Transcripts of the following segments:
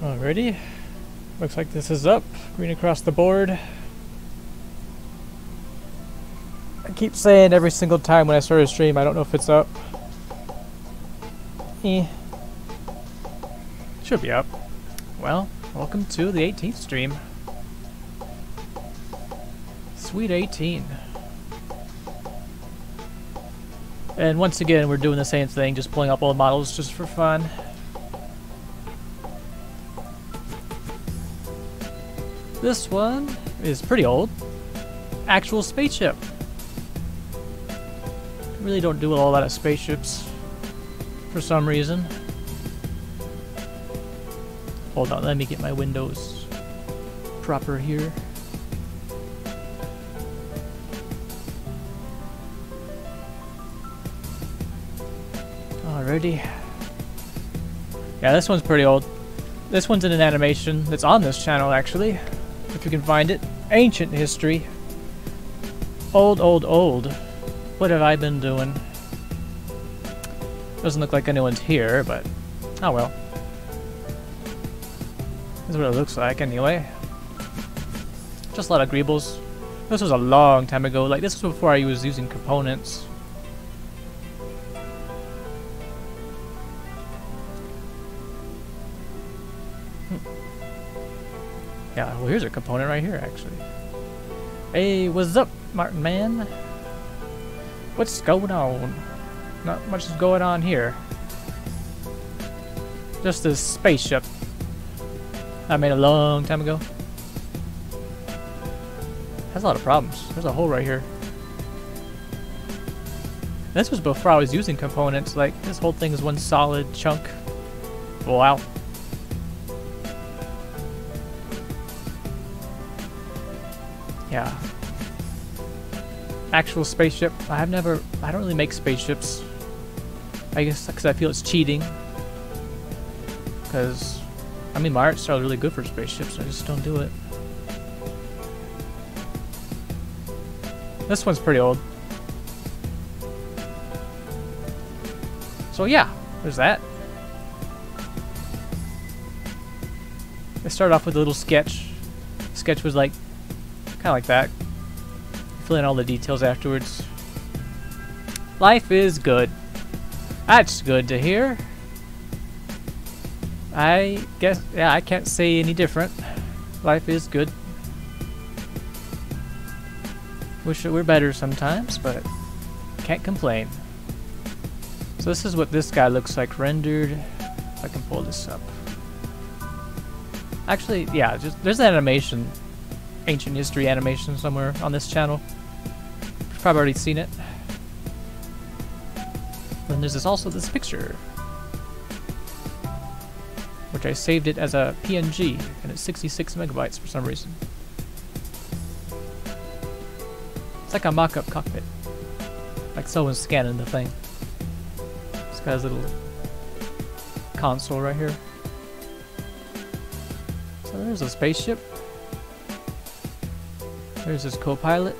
Alrighty. Looks like this is up. Green across the board. I keep saying every single time when I start a stream, I don't know if it's up. Eh. Should be up. Well, welcome to the 18th stream. Sweet 18. And once again, we're doing the same thing, just pulling up old models just for fun. This one is pretty old. Actual spaceship. Really don't do a lot of spaceships for some reason. Hold on, let me get my windows proper here. Alrighty. Yeah, this one's pretty old. This one's in an animation that's on this channel, actually. If you can find it. Ancient history. Old, old, old. What have I been doing? Doesn't look like anyone's here, but... Oh well. This is what it looks like, anyway. Just a lot of greebles. This was a long time ago. Like, this was before I was using components. Here's a component right here actually. Hey, what's up, Martin man? What's going on? Not much is going on here. Just this spaceship I made a long time ago. Has a lot of problems. There's a hole right here. This was before I was using components, like this whole thing is one solid chunk. Wow. Actual spaceship. I've never. I don't really make spaceships. I guess because I feel it's cheating. Because, I mean, my art style is really good for spaceships. I just don't do it. This one's pretty old. So yeah, there's that. I started off with a little sketch. Sketch was like Kind of like that. Fill in all the details afterwards. Life is good. That's good to hear. I guess, yeah, I can't say any different. Life is good. Wish it were better sometimes, but can't complain. So this is what this guy looks like rendered. If I can pull this up. Actually, yeah, just there's an animation ancient history animation somewhere on this channel. Probably already seen it. Then there's this also this picture, which I saved it as a PNG, and it's 66 megabytes for some reason. It's like a mock-up cockpit. Like someone's scanning the thing. This guy's little console right here. So there's a spaceship. There's his co-pilot.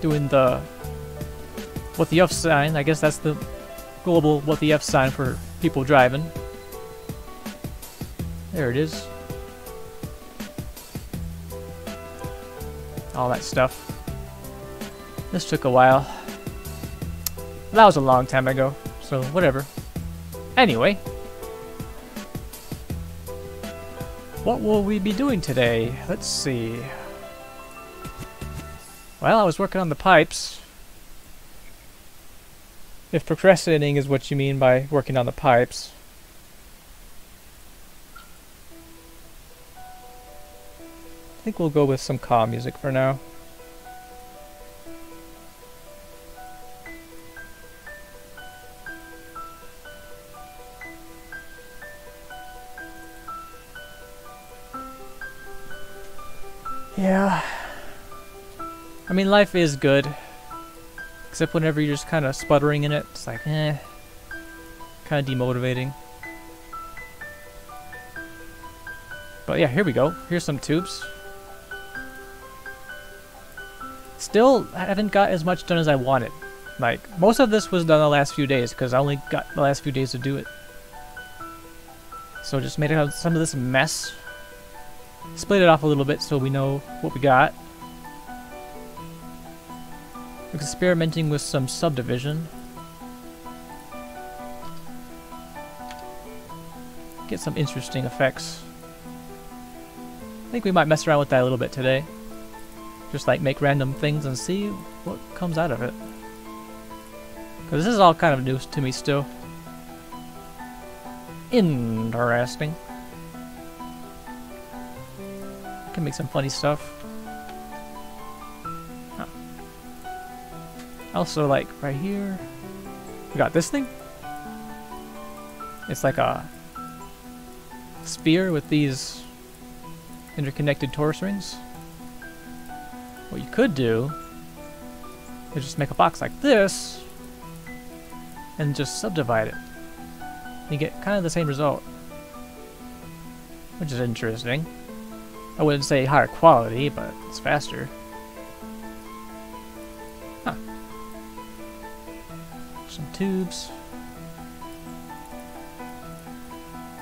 Doing the what the F sign. I guess that's the global what the F sign for people driving. There it is. All that stuff. This took a while. That was a long time ago, so whatever. Anyway. What will we be doing today? Let's see. Well, I was working on the pipes. If procrastinating is what you mean by working on the pipes. I think we'll go with some calm music for now. Yeah. I mean, life is good. Except whenever you're just kind of sputtering in it, it's like, eh. Kind of demotivating. But yeah, here we go. Here's some tubes. Still I haven't got as much done as I wanted. Like, most of this was done the last few days, because I only got the last few days to do it. So just made out some of this mess. Split it off a little bit so we know what we got. Experimenting with some subdivision. Get some interesting effects. I think we might mess around with that a little bit today. Just like make random things and see what comes out of it. Because this is all kind of new to me still. Interesting. Can make some funny stuff. Also, like, right here, we got this thing. It's like a spear with these interconnected torus rings. What you could do is just make a box like this and just subdivide it. You get kind of the same result. Which is interesting. I wouldn't say higher quality, but it's faster. Tubes.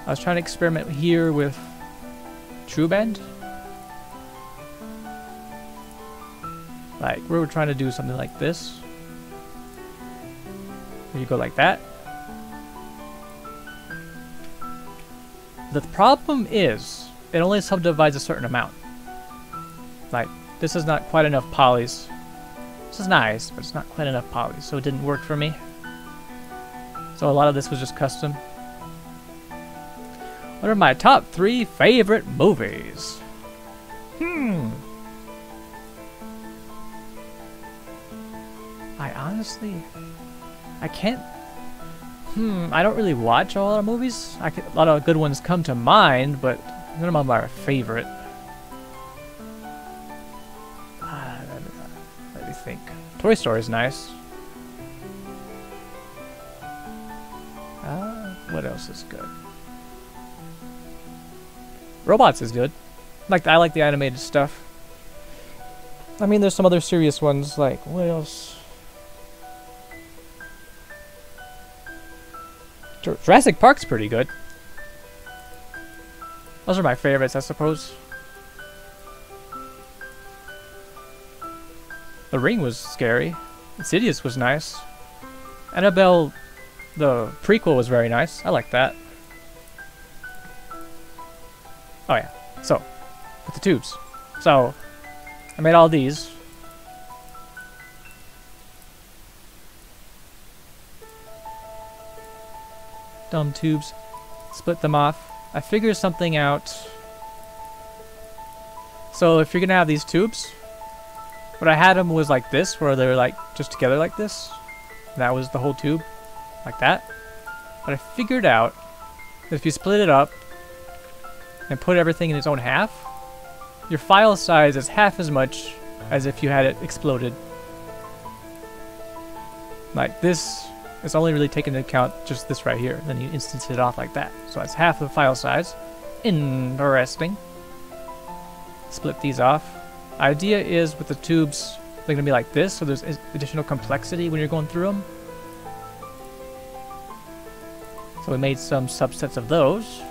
I was trying to experiment here with TrueBend. Like, we were trying to do something like this. You go like that. The problem is, it only subdivides a certain amount. Like, this is not quite enough polys. This is nice, but it's not quite enough polys, so it didn't work for me. So a lot of this was just custom. What are my top three favorite movies? Hmm. I honestly... I can't... Hmm, I don't really watch a lot of movies. I could, a lot of good ones come to mind, but none of them are favorite. Uh, let me think. Toy Story is nice. Else is good? Robots is good. Like I like the animated stuff. I mean, there's some other serious ones. Like what else? Jurassic Park's pretty good. Those are my favorites, I suppose. The Ring was scary. Insidious was nice. Annabelle, the prequel was very nice. I like that. Oh yeah. So, with the tubes. So, I made all these. Dumb tubes. Split them off. I figured something out. So if you're gonna have these tubes, what I had them was like this, where they're like just together like this. That was the whole tube, like that. But I figured out that if you split it up, and put everything in its own half, your file size is half as much as if you had it exploded. Like this is only really taken into account just this right here. Then you instance it off like that. So that's half the file size. Interesting. Split these off. Idea is with the tubes, they're going to be like this, so there's additional complexity when you're going through them. So we made some subsets of those.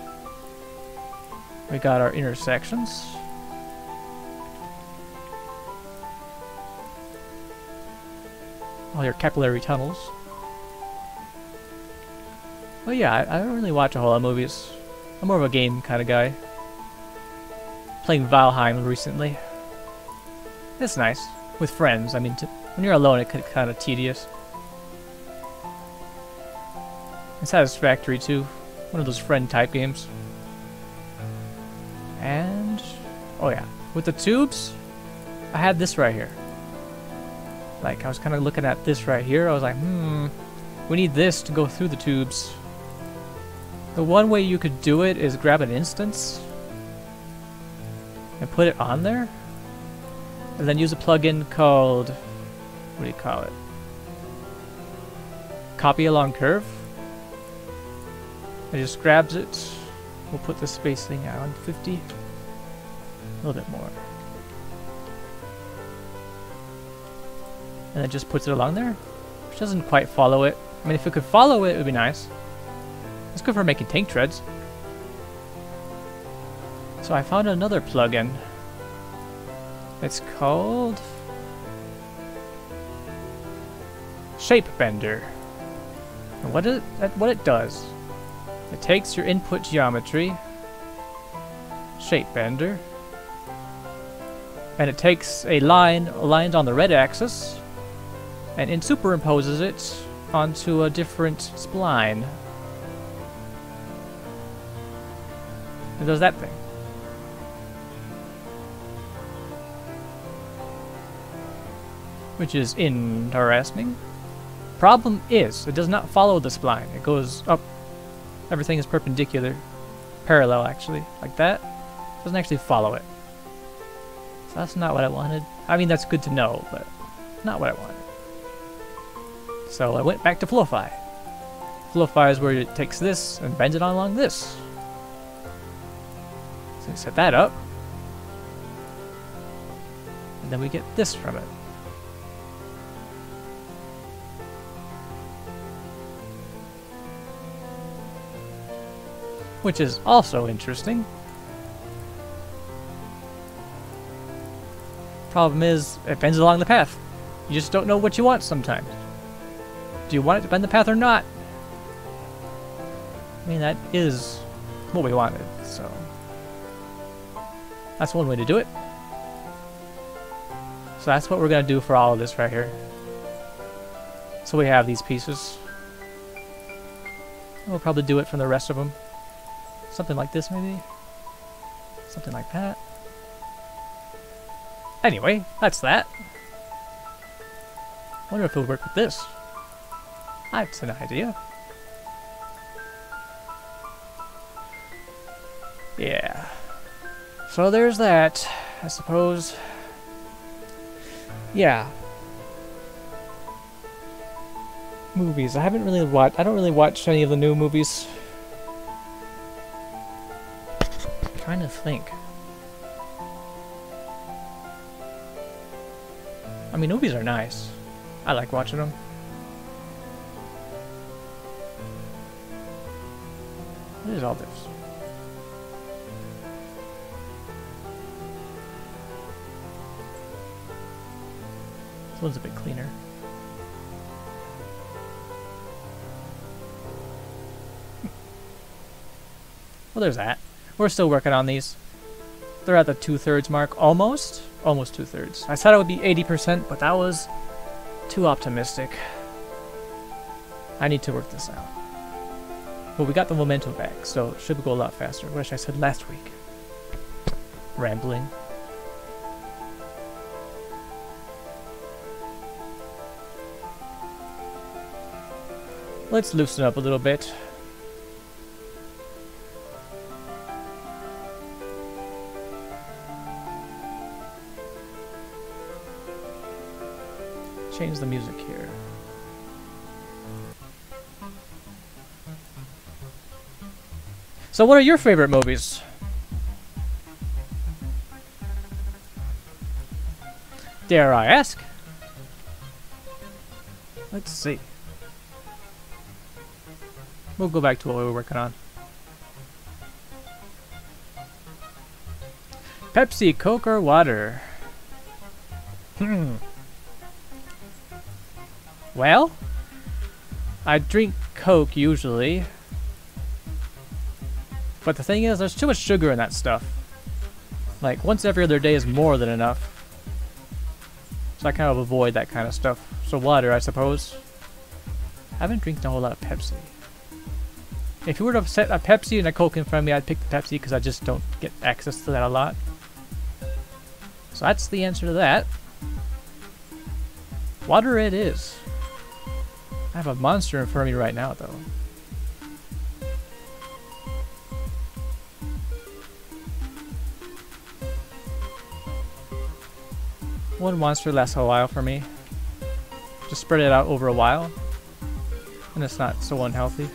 We got our intersections. All your capillary tunnels. Well, yeah, I, I, don't really watch a whole lot of movies. I'm more of a game kind of guy. Playing Valheim recently. It's nice. With friends. I mean, when you're alone, it could kind of tedious. And satisfactory, too. One of those friend type games. And, oh yeah, with the tubes, I had this right here. Like, I was kind of looking at this right here. I was like, hmm, we need this to go through the tubes. The one way you could do it is grab an instance and put it on there. And then use a plugin called, what do you call it? Copy along curve. It just grabs it We'll put the spacing on 50. A little bit more. And it just puts it along there, which doesn't quite follow it. I mean, if it could follow it, it would be nice. It's good for making tank treads. So I found another plugin. It's called Shape Bender. And what it what it does, it takes your input geometry, Shape Bender, and it takes a line aligned on the red axis and it superimposes it onto a different spline. It does that thing. Which is interesting. Problem is, it does not follow the spline. It goes up. Everything is perpendicular. Parallel, actually. Like that. Doesn't actually follow it. So that's not what I wanted. I mean, that's good to know, but not what I wanted. So I went back to Flowify. Flowify is where it takes this and bends it on along this. So I set that up. And then we get this from it. Which is also interesting. Problem is, it bends along the path. You just don't know what you want sometimes. Do you want it to bend the path or not? I mean, that is what we wanted, so... That's one way to do it. So that's what we're going to do for all of this right here. So we have these pieces. We'll probably do it from the rest of them. Something like this, maybe? Something like that. Anyway, that's that. wonder if it'll work with this. That's an idea. Yeah. So there's that, I suppose. Yeah. Movies. I haven't really watched. I don't really watch any of the new movies. Trying to think. I mean, movies are nice. I like watching them. What is all this? This one's a bit cleaner. well, there's that. We're still working on these. They're at the two-thirds mark, almost. Almost two-thirds. I said it would be 80%, but that was too optimistic. I need to work this out. But we got the momentum back, so it should go a lot faster. Which I said last week. Rambling. Let's loosen up a little bit. Change the music here. So what are your favorite movies? Dare I ask? Let's see. We'll go back to what we were working on. Pepsi, Coke, or water? Hmm. Well, I drink Coke usually. But the thing is, there's too much sugar in that stuff. Like, once every other day is more than enough. So I kind of avoid that kind of stuff. So water, I suppose. I haven't drank a whole lot of Pepsi. If you were to set a Pepsi and a Coke in front of me, I'd pick the Pepsi because I just don't get access to that a lot. So that's the answer to that. Water it is. I have a monster in front of me right now, though. One monster lasts a while for me. Just spread it out over a while. And it's not so unhealthy.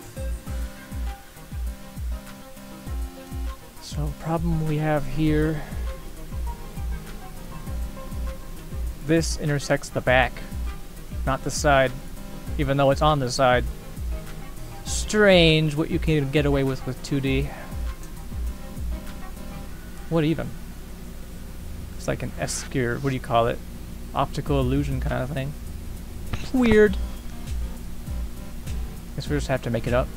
So problem we have here. This intersects the back, not the side, even though it's on the side. Strange what you can get away with with 2D. What even? It's like an obscure, what do you call it? Optical illusion kind of thing. Weird. Guess we just have to make it up.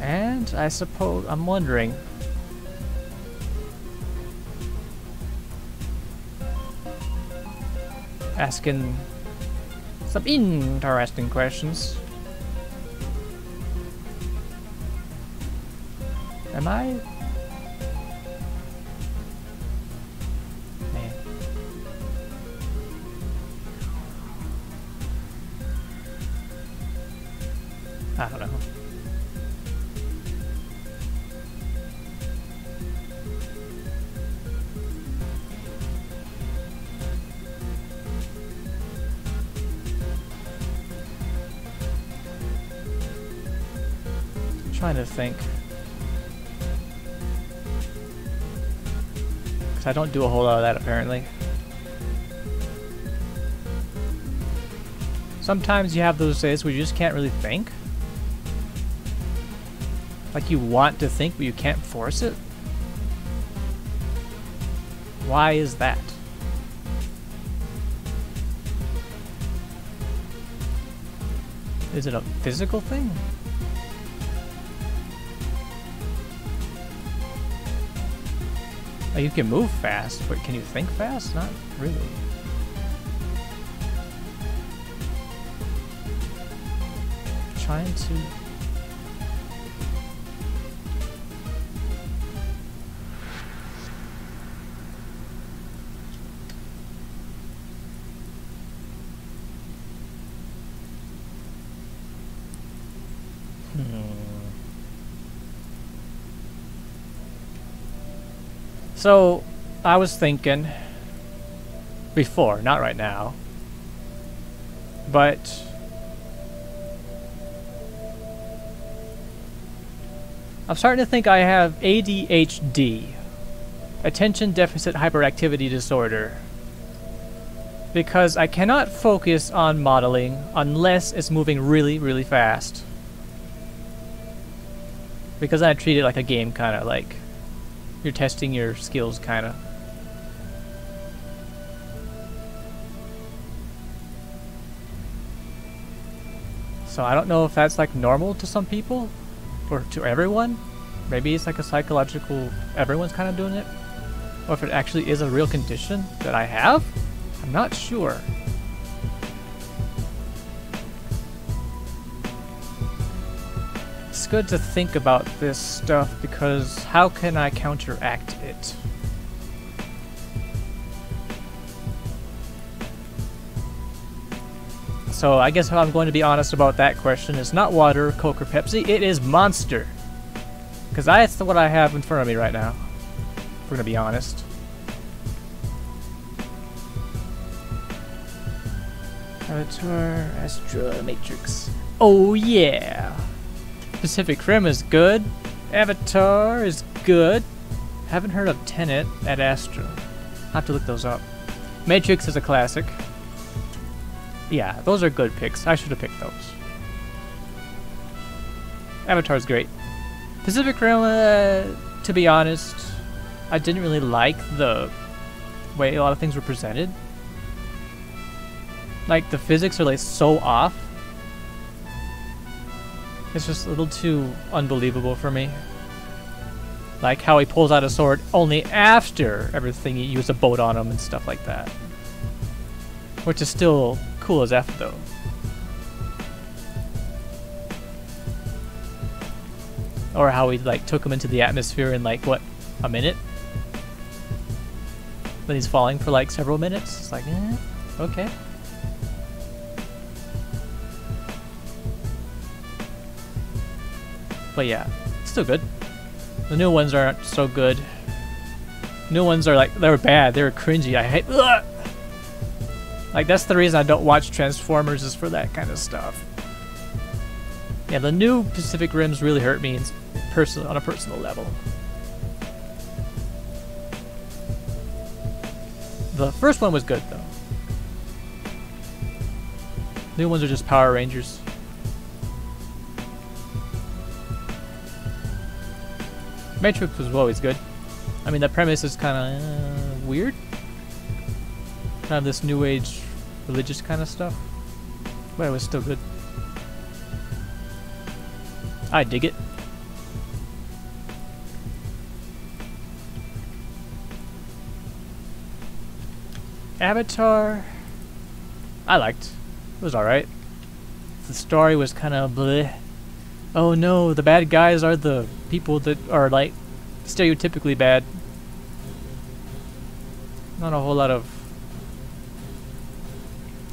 And I suppose, I'm wondering. Asking some interesting questions. Am I? Think. I don't do a whole lot of that apparently. Sometimes you have those days where you just can't really think. Like you want to think, but you can't force it. Why is that? Is it a physical thing? Like you can move fast, but can you think fast? Not really. Trying to... So, I was thinking before, not right now, but I'm starting to think I have ADHD, Attention Deficit Hyperactivity Disorder, because I cannot focus on modeling unless it's moving really, really fast. Because I treat it like a game, kind of like you're testing your skills, kind of. So I don't know if that's like normal to some people or to everyone. Maybe it's like a psychological, everyone's kind of doing it. Or if it actually is a real condition that I have. I'm not sure. It's good to think about this stuff because how can I counteract it? So I guess I'm going to be honest about that question. It's not water, Coke, or Pepsi. It is Monster. Because that's what I have in front of me right now. If we're going to be honest. Avatar, Astra, Matrix. Oh yeah! Pacific Rim is good. Avatar is good. Haven't heard of Tenet Ad Astra. I'll have to look those up. Matrix is a classic. Yeah, those are good picks. I should have picked those. Avatar's great. Pacific Rim, uh, to be honest, I didn't really like the way a lot of things were presented. Like, the physics are like so off it's just a little too unbelievable for me. Like how he pulls out a sword only after everything he used a boat on him and stuff like that. Which is still cool as F though. Or how he like took him into the atmosphere in like what, a minute? Then he's falling for like several minutes. It's like, eh, okay. But yeah, still good. The new ones aren't so good. New ones are like, they were bad. They were cringy. I hate, ugh! Like, that's the reason I don't watch Transformers is for that kind of stuff. Yeah, the new Pacific Rims really hurt me on a personal level. The first one was good, though. New ones are just Power Rangers. Matrix was always good. I mean, the premise is kind of uh, weird. Kind of this new age religious kind of stuff. But it was still good. I dig it. Avatar, I liked. It was alright. The story was kind of bleh. Oh no, the bad guys are the people that are like stereotypically bad. Not a whole lot of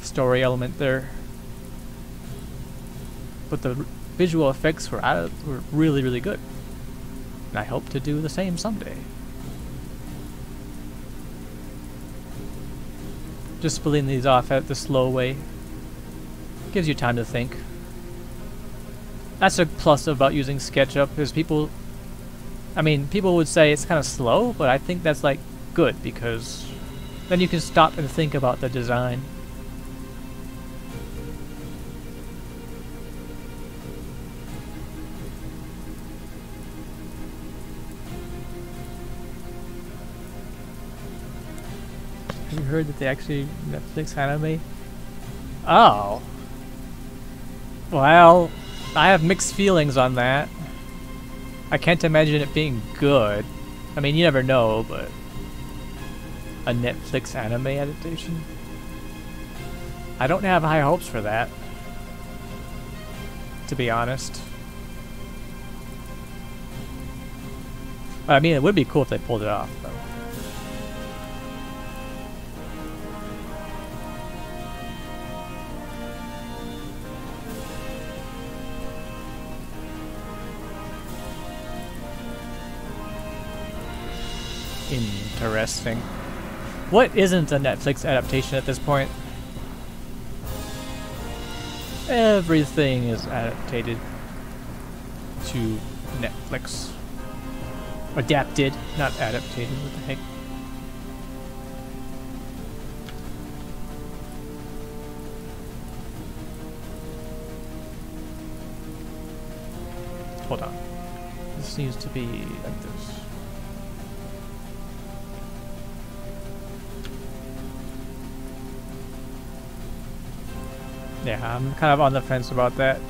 story element there. But the visual effects were, uh, were really, really good. And I hope to do the same someday. Just splitting these off at the slow way gives you time to think. That's a plus about using SketchUp is people I mean, people would say it's kind of slow, but I think that's like good because then you can stop and think about the design. Have you heard that they actually Netflix anime? Oh. Well, I have mixed feelings on that. I can't imagine it being good. I mean, you never know, but... A Netflix anime adaptation? I don't have high hopes for that. To be honest. I mean, it would be cool if they pulled it off, though. Interesting. What isn't a Netflix adaptation at this point? Everything is adapted to Netflix. Adapted, not adapted. What the heck? Hold on. This needs to be like this. Yeah, I'm kind of on the fence about that.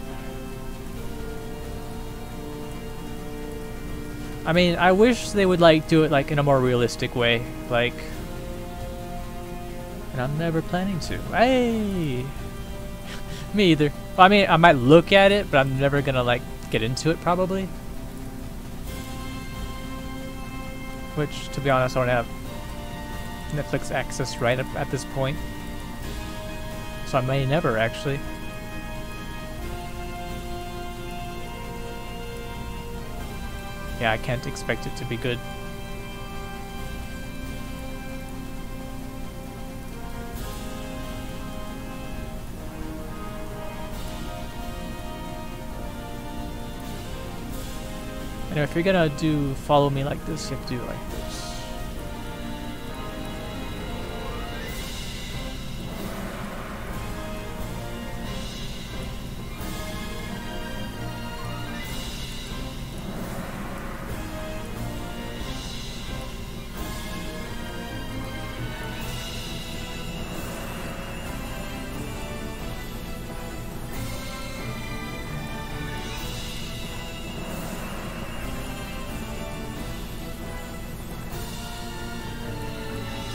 I mean, I wish they would like do it like in a more realistic way, like. And I'm never planning to. Hey, me either. I mean, I might look at it, but I'm never gonna like get into it probably. Which, to be honest, I don't have Netflix access right at this point I may never actually. Yeah, I can't expect it to be good. And if you're gonna do follow me like this, you have to do like this.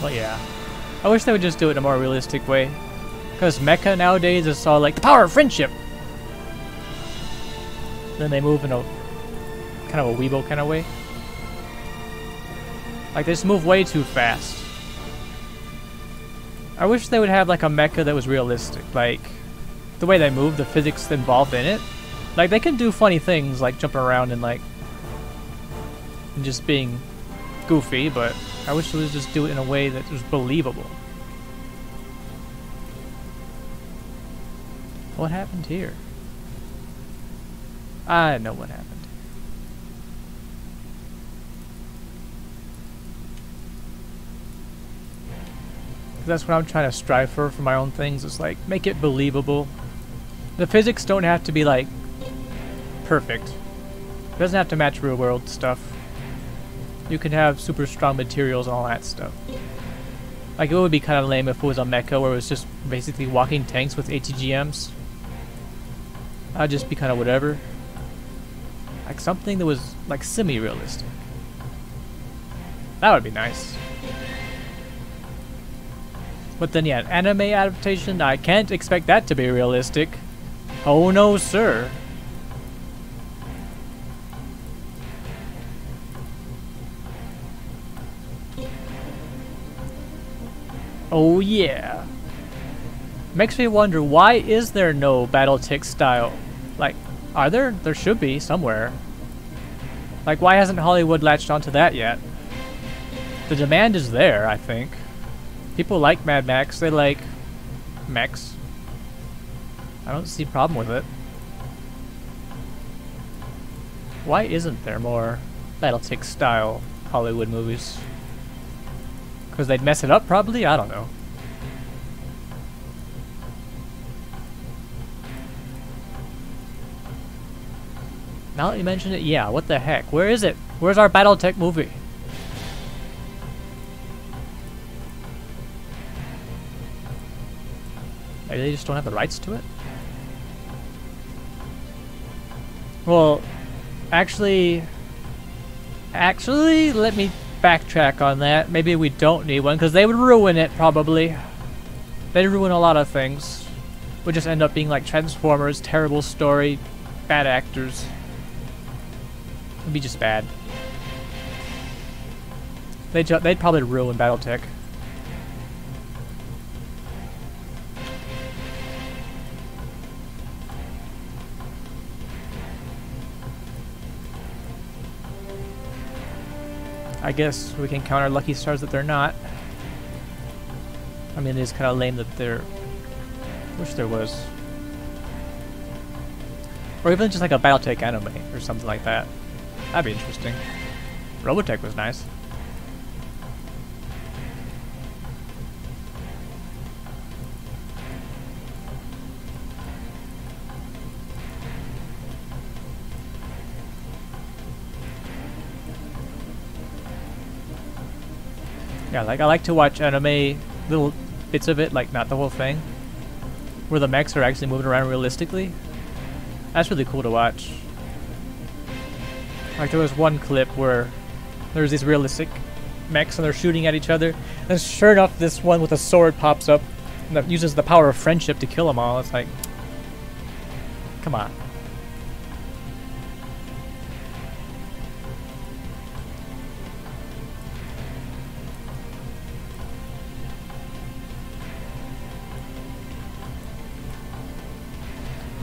Well, yeah. I wish they would just do it in a more realistic way. Because mecha nowadays is all like, the power of friendship! Then they move in a kind of a weebo kind of way. Like, they just move way too fast. I wish they would have like a mecha that was realistic. Like, the way they move, the physics involved in it. Like, they can do funny things, like jumping around and like, and just being goofy, but I wish they would just do it in a way that was believable. What happened here? I know what happened. That's what I'm trying to strive for for my own things. It's like, make it believable. The physics don't have to be like perfect. It doesn't have to match real world stuff. You can have super strong materials and all that stuff. Like it would be kind of lame if it was a mecha where it was just basically walking tanks with ATGMs. That'd just be kind of whatever. Like something that was like semi-realistic. That would be nice. But then yeah, anime adaptation, I can't expect that to be realistic. Oh no, sir. Oh yeah. Makes me wonder why is there no Battletech style? Like, are there? There should be somewhere. Like, why hasn't Hollywood latched onto that yet? The demand is there, I think. People like Mad Max. They like mechs. I don't see problem with it. Why isn't there more Battletech style Hollywood movies? Because they'd mess it up, probably? I don't know. Now that you mention it, yeah, what the heck? Where is it? Where's our Battletech movie? Maybe they just don't have the rights to it? Well, actually... Actually, let me backtrack on that. Maybe we don't need one, because they would ruin it, probably. They'd ruin a lot of things. Would just end up being like Transformers, terrible story, bad actors. It'd be just bad. They'd, they'd probably ruin Battletech. I guess we can count our lucky stars that they're not. I mean, it is kind of lame that they're... Wish there was. Or even just like a Battletech anime or something like that. That'd be interesting. Robotech was nice. Yeah, like I like to watch anime, little bits of it, like not the whole thing, where the mechs are actually moving around realistically. That's really cool to watch. Like there was one clip where there's these realistic mechs and they're shooting at each other, and sure enough, this one with a sword pops up and that uses the power of friendship to kill them all. It's like, come on.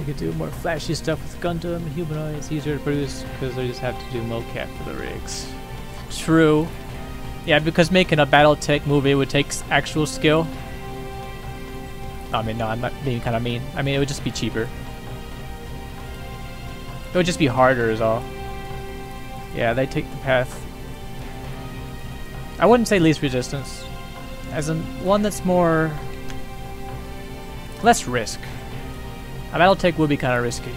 Could do more flashy stuff with Gundam and humanoids, easier to produce because they just have to do mocap for the rigs. True. Yeah, because making a Battletech movie would take actual skill. I mean, no, I'm not being kind of mean. I mean, it would just be cheaper. It would just be harder is all. Yeah, they take the path. I wouldn't say least resistance. As in, one that's more... Less risk. A Battletech would be kind of risky.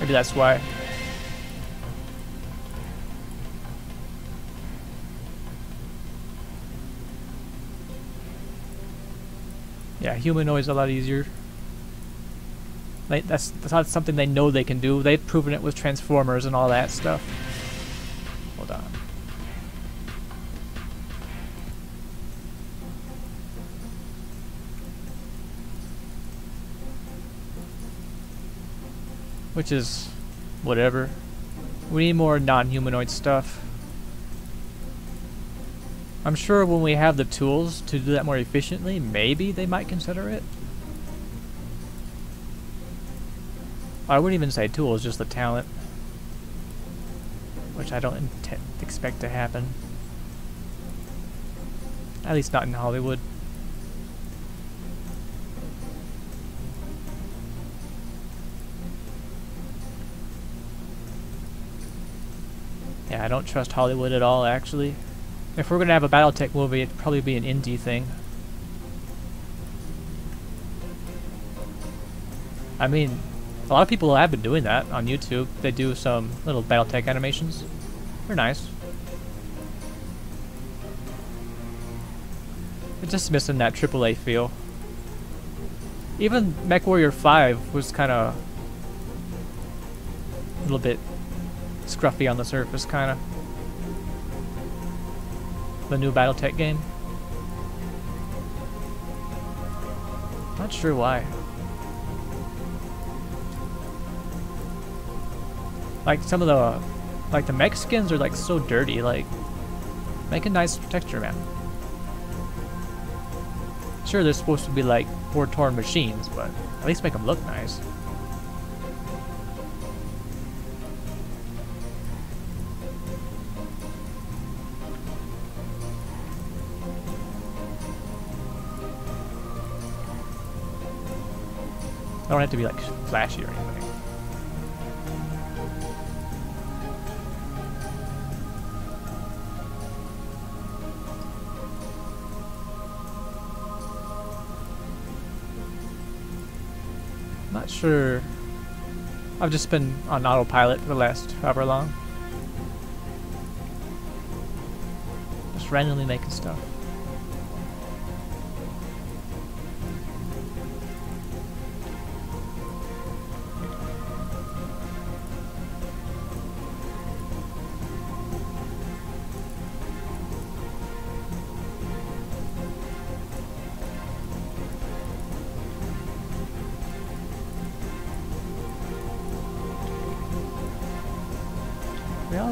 Maybe that's why. Yeah, humanoid's a lot easier. That's that's not something they know they can do. They've proven it with Transformers and all that stuff. Which is whatever. We need more non-humanoid stuff. I'm sure when we have the tools to do that more efficiently, maybe they might consider it. I wouldn't even say tools, just the talent. Which I don't expect to happen. At least not in Hollywood. I don't trust Hollywood at all, actually. If we're gonna have a Battletech movie, it'd probably be an indie thing. I mean, A lot of people have been doing that on YouTube. They do some little BattleTech animations. They're nice. It's just missing that AAA feel. Even MechWarrior 5 was kind of a little bit scruffy on the surface, kind of. The new BattleTech game. Not sure why. Like some of the, like the Mexicans are like so dirty. Like, make a nice texture, man. Sure, they're supposed to be like war-torn machines, but at least make them look nice. Don't have to be like flashy or anything. Not sure. I've just been on autopilot for the last however long. Just randomly making stuff.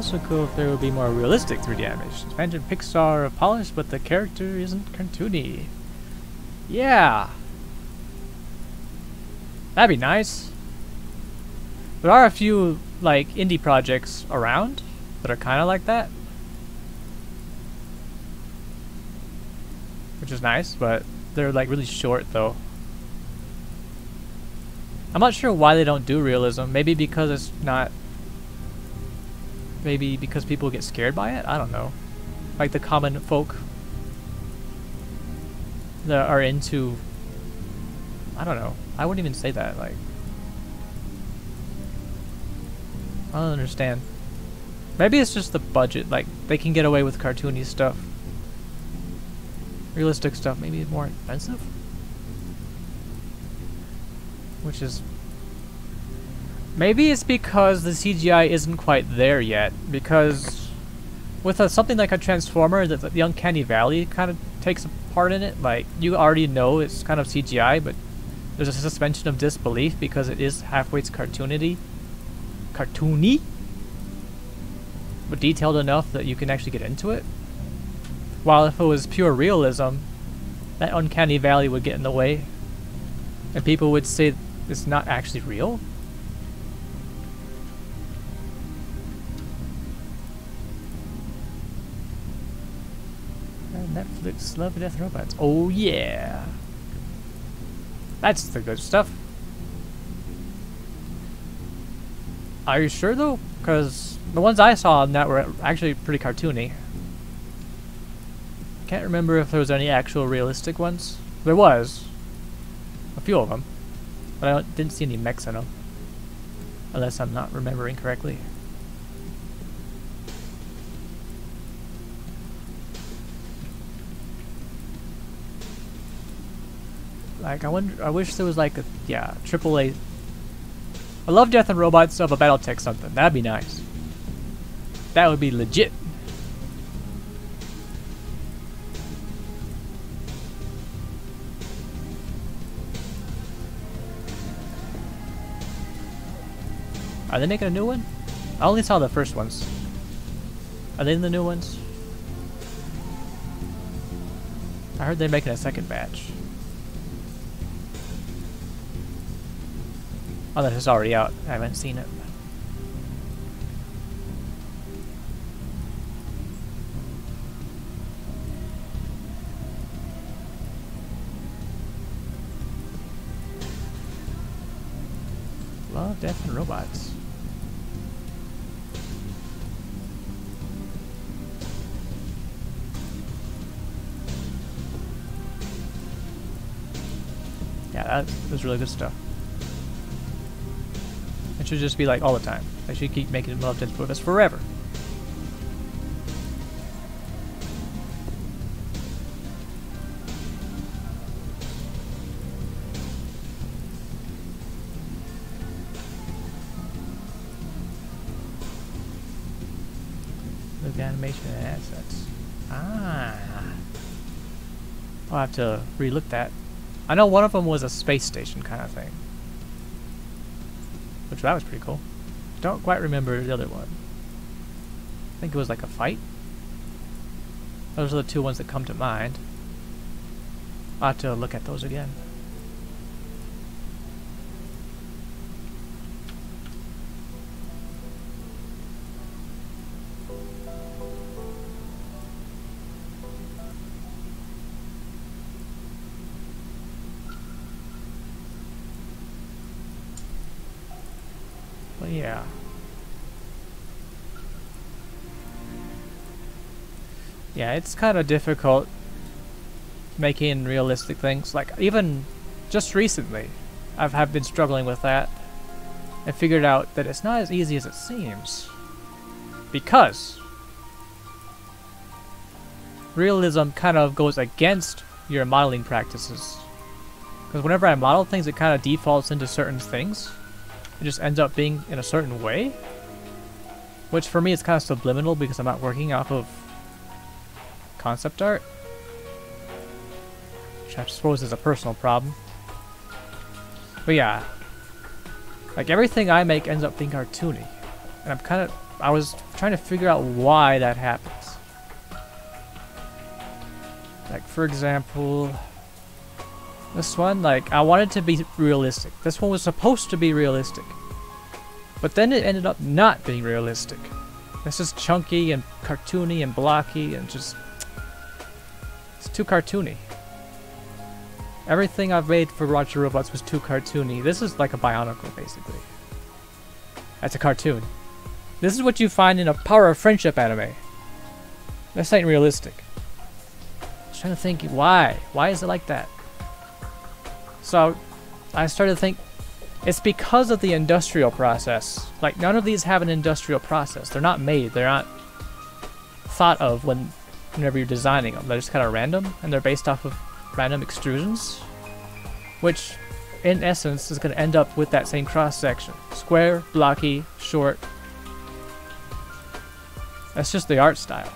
Also cool if there would be more realistic 3D animations. Imagine Pixar of polished, but the character isn't cartoony. Yeah. That'd be nice. There are a few, like, indie projects around that are kind of like that. Which is nice, but they're, like, really short, though. I'm not sure why they don't do realism. Maybe because it's not Maybe because people get scared by it? I don't know. Like the common folk that are into... I don't know. I wouldn't even say that, like... I don't understand. Maybe it's just the budget, like, they can get away with cartoony stuff. Realistic stuff, maybe more expensive? Which is Maybe it's because the CGI isn't quite there yet, because with a, something like a Transformer, the, the Uncanny Valley kind of takes a part in it. Like, you already know it's kind of CGI, but there's a suspension of disbelief because it is halfway to cartoonity. Cartoony? But detailed enough that you can actually get into it. While if it was pure realism, that Uncanny Valley would get in the way. And people would say it's not actually real. Oh, Netflix Love, Death, Robots. Oh yeah! That's the good stuff. Are you sure though? Because the ones I saw on that were actually pretty cartoony. Can't remember if there was any actual realistic ones. There was. A few of them. But I didn't see any mechs in them. Unless I'm not remembering correctly. Like, I wonder, I wish there was like a, yeah, AAA. I love Death and Robots of a BattleTech something. That'd be nice. That would be legit. Are they making a new one? I only saw the first ones. Are they in the new ones? I heard they're making a second batch. Oh, this is already out. I haven't seen it. Love, Death, and Robots. Yeah, that was really good stuff. It should just be like all the time. They should keep making love to with us forever. Look at animation and assets. Ah. I'll have to relook that. I know one of them was a space station kind of thing. Which that was pretty cool. Don't quite remember the other one. I think it was like a fight. Those are the two ones that come to mind. I'll have to look at those again. It's kind of difficult making realistic things. Like, even just recently, I've have been struggling with that. I figured out that it's not as easy as it seems. Because realism kind of goes against your modeling practices. Because whenever I model things, it kind of defaults into certain things. It just ends up being in a certain way. Which for me is kind of subliminal because I'm not working off of concept art. Which I suppose is a personal problem. But yeah. Like everything I make ends up being cartoony. And I'm kind of, I was trying to figure out why that happens. Like for example, this one, like, I wanted to be realistic. This one was supposed to be realistic. But then it ended up not being realistic. This is chunky and cartoony and blocky and just... It's too cartoony. Everything I've made for Roger Robots was too cartoony. This is like a Bionicle, basically. That's a cartoon. This is what you find in a Power of Friendship anime. This ain't realistic. I was trying to think, why? Why is it like that? So I started to think it's because of the industrial process. Like none of these have an industrial process. They're not made. They're not thought of when whenever you're designing them. They're just kind of random and they're based off of random extrusions, which in essence is going to end up with that same cross section. Square, blocky, short. That's just the art style.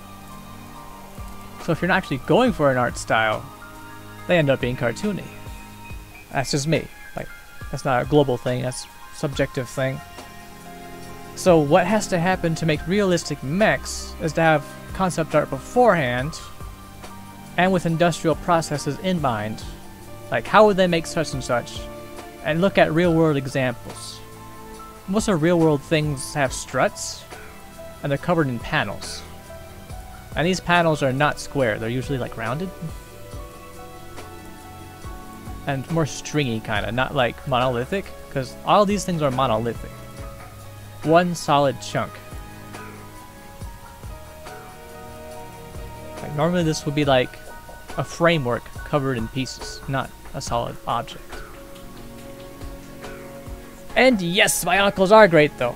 So if you're not actually going for an art style, they end up being cartoony. That's just me. Like, that's not a global thing, that's subjective thing. So what has to happen to make realistic mechs is to have concept art beforehand and with industrial processes in mind. Like, how would they make such and such? And look at real world examples. Most of real world things have struts, and they're covered in panels. And these panels are not square, they're usually like rounded and more stringy kind of, not like monolithic, because all these things are monolithic. One solid chunk. Normally this would be like a framework covered in pieces, not a solid object. And yes, my Bionicles are great though.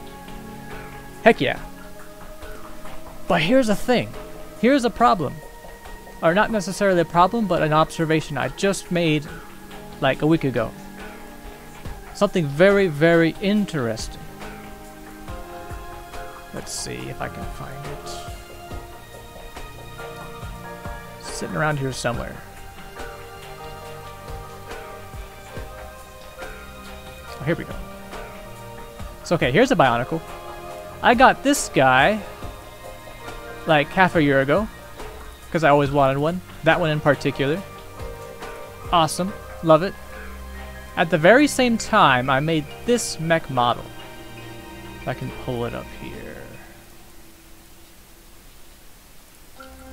Heck yeah. But here's a thing. Here's a problem. Or not necessarily a problem, but an observation I just made like a week ago. Something very, very interesting. Let's see if I can find it. Sitting around here somewhere. Oh, here we go. So, okay, here's a Bionicle. I got this guy like half a year ago because I always wanted one. That one in particular. Awesome. Love it. At the very same time, I made this mech model. If I can pull it up here.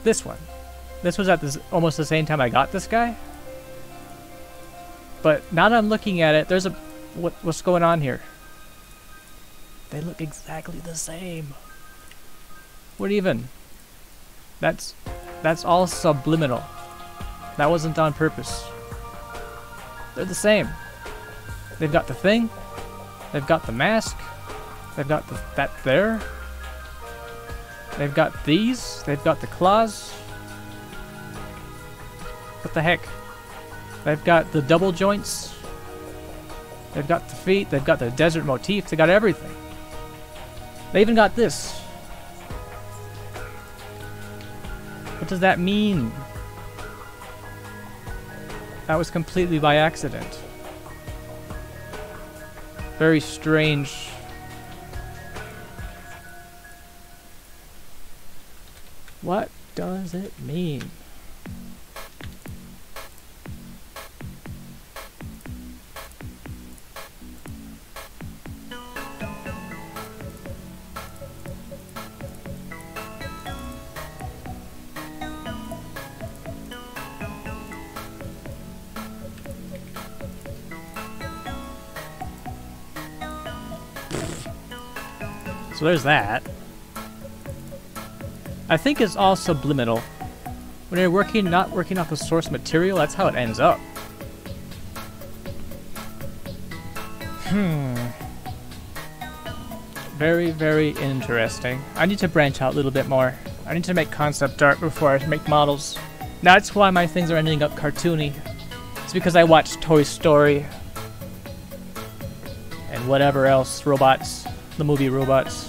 This one. This was at this almost the same time I got this guy. But now that I'm looking at it, there's a... What, what's going on here? They look exactly the same. What even? That's... That's all subliminal. That wasn't on purpose. They're the same. They've got the thing. They've got the mask. They've got the, that there. They've got these. They've got the claws. What the heck? They've got the double joints. They've got the feet. They've got the desert motif. They got everything. They even got this. What does that mean? That was completely by accident. Very strange. What does it mean? So there's that. I think it's all subliminal. When you're working, not working off the source material, that's how it ends up. Hmm. Very, very interesting. I need to branch out a little bit more. I need to make concept art before I make models. That's why my things are ending up cartoony. It's because I watched Toy Story and whatever else, robots, the movie Robots.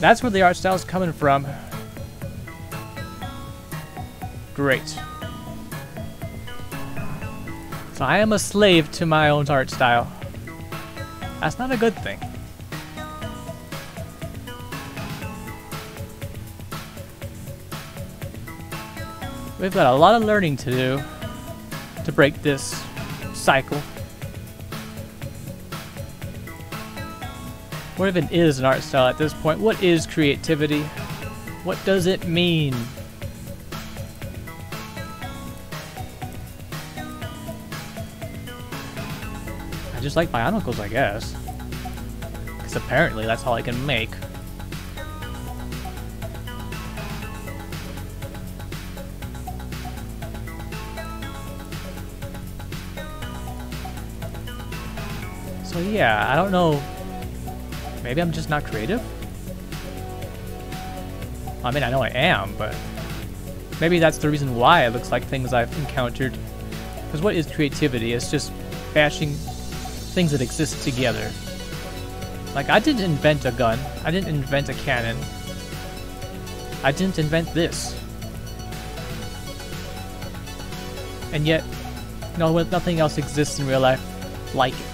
That's where the art style is coming from. Great. So I am a slave to my own art style. That's not a good thing. We've got a lot of learning to do to break this cycle. What even is an art style at this point? What is creativity? What does it mean? I just like bionicles, I guess. Because apparently that's all I can make. So yeah, I don't know Maybe I'm just not creative? I mean, I know I am, but maybe that's the reason why it looks like things I've encountered. Because what is creativity? It's just bashing things that exist together. Like, I didn't invent a gun. I didn't invent a cannon. I didn't invent this. And yet, no, nothing else exists in real life like it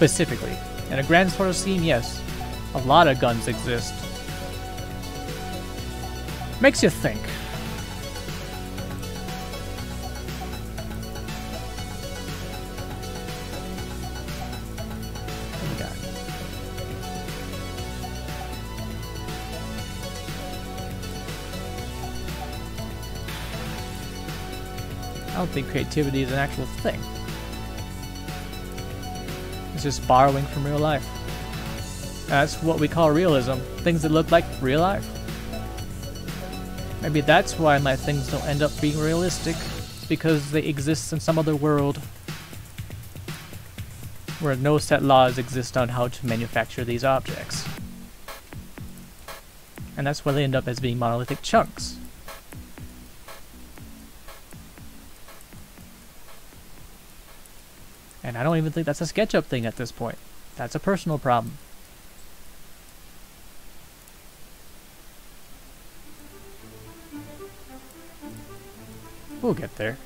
specifically. In a grand sort of scene, yes, a lot of guns exist. Makes you think. I don't think creativity is an actual thing. It's just borrowing from real life. That's what we call realism. Things that look like real life. Maybe that's why my things don't end up being realistic. It's because they exist in some other world. Where no set laws exist on how to manufacture these objects. And that's why they end up as being monolithic chunks. Don't even think that's a SketchUp thing at this point. That's a personal problem. We'll get there.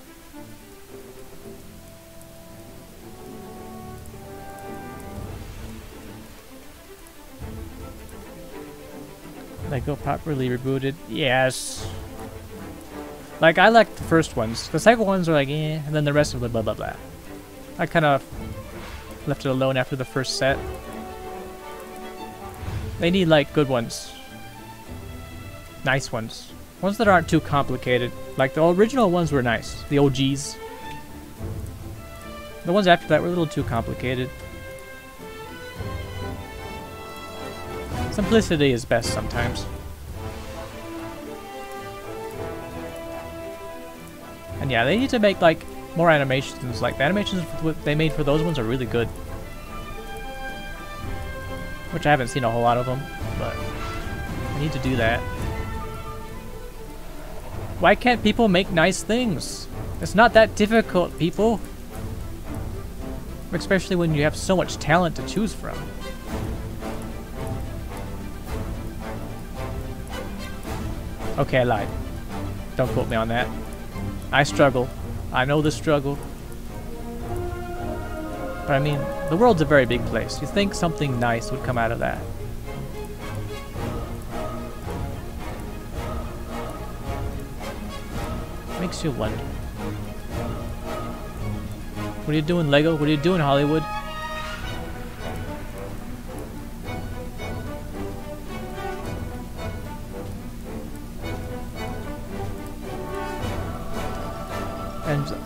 Lego properly rebooted? Yes. Like, I like the first ones. The second ones are like, eh, and then the rest of them, blah, blah, blah. I kind of left it alone after the first set. They need, like, good ones. Nice ones. Ones that aren't too complicated. Like, the original ones were nice. The OGs. The ones after that were a little too complicated. Simplicity is best sometimes. And yeah, they need to make, like, more animations. Like the animations they made for those ones are really good. Which I haven't seen a whole lot of them, but I need to do that. Why can't people make nice things? It's not that difficult, people. Especially when you have so much talent to choose from. Okay, I lied. Don't quote me on that. I struggle. I know the struggle. But I mean, the world's a very big place. You think something nice would come out of that. Makes you wonder. What are you doing, Lego? What are you doing, Hollywood?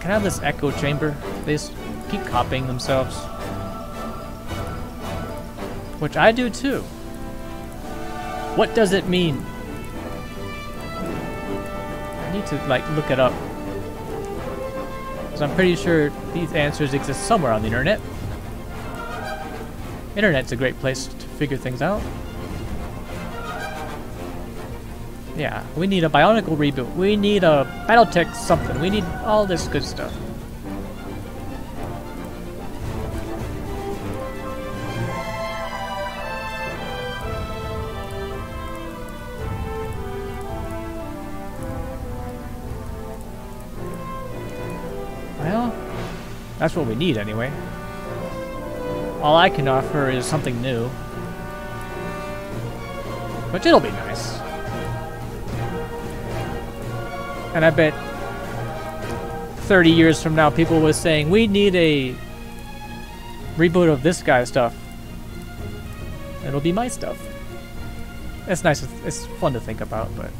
I have this echo chamber? They just keep copying themselves. Which I do too. What does it mean? I need to like look it up. Because I'm pretty sure these answers exist somewhere on the internet. Internet's a great place to figure things out. Yeah, we need a Bionicle reboot. We need a Battletech something. We need all this good stuff. Well, that's what we need anyway. All I can offer is something new. But it'll be nice. And I bet 30 years from now people will saying, we need a reboot of this guy's stuff. It'll be my stuff. It's nice, it's fun to think about, but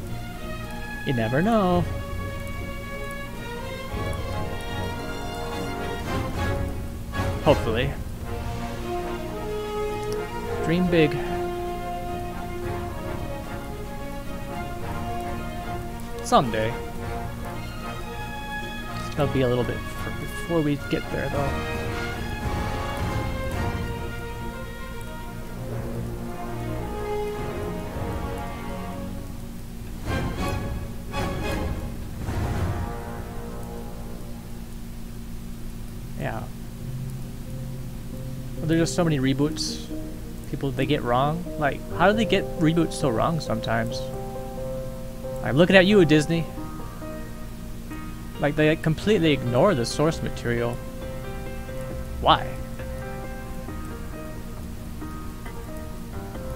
you never know. Hopefully. Dream big. Someday. It'll be a little bit before we get there, though. Yeah. There's just so many reboots. People they get wrong. Like, how do they get reboots so wrong sometimes? I'm looking at you, Disney. Like, they completely ignore the source material. Why?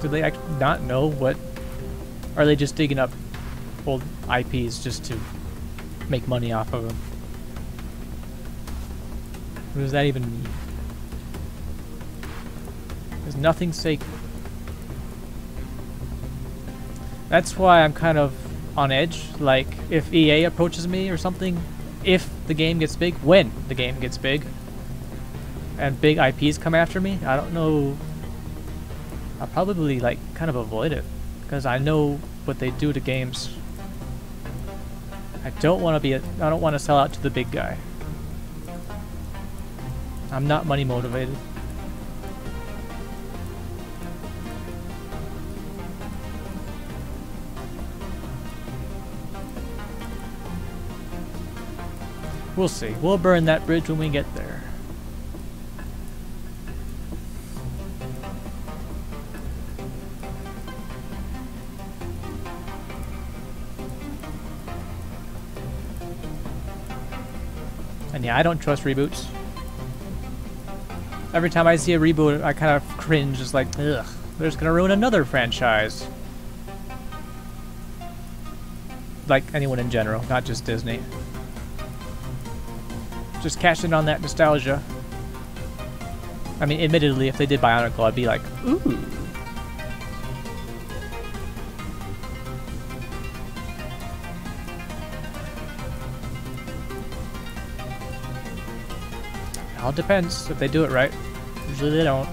Do they not know what... Are they just digging up old IPs just to make money off of them? What does that even mean? There's nothing sacred. That's why I'm kind of on edge. Like, if EA approaches me or something, if the game gets big, when the game gets big, and big IPs come after me, I don't know. I'll probably, like, kind of avoid it. Because I know what they do to games. I don't want to be a, I don't want to sell out to the big guy. I'm not money motivated. We'll see. We'll burn that bridge when we get there. And yeah, I don't trust reboots. Every time I see a reboot, I kind of cringe. It's like, ugh, they're just gonna ruin another franchise. Like anyone in general, not just Disney. Just cash in on that nostalgia. I mean, admittedly, if they did Bionicle, I'd be like, ooh. All depends if they do it right. Usually they don't.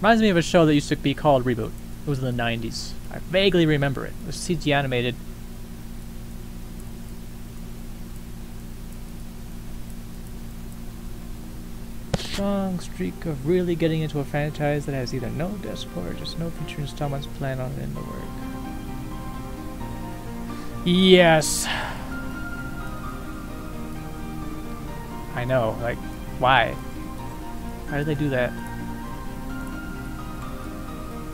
Reminds me of a show that used to be called Reboot. It was in the 90s. I vaguely remember it. It was CG animated. Strong streak of really getting into a franchise that has either no desk or just no future installments planned on it in the work. Yes. I know, like, why? How did they do that?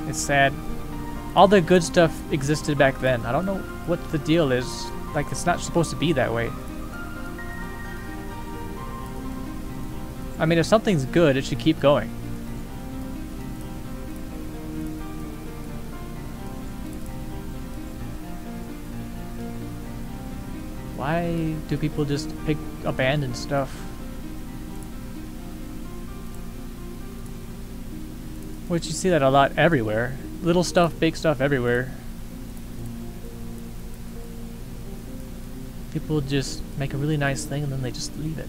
It's sad. All the good stuff existed back then. I don't know what the deal is. Like, it's not supposed to be that way. I mean, if something's good, it should keep going. Why do people just pick abandoned stuff? Which you see that a lot everywhere. Little stuff, big stuff everywhere. People just make a really nice thing and then they just leave it.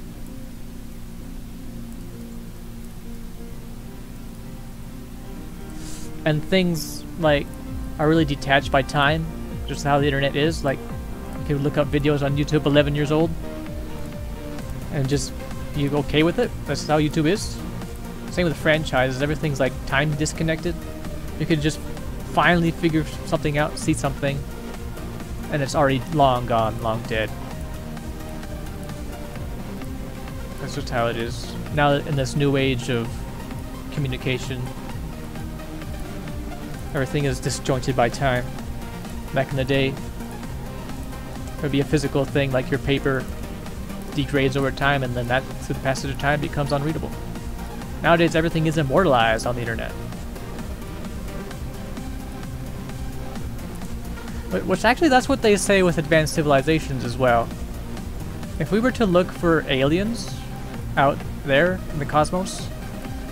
And things like are really detached by time, just how the internet is. Like you can look up videos on YouTube 11 years old and just you okay with it. That's how YouTube is. Same with franchises. Everything's like time disconnected. You could just finally figure something out, see something, and it's already long gone, long dead. That's just how it is. Now in this new age of communication, everything is disjointed by time. Back in the day, it would be a physical thing like your paper degrades over time and then that, through the passage of time, becomes unreadable. Nowadays, everything is immortalized on the internet. Which actually, that's what they say with advanced civilizations as well. If we were to look for aliens out there in the cosmos,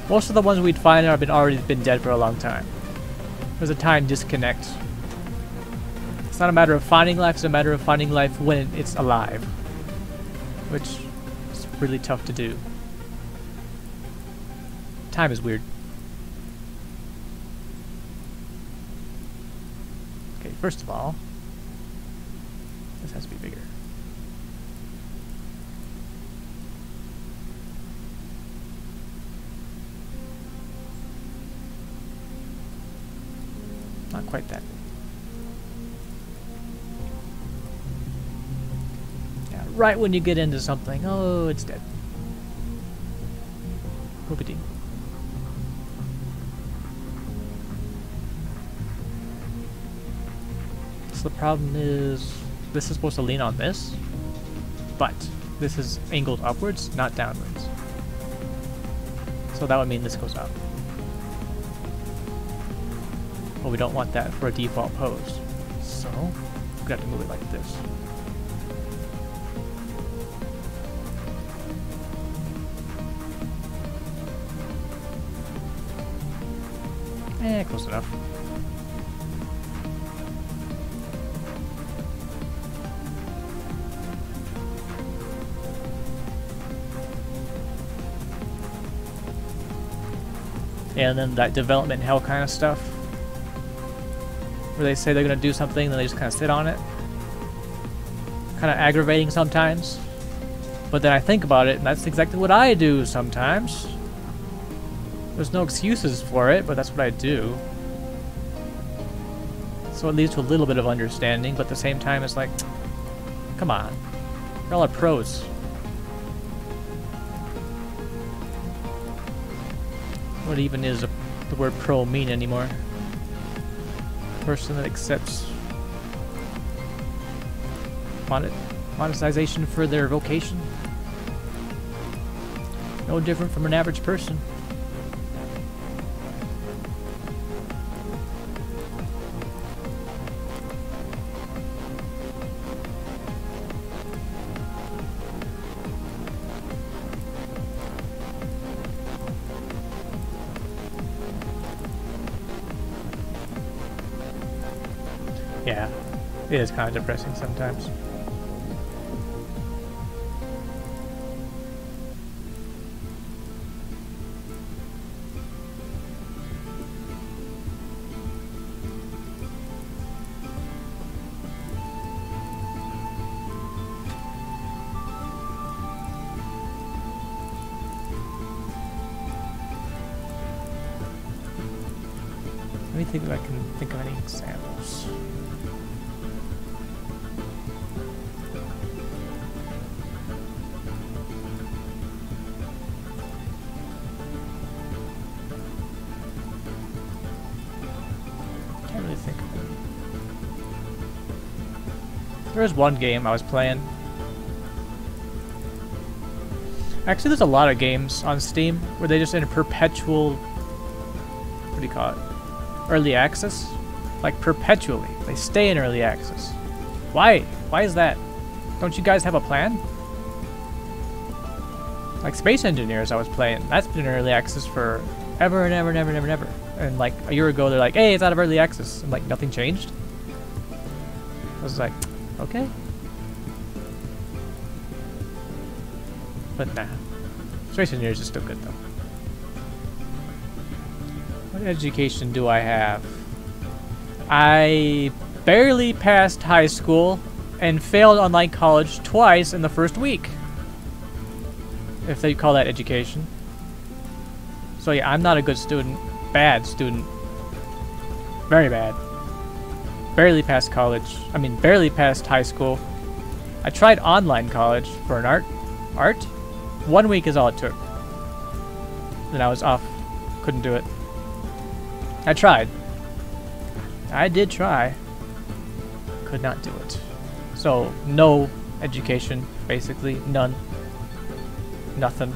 most of the ones we'd find have been already been dead for a long time. There's a time disconnect. It's not a matter of finding life, it's a matter of finding life when it's alive. Which is really tough to do. Time is weird. Okay, first of all, this has to be bigger. Not quite that. Right when you get into something, oh, it's dead. Poopity. The problem is this is supposed to lean on this, but this is angled upwards, not downwards. So that would mean this goes up. Well, we don't want that for a default pose. So, we have to move it like this. Eh, close enough. And then that development hell kind of stuff. Where they say they're going to do something, then they just kind of sit on it. Kind of aggravating sometimes. But then I think about it, and that's exactly what I do sometimes. There's no excuses for it, but that's what I do. So it leads to a little bit of understanding, but at the same time it's like, come on. You're all are pros. What even is a, the word pro mean anymore? Person that accepts monet monetization for their vocation? No different from an average person. Is kind of depressing sometimes. There was one game I was playing. Actually, there's a lot of games on Steam where they just in perpetual. What do you call it? Early access? Like perpetually. They stay in early access. Why? Why is that? Don't you guys have a plan? Like Space Engineers I was playing, that's been in early access for ever and ever and ever and ever and ever. And like a year ago they're like, hey, it's out of early access. And like nothing changed. I was like, okay. But nah. Space Engineers is still good though. What education do I have? I barely passed high school and failed online college twice in the first week. If they call that education. So yeah, I'm not a good student. Bad student. Very bad. Barely passed college. I mean, barely passed high school. I tried online college for an art. Art? One week is all it took. Then I was off. Couldn't do it. I tried. I did try. Could not do it. So, no education, basically. None. Nothing.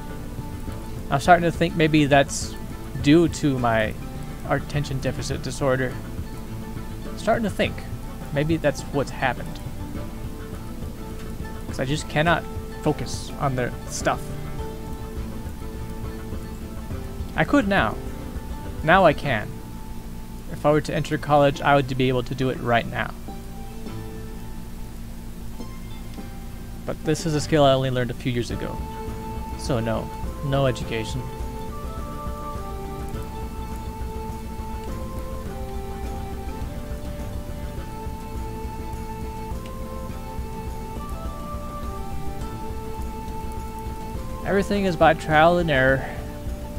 I'm starting to think maybe that's due to my attention deficit disorder. Starting to think. Maybe that's what's happened. Because I just cannot focus on the stuff. I could now. Now I can. If I were to enter college, I would be able to do it right now. But this is a skill I only learned a few years ago. So no, no education. Everything is by trial and error.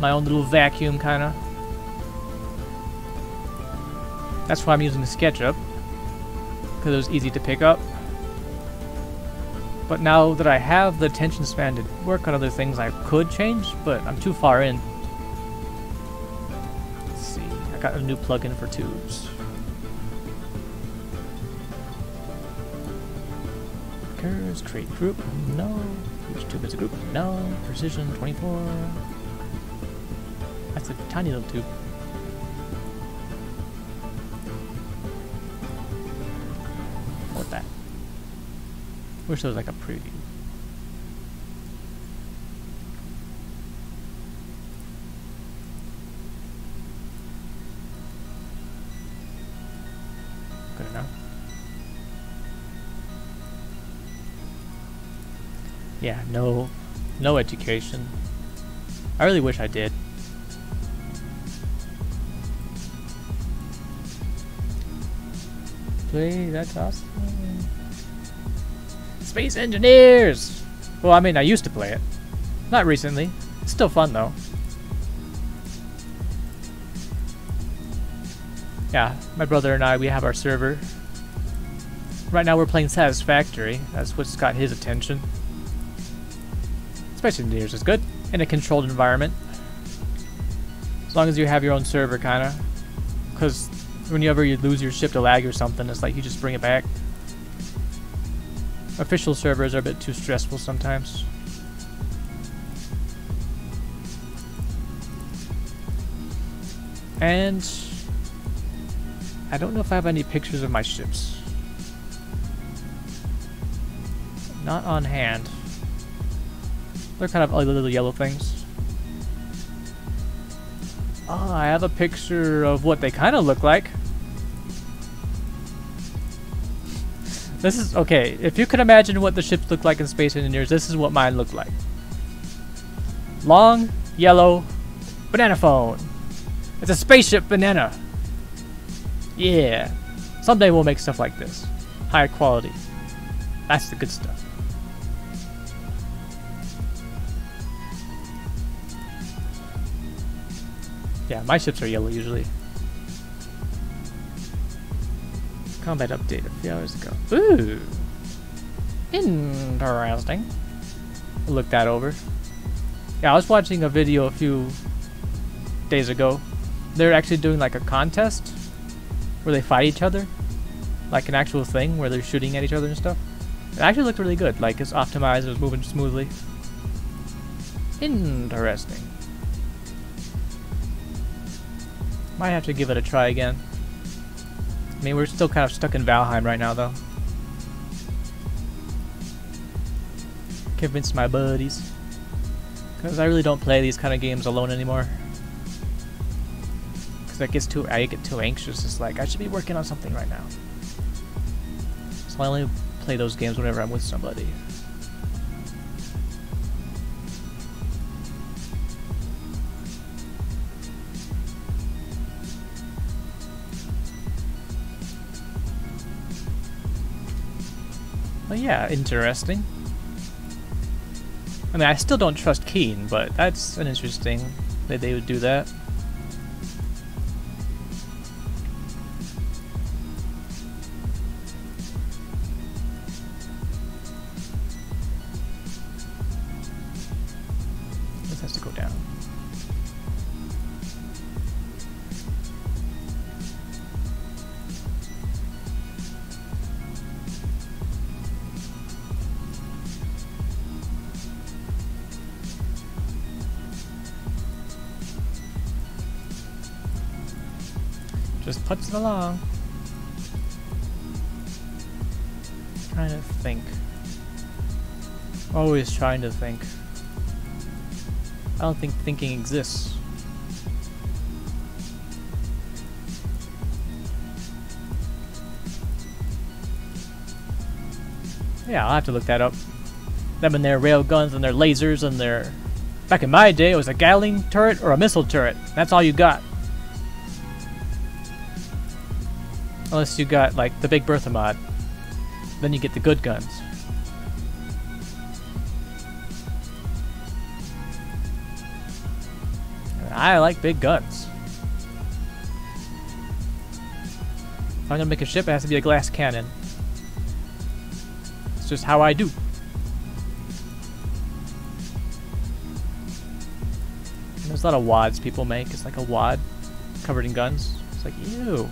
My own little vacuum, kinda. That's why I'm using the SketchUp. Because it was easy to pick up. But now that I have the attention span to work on other things, I could change, but I'm too far in. Let's see, I got a new plugin for tubes. Curves, create group, no. Each tube is a group, no. Precision, 24. That's a tiny little tube. What that? Wish there was like a preview. Yeah, no, no education. I really wish I did. Play, that's awesome. Space Engineers! Well, I mean, I used to play it. Not recently. It's still fun, though. Yeah, my brother and I, we have our server. Right now we're playing Satisfactory. That's what's got his attention. Space Engineers is good. In a controlled environment. As long as you have your own server, kinda. Because whenever you lose your ship to lag or something, it's like you just bring it back. Official servers are a bit too stressful sometimes. And I don't know if I have any pictures of my ships. Not on hand. They're kind of ugly little yellow things. Oh, I have a picture of what they kind of look like. This is, okay, if you can imagine what the ships look like in Space Engineers, this is what mine looked like. Long, yellow, banana phone. It's a spaceship banana. Yeah. Someday we'll make stuff like this. Higher quality. That's the good stuff. Yeah, my ships are yellow usually. Combat update a few hours ago. Ooh! Interesting. I'll look that over. Yeah, I was watching a video a few days ago. They're actually doing like a contest where they fight each other. Like an actual thing where they're shooting at each other and stuff. It actually looked really good. Like it's optimized, it was moving smoothly. Interesting. Might have to give it a try again. I mean, we're still kind of stuck in Valheim right now, though. Convince my buddies. Because I really don't play these kind of games alone anymore. Because gets too, I get too anxious. It's like, I should be working on something right now. So I only play those games whenever I'm with somebody. Well, yeah, interesting. I mean, I still don't trust Keen, but that's an interesting that they would do that. Just puts it along. Trying to think. Always trying to think. I don't think thinking exists. Yeah, I'll have to look that up. Them and their rail guns and their lasers and their... Back in my day, it was a Gatling turret or a missile turret. That's all you got. Unless you got, like, the Big Bertha mod. Then you get the good guns. I like big guns. If I'm gonna make a ship, it has to be a glass cannon. It's just how I do. There's a lot of wads people make. It's like a wad covered in guns. It's like, ew.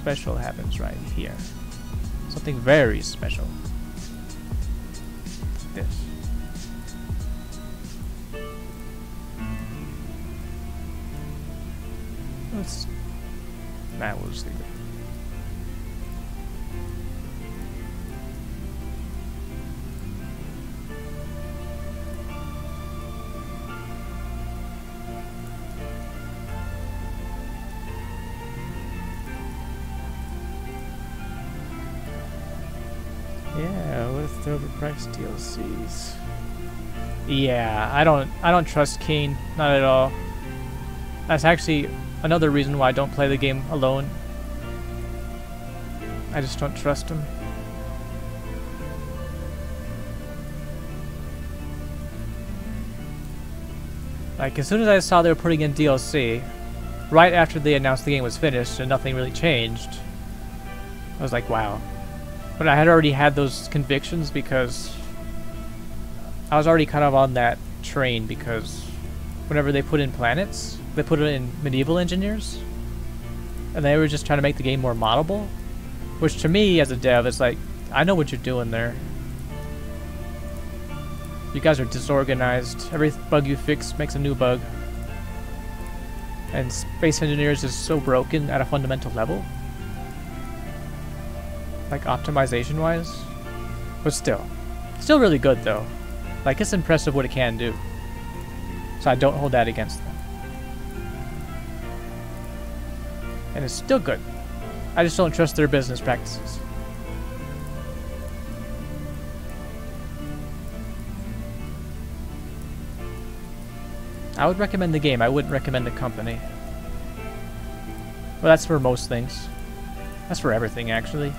Special happens right here. Something very special. DLCs. Yeah, I don't I don't trust Keen, not at all. That's actually another reason why I don't play the game alone. I just don't trust him. Like, as soon as I saw they were putting in DLC, right after they announced the game was finished and nothing really changed, I was like, wow. But I had already had those convictions because I was already kind of on that train because whenever they put in planets, they put it in medieval engineers, and they were just trying to make the game more moddable, which to me as a dev is like, I know what you're doing there. You guys are disorganized. Every bug you fix makes a new bug. And Space Engineers is so broken at a fundamental level. Like optimization wise. But still. Still really good though. Like it's impressive what it can do. So I don't hold that against them. And it's still good. I just don't trust their business practices. I would recommend the game. I wouldn't recommend the company. Well, that's for most things. That's for everything, actually.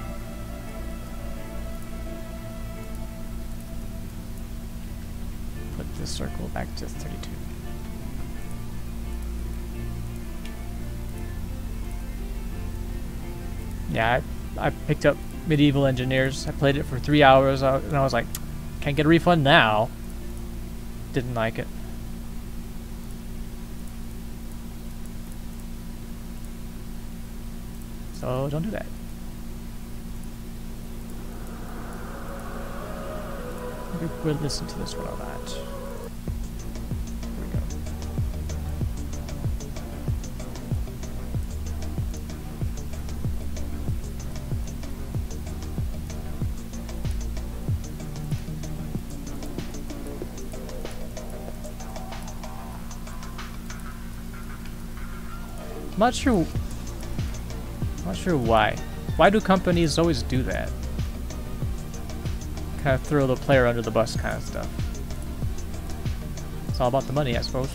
Back to 32. Yeah, I, I picked up Medieval Engineers. I played it for three hours, uh, and I was like, can't get a refund now. Didn't like it. So don't do that. We'll listen to this one or not. Not sure not sure why. Why do companies always do that? Kind of throw the player under the bus kind of stuff. It's all about the money, I suppose.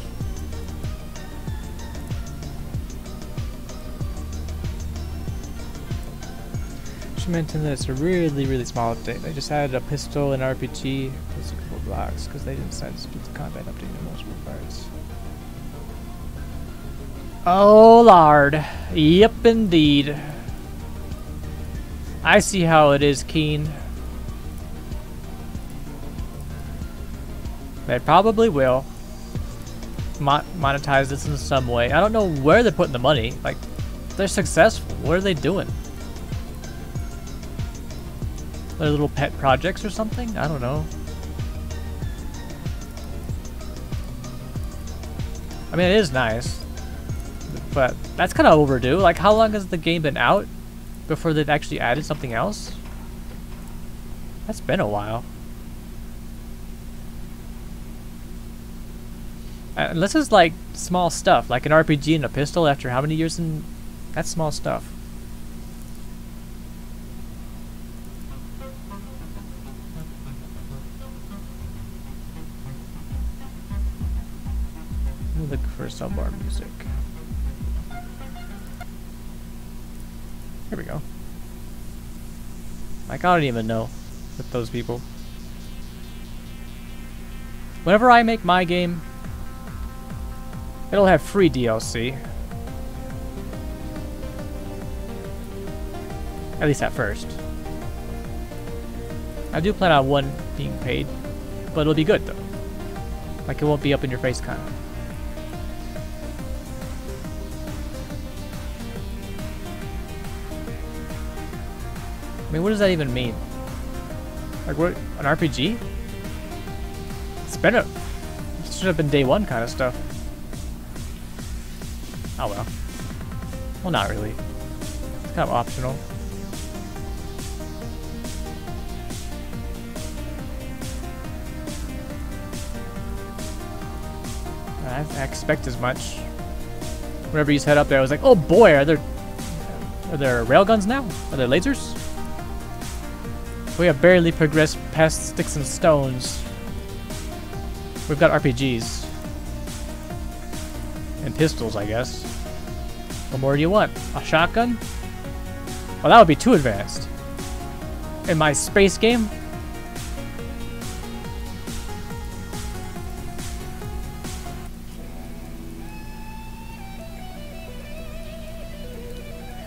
She mentioned that it's a really, really small update. They just added a pistol and RPG couple blocks because they didn't decide to split the combat update into multiple parts. Oh, Lord. Yep, indeed. I see how it is, Keen. They probably will Mo monetize this in some way. I don't know where they're putting the money. Like, they're successful. What are they doing? Their little pet projects or something? I don't know. I mean, it is nice. But that's kind of overdue. Like, how long has the game been out before they've actually added something else? That's been a while. Uh, this is like small stuff, like an RPG and a pistol after how many years in... That's small stuff. Look for subbar music. Here we go. Like, I don't even know with those people. Whenever I make my game, it'll have free DLC. At least at first. I do plan on one being paid, but it'll be good though. Like it won't be up in your face kind of. I mean, what does that even mean? Like, what? An RPG? It's been a... It should have been day one kind of stuff. Oh well. Well, not really. It's kind of optional. I, expect as much. Whenever you head up there, I was like, oh boy, are there... Are there railguns now? Are there lasers? We have barely progressed past sticks and stones. We've got RPGs. And pistols, I guess. What more do you want? A shotgun? Well, that would be too advanced. In my space game?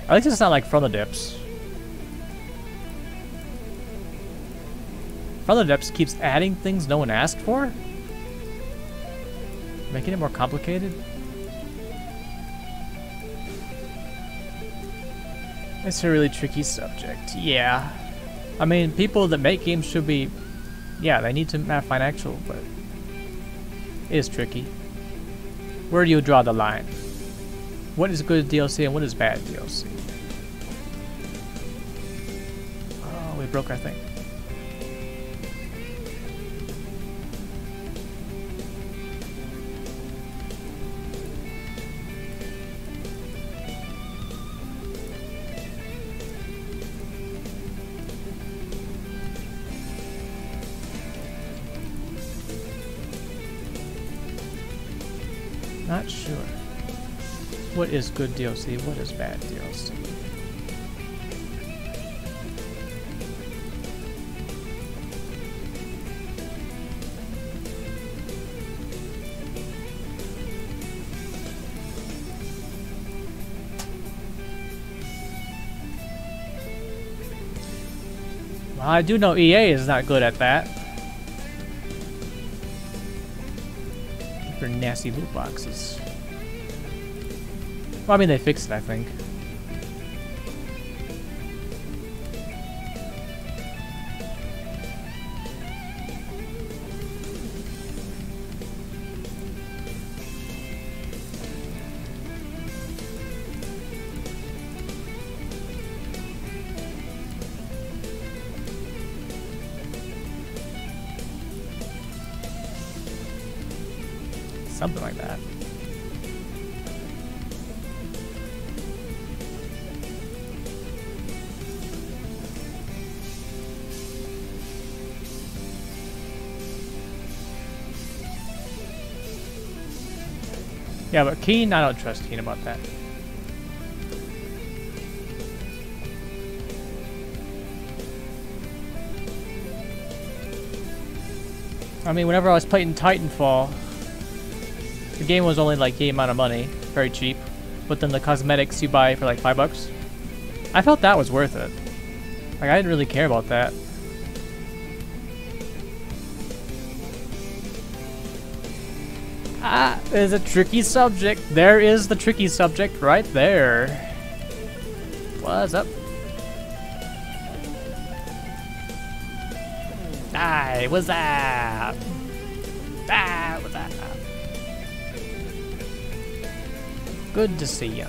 At least it's not like From the Depths. From the Depths keeps adding things no one asked for? Making it more complicated? It's a really tricky subject. Yeah. I mean, people that make games should be... Yeah, they need to have financial, but... It is tricky. Where do you draw the line? What is good DLC and what is bad DLC? Oh, we broke our thing. What is good DLC? What is bad DLC? Well, I do know EA is not good at that. For nasty loot boxes. Well, I mean, they fixed it, I think. Something like that. Yeah, but Keen, I don't trust Keen about that. I mean, whenever I was playing Titanfall, the game was only like the amount of money, very cheap, but then the cosmetics you buy for like five bucks, I felt that was worth it. Like I didn't really care about that. Ah, is a tricky subject. There is the tricky subject right there. What's up? Hi, what's up? Ah, what's up? Good to see you.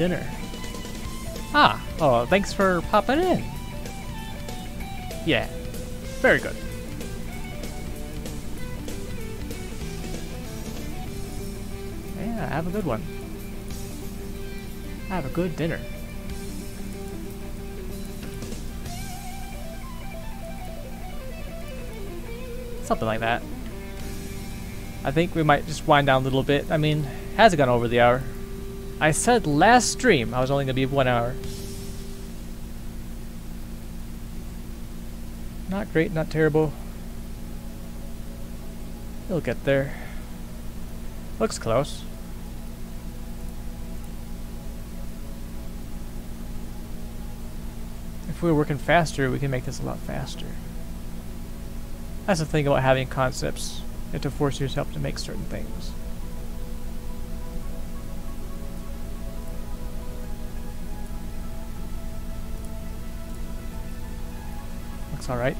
Dinner. Ah, oh, thanks for popping in. Yeah, very good. Yeah, have a good one. Have a good dinner. Something like that. I think we might just wind down a little bit. I mean, has it gone over the hour? I said last stream I was only going to be one hour. Not great, not terrible. We'll get there. Looks close. If we were working faster, we can make this a lot faster. That's the thing about having concepts. You have to force yourself to make certain things. Alright.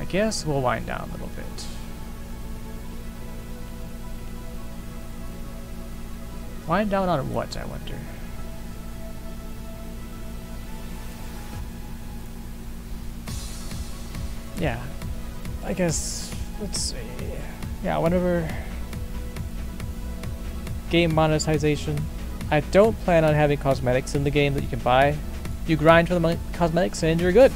I guess we'll wind down a little bit. Wind down on what, I wonder? Yeah. I guess, let's see. Yeah, whenever... Game monetization. I don't plan on having cosmetics in the game that you can buy. You grind for the cosmetics and you're good.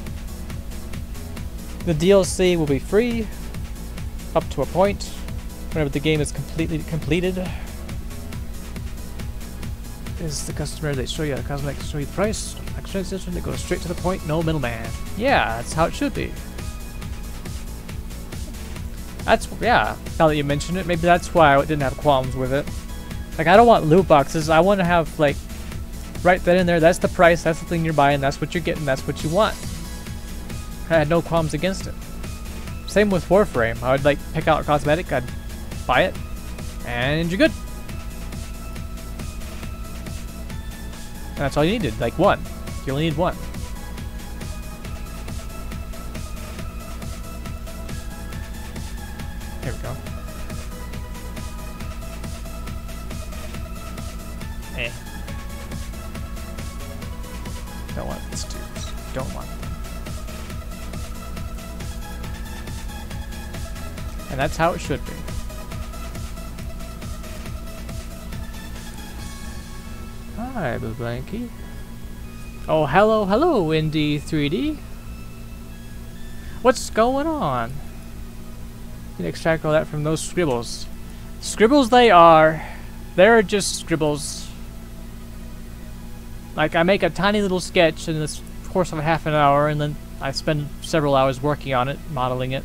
The DLC will be free up to a point whenever the game is completely completed. Is the customer they show you the cosmetics, show you the price, action transition, they go straight to the point, no middleman. Yeah, that's how it should be. That's, yeah, now that you mention it, maybe that's why I didn't have qualms with it. Like, I don't want loot boxes, I want to have, like, right then and there, that's the price, that's the thing you're buying, that's what you're getting, that's what you want. I had no qualms against it. Same with Warframe, I would, like, pick out a cosmetic, I'd buy it, and you're good. And that's all you needed, like one. You only need one. How it should be. Hi, Blankey. Oh, hello, hello, Indy 3D. What's going on? You can extract all that from those scribbles. Scribbles they are. They're just scribbles. Like, I make a tiny little sketch in the course of a half an hour, and then I spend several hours working on it, modeling it.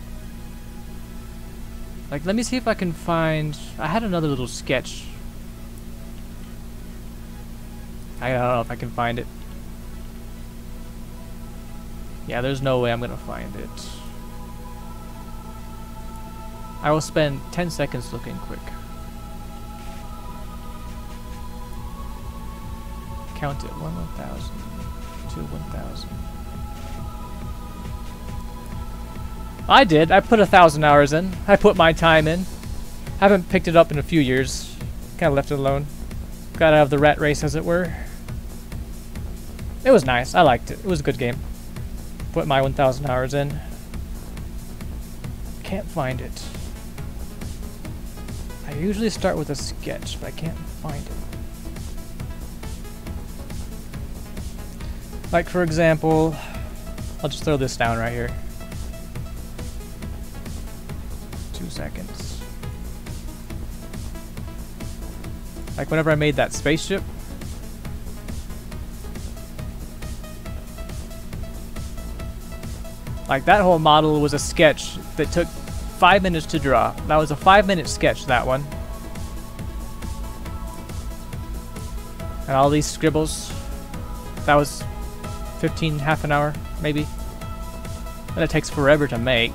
Like, let me see if I can find... I had another little sketch. I don't know if I can find it. Yeah, there's no way I'm gonna find it. I will spend 10 seconds looking quick. Count it, 1 1,000, 2 1,000. I did, I put a thousand hours in. I put my time in. Haven't picked it up in a few years. Kinda left it alone. Got out of the rat race as it were. It was nice, I liked it. It was a good game put my 1,000 hours in. Can't find it. I usually start with a sketch, but I can't find it. Like, for example, I'll just throw this down right here. Seconds. Like, whenever I made that spaceship, Like that whole model was a sketch that took five minutes to draw. That was a five minute sketch, that one. And all these scribbles, that was 15, half an hour, maybe. And it takes forever to make.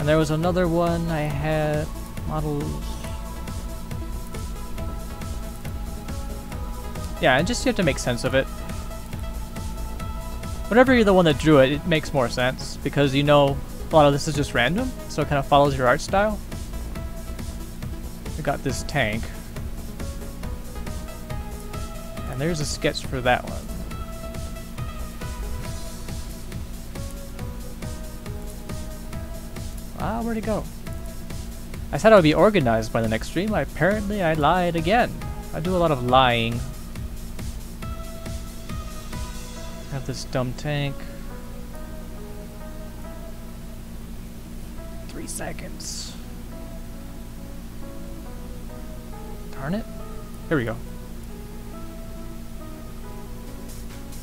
And there was another one I had, models. Yeah, and just you have to make sense of it. Whenever you're the one that drew it, it makes more sense because you know a lot of this is just random, so it kind of follows your art style. I got this tank. And there's a sketch for that one. Ah, where'd it go? I said I would be organized by the next stream. Apparently I lied again. I do a lot of lying Have this dumb tank. Three seconds. Darn it. Here we go.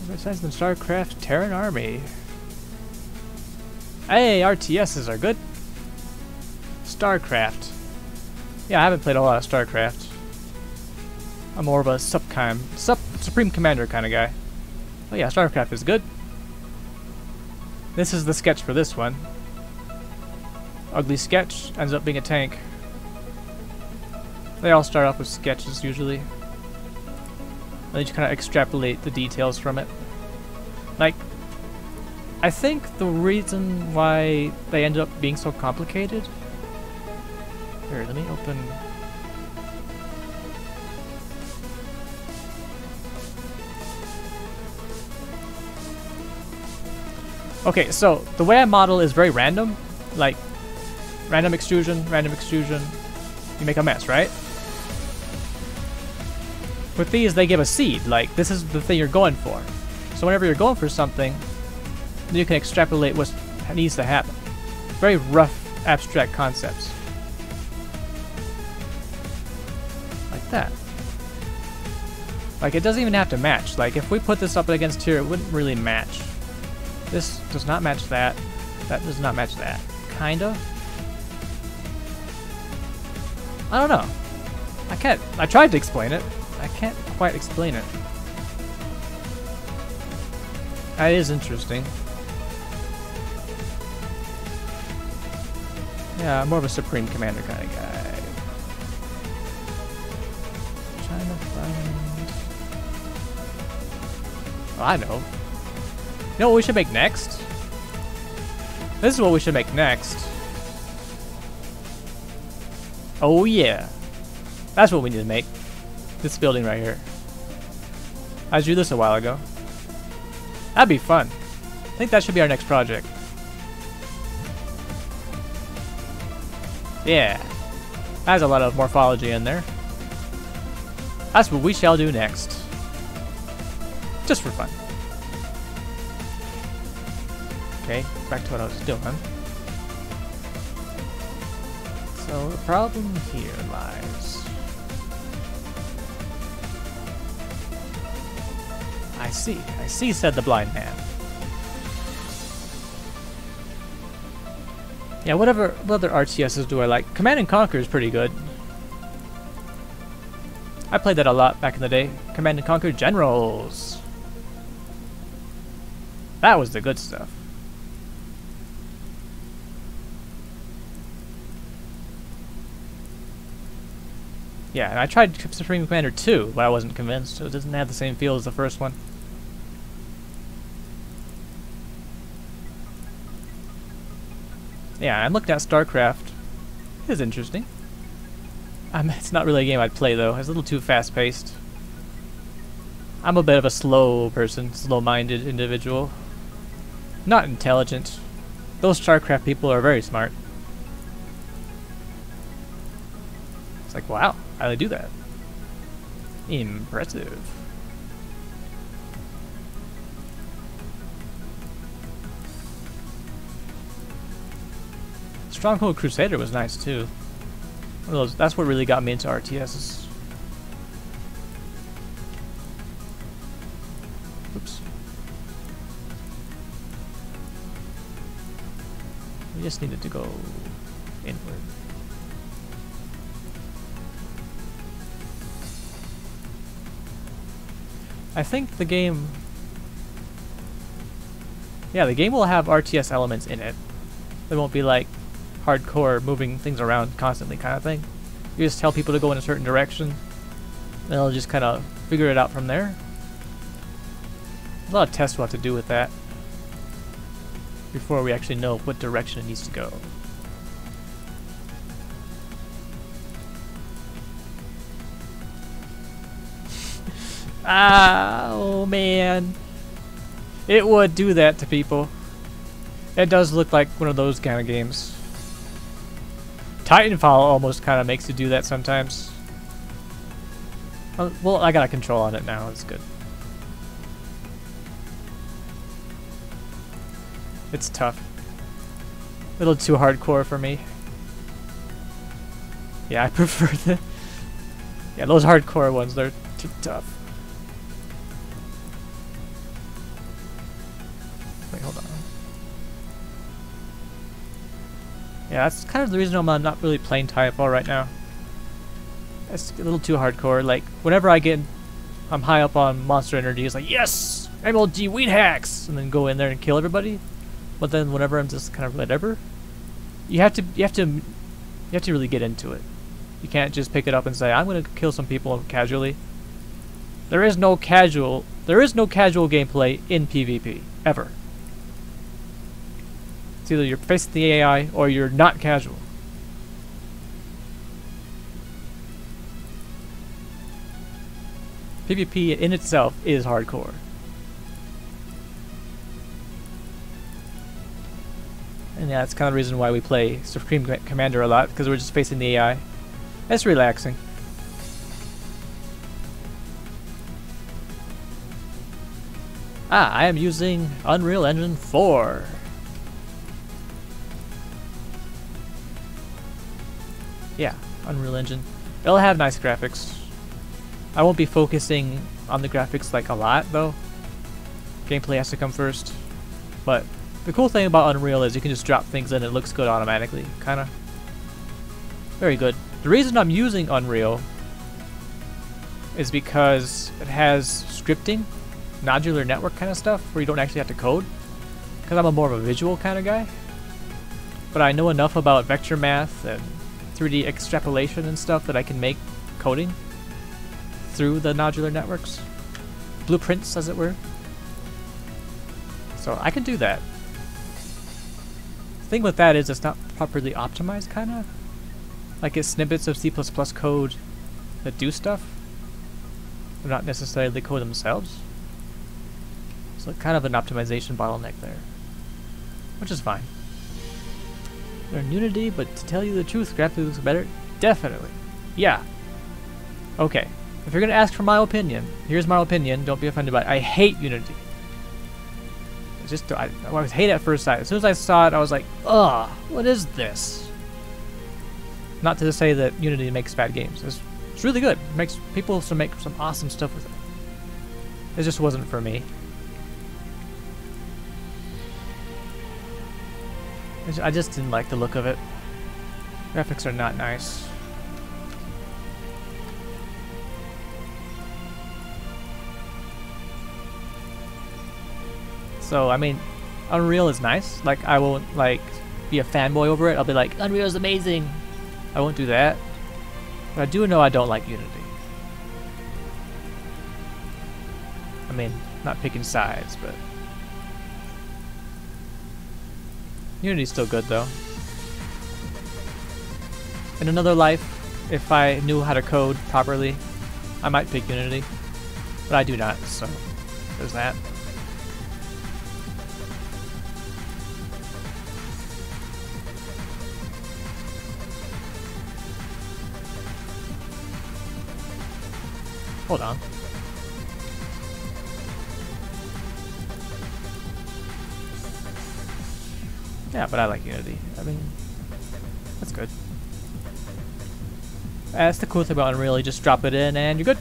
Besides the StarCraft Terran Army. Hey, RTSs are good. StarCraft. Yeah, I haven't played a lot of StarCraft. I'm more of a Supreme Commander kind of guy. Oh yeah, StarCraft is good. This is the sketch for this one. Ugly sketch, ends up being a tank. They all start off with sketches usually. And then you kind of extrapolate the details from it. Like, I think the reason why they end up being so complicated... Here, let me open Okay, so the way I model is very random. Like, random extrusion, random extrusion. You make a mess, right? With these, they give a seed. Like, this is the thing you're going for. So whenever you're going for something, you can extrapolate what needs to happen. Very rough, abstract concepts. That. Like, it doesn't even have to match. Like, if we put this up against here, it wouldn't really match. This does not match that. That does not match that. Kinda. I don't know. I can't. I tried to explain it. I can't quite explain it. That is interesting. Yeah, I'm more of a Supreme Commander kind of guy. Trying to find... I know. You know what we should make next? This is what we should make next. Oh yeah. That's what we need to make. This building right here. I drew this a while ago. That'd be fun. I think that should be our next project. Yeah. That Has a lot of morphology in there. That's what we shall do next. Just for fun. Okay, back to what I was doing. Uh-huh. So the problem here lies. I see, I see, said the blind man. Yeah, whatever what other RTSs do I like? Command and Conquer is pretty good. I played that a lot back in the day. Command and Conquer Generals. That was the good stuff. Yeah, and I tried Supreme Commander 2, but I wasn't convinced. It doesn't have the same feel as the first one. Yeah, I'm looking at StarCraft. It is interesting. Um, it's not really a game I'd play though. It's a little too fast-paced. I'm a bit of a slow person, slow-minded individual. Not intelligent. Those StarCraft people are very smart. It's like, wow, how do they do that? Impressive. Stronghold Crusader was nice too. Those, that's what really got me into RTSs. Oops. We just needed to go inward. I think the game... Yeah, the game will have RTS elements in it. It won't be like hardcore moving things around constantly kind of thing. You just tell people to go in a certain direction, and they'll just kind of figure it out from there. a lot of tests we'll have to do with that before we actually know what direction it needs to go. ah, oh man. It would do that to people. It does look like one of those kind of games. Titanfall almost kind of makes you do that sometimes. Uh, well, I got a control on it now. It's good. It's tough. A little too hardcore for me. Yeah, I prefer the... Yeah, those hardcore ones, they're too tough. Yeah, that's kind of the reason I'm not really playing Titanfall right now. It's a little too hardcore. Like, whenever I get, I'm high up on Monster Energy, it's like, yes! MLG Weed Hacks! And then go in there and kill everybody. But then whenever I'm just kind of whatever, you have to, you have to, you have to really get into it. You can't just pick it up and say, I'm gonna kill some people casually. There is no casual, there is no casual gameplay in PvP, ever. It's either you're facing the AI or you're not casual. PvP in itself is hardcore. And yeah, that's kind of the reason why we play Supreme Commander a lot, because we're just facing the AI. It's relaxing. Ah, I am using Unreal Engine 4. Yeah, Unreal Engine. It'll have nice graphics. I won't be focusing on the graphics like a lot though. Gameplay has to come first. But the cool thing about Unreal is you can just drop things in and it looks good automatically, kinda. Very good. The reason I'm using Unreal is because it has scripting, nodular network kind of stuff, where you don't actually have to code. Because I'm a more of a visual kind of guy. But I know enough about vector math and 3D extrapolation and stuff that I can make coding through the nodular networks. Blueprints, as it were. So I can do that. The thing with that is it's not properly optimized, kind of. Like it's snippets of C++ code that do stuff. They're not necessarily the code themselves. So kind of an optimization bottleneck there. Which is fine. They're Unity, but to tell you the truth, graphically looks better? Definitely. Yeah. Okay. If you're gonna ask for my opinion, here's my opinion, don't be offended by it. I hate Unity. It's just, I, I was hate at first sight. As soon as I saw it, I was like, ugh, what is this? Not to say that Unity makes bad games. It's, it's really good. It makes people to make some awesome stuff with it. It just wasn't for me. I just didn't like the look of it. Graphics are not nice. So, I mean, Unreal is nice. Like, I won't, like, be a fanboy over it. I'll be like, Unreal is amazing. I won't do that. But I do know I don't like Unity. I mean, not picking sides, but... Unity's still good though. In another life, if I knew how to code properly, I might pick Unity. But I do not, so there's that. Hold on. Yeah, but I like Unity. I mean, that's good. That's the cool thing about Unreal. You just drop it in and you're good.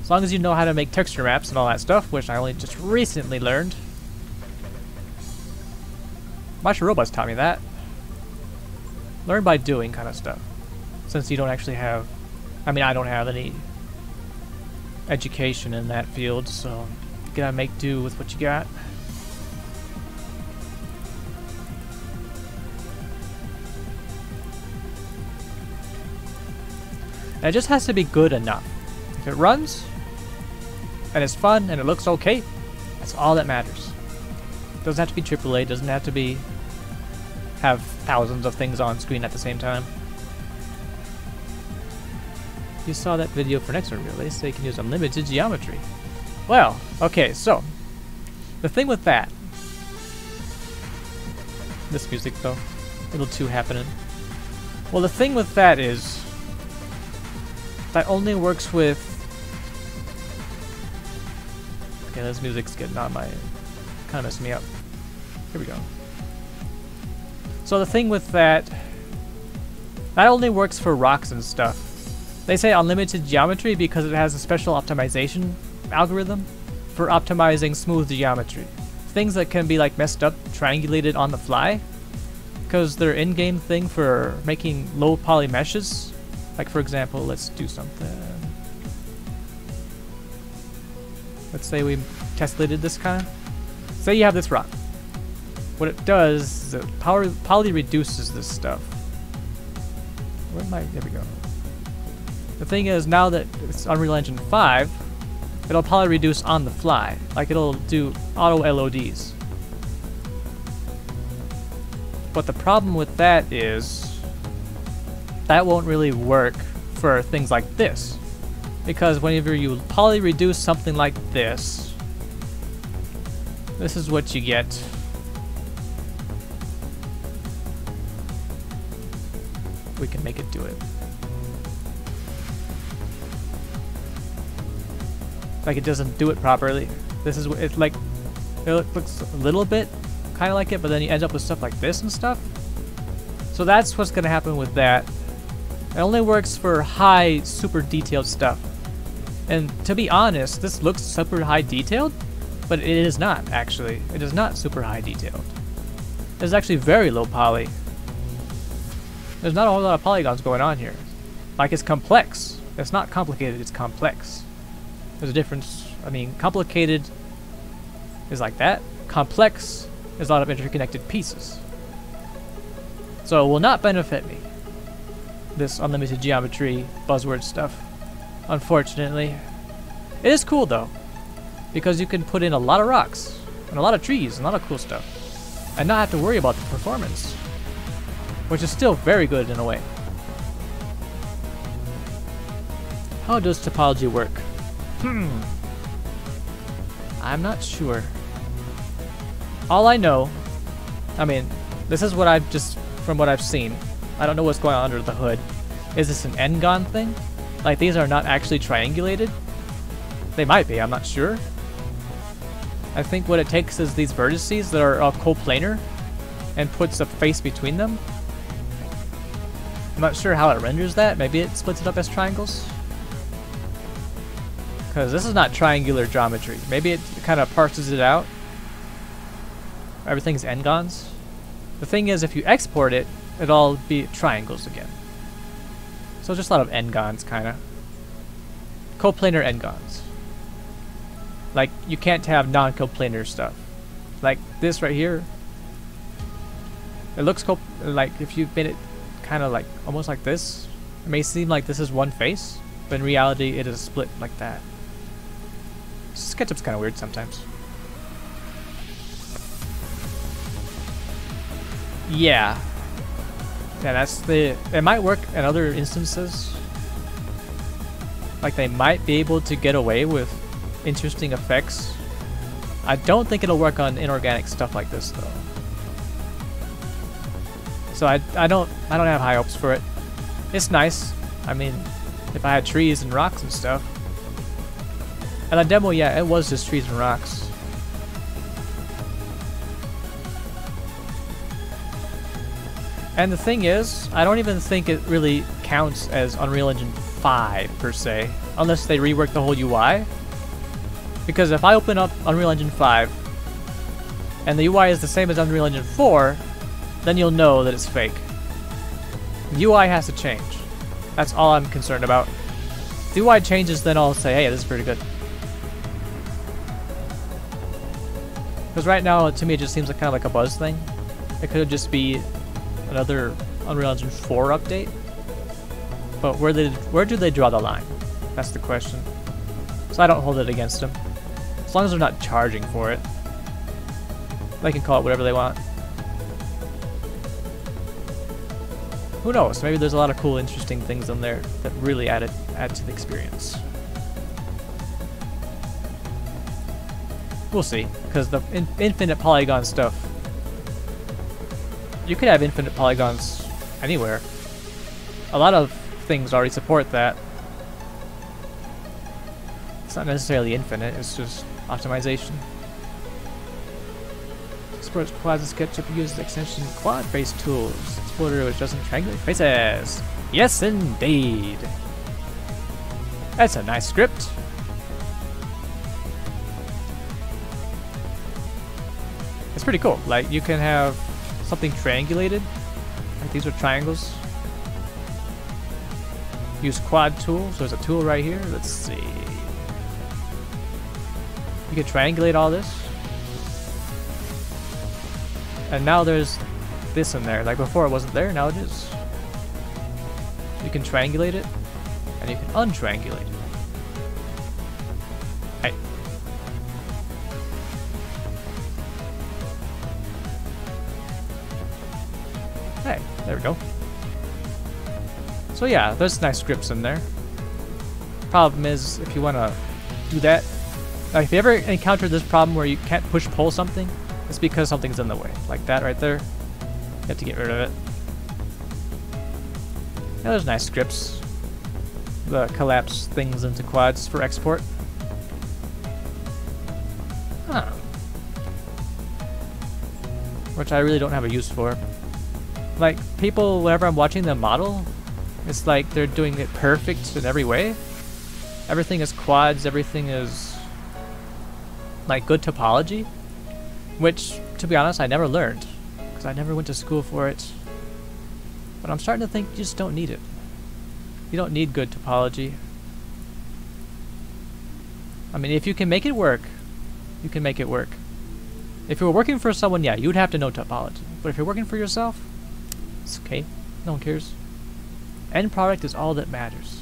As long as you know how to make texture maps and all that stuff, which I only just recently learned. Master Robots taught me that. Learn by doing kind of stuff. Since you don't actually have... I mean, I don't have any education in that field, so you gotta make do with what you got. And it just has to be good enough. If it runs, and it's fun, and it looks okay, that's all that matters. It doesn't have to be AAA, doesn't have to be have thousands of things on screen at the same time. You saw that video for next one, really, so you can use unlimited geometry. Well, okay, so, the thing with that, this music though, a little too happening. Well, the thing with that is, that only works with... Okay, this music's getting on my... kind of messing me up. Here we go. So the thing with that... That only works for rocks and stuff. They say unlimited geometry because it has a special optimization algorithm for optimizing smooth geometry. Things that can be like messed up, triangulated on the fly, because their in-game thing for making low poly meshes like for example, let's do something. Let's say we tested this kind. Say you have this rock. What it does is it power, poly reduces this stuff. Where am I? There we go. The thing is, now that it's Unreal Engine 5, it'll poly reduce on the fly. Like it'll do auto LODs. But the problem with that is that won't really work for things like this. Because whenever you poly reduce something like this, this is what you get. We can make it do it. Like it doesn't do it properly. This is what it's like. It looks a little bit kind of like it, but then you end up with stuff like this and stuff. So that's what's going to happen with that. It only works for high, super detailed stuff. And to be honest, this looks super high detailed, but it is not, actually. It is not super high detailed. It's actually very low poly. There's not a whole lot of polygons going on here. Like, it's complex. It's not complicated, it's complex. There's a difference. I mean, complicated is like that. Complex is a lot of interconnected pieces. So it will not benefit me this unlimited geometry buzzword stuff. Unfortunately. It is cool though, because you can put in a lot of rocks, and a lot of trees, and a lot of cool stuff, and not have to worry about the performance, which is still very good in a way. How does topology work? Hmm. I'm not sure. All I know, I mean, this is what I've just, from what I've seen, I don't know what's going on under the hood. Is this an n-gon thing? Like, these are not actually triangulated? They might be, I'm not sure. I think what it takes is these vertices that are uh, coplanar and puts a face between them. I'm not sure how it renders that. Maybe it splits it up as triangles. Because this is not triangular geometry. Maybe it kind of parses it out. Everything's n-gons. The thing is, if you export it, it'll all be triangles again. So just a lot of n-gons, kind of. Coplanar n-gons. Like, you can't have non-coplanar stuff. Like this right here. It looks like if you've made it kind of like almost like this, it may seem like this is one face, but in reality it is split like that. SketchUp's kind of weird sometimes. Yeah. Yeah, that's the... It might work in other instances. Like they might be able to get away with interesting effects. I don't think it'll work on inorganic stuff like this though. So I, I don't I don't have high hopes for it. It's nice. I mean, if I had trees and rocks and stuff. And the demo, yeah, it was just trees and rocks. And the thing is, I don't even think it really counts as Unreal Engine 5 per se, unless they rework the whole UI. Because if I open up Unreal Engine 5 and the UI is the same as Unreal Engine 4, then you'll know that it's fake. The UI has to change. That's all I'm concerned about. If the UI changes, then I'll say, hey, this is pretty good. Because right now, to me, it just seems like kind of like a buzz thing. It could just be another Unreal Engine 4 update. But where they where do they draw the line? That's the question. So I don't hold it against them. As long as they're not charging for it. They can call it whatever they want. Who knows? Maybe there's a lot of cool, interesting things in there that really add, it, add to the experience. We'll see, because the in infinite polygon stuff you could have infinite polygons anywhere. A lot of things already support that. It's not necessarily infinite, it's just optimization. Supports quads and SketchUp uses extension QuadFace Tools. Explorer which doesn't triangulate faces. Yes, indeed. That's a nice script. It's pretty cool. Like, you can have something triangulated. Like these are triangles. Use quad tools. There's a tool right here. Let's see. You can triangulate all this. And now there's this in there. Like before it wasn't there, now it is. You can triangulate it, and you can untriangulate it. So yeah, there's nice scripts in there. Problem is, if you want to do that, like if you ever encounter this problem where you can't push pull something, it's because something's in the way. Like that right there. You have to get rid of it. Yeah, there's nice scripts. The collapse things into quads for export. Huh. Which I really don't have a use for like people whenever I'm watching them model, it's like they're doing it perfect in every way. Everything is quads, everything is like good topology, which to be honest I never learned because I never went to school for it. But I'm starting to think you just don't need it. You don't need good topology. I mean, if you can make it work, you can make it work. If you were working for someone, yeah, you would have to know topology. But if you're working for yourself, it's okay. No one cares. End product is all that matters.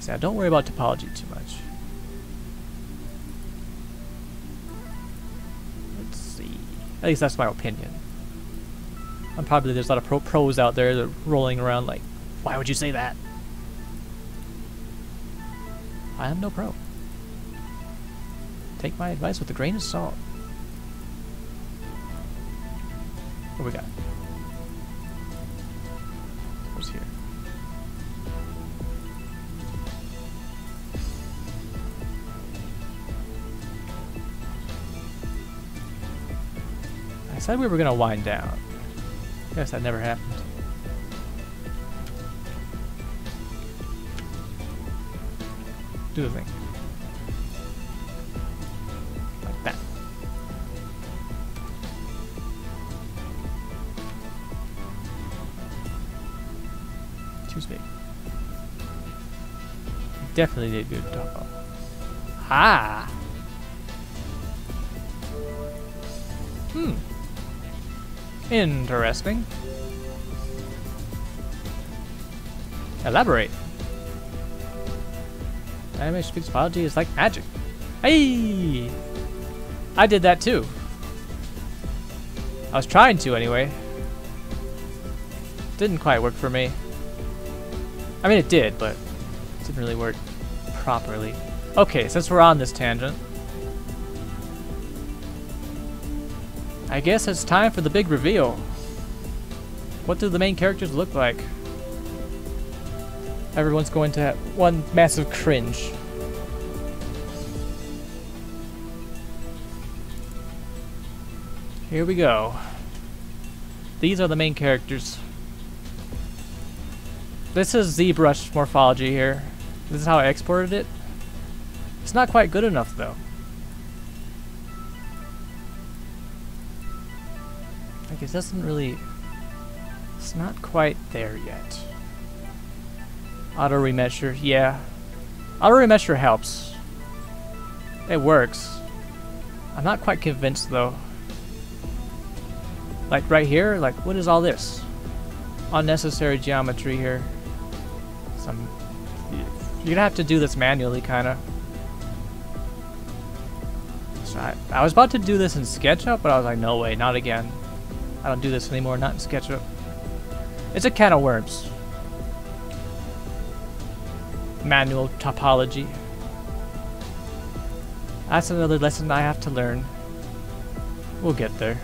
So yeah, don't worry about topology too much. Let's see. At least that's my opinion. And probably there's a lot of pro pros out there that are rolling around like, why would you say that? I am no pro. Take my advice with a grain of salt. What we got? Said we were gonna wind down. Guess that never happened. Do the thing. Like that. Too big. Definitely did good top up. Ha! Interesting. Elaborate. Anime speaks biology is like magic. Hey! I did that too. I was trying to anyway. Didn't quite work for me. I mean, it did, but it didn't really work properly. Okay, since we're on this tangent, I guess it's time for the big reveal. What do the main characters look like? Everyone's going to have one massive cringe. Here we go. These are the main characters. This is ZBrush morphology here. This is how I exported it. It's not quite good enough though. It doesn't really... It's not quite there yet. Auto remesher, yeah. Auto remesher helps. It works. I'm not quite convinced though. Like right here, like what is all this? Unnecessary geometry here. Some you're gonna have to do this manually kinda. So I, I was about to do this in SketchUp, but I was like, no way, not again. I don't do this anymore, not in SketchUp. It's a can of worms. Manual topology. That's another lesson I have to learn. We'll get there.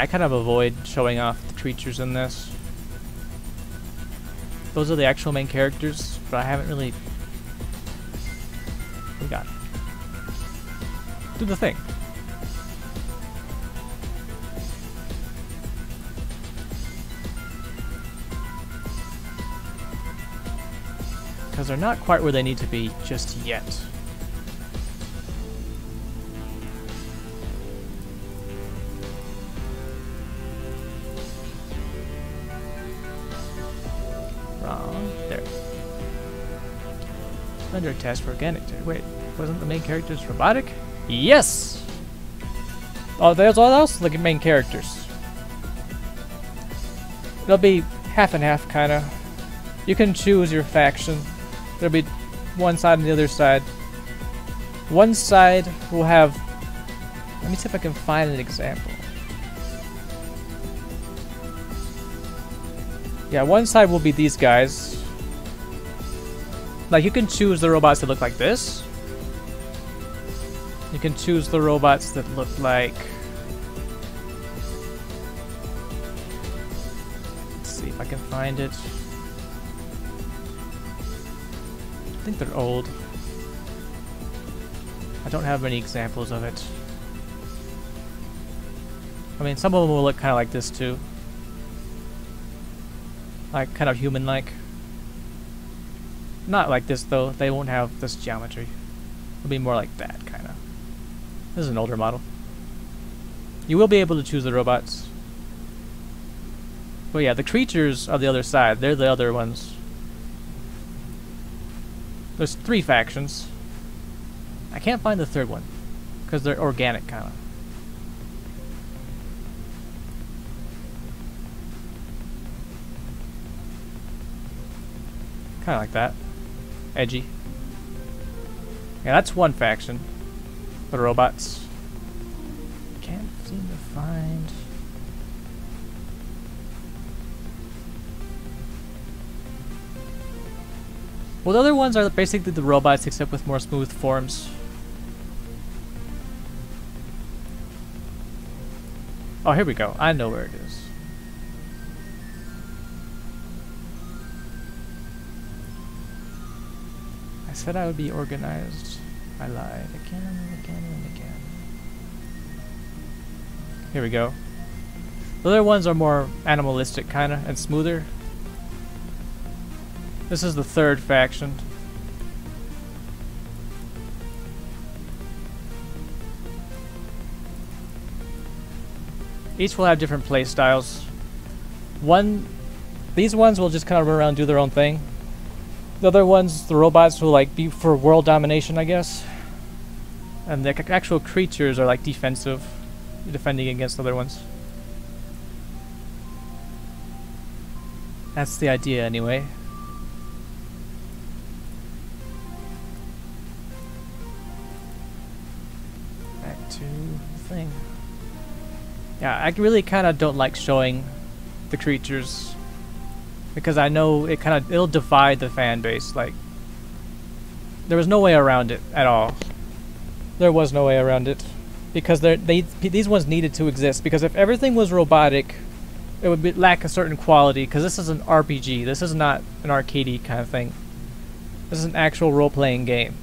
I kind of avoid showing off the creatures in this. Those are the actual main characters, but I haven't really... We got Do the thing. Because they're not quite where they need to be just yet. Under test for organic. Wait, wasn't the main characters robotic? Yes! Oh, there's all else the main characters. They'll be half and half, kind of. You can choose your faction. There'll be one side and the other side. One side will have... Let me see if I can find an example. Yeah, one side will be these guys. Like, you can choose the robots that look like this. You can choose the robots that look like... Let's see if I can find it. I think they're old. I don't have many examples of it. I mean, some of them will look kind of like this too. Like, kind of human-like. Not like this, though. They won't have this geometry. It'll be more like that, kind of. This is an older model. You will be able to choose the robots. But yeah, the creatures are the other side. They're the other ones. There's three factions. I can't find the third one. Because they're organic, kind of. Kind of like that. Edgy. Yeah, that's one faction. The robots. Can't seem to find... Well, the other ones are basically the robots except with more smooth forms. Oh, here we go. I know where it is. Said I would be organized. I lied again and again and again. Here we go. The other ones are more animalistic, kinda, and smoother. This is the third faction. Each will have different play styles. One, these ones will just kind of run around and do their own thing. The other ones, the robots will like be for world domination, I guess. And the actual creatures are like defensive, defending against other ones. That's the idea anyway. Back to thing. Yeah, I really kind of don't like showing the creatures because I know it kind of it'll divide the fan base. Like there was no way around it at all. There was no way around it because they these ones needed to exist because if everything was robotic, it would be, lack a certain quality because this is an RPG. This is not an arcadey kind of thing. This is an actual role-playing game.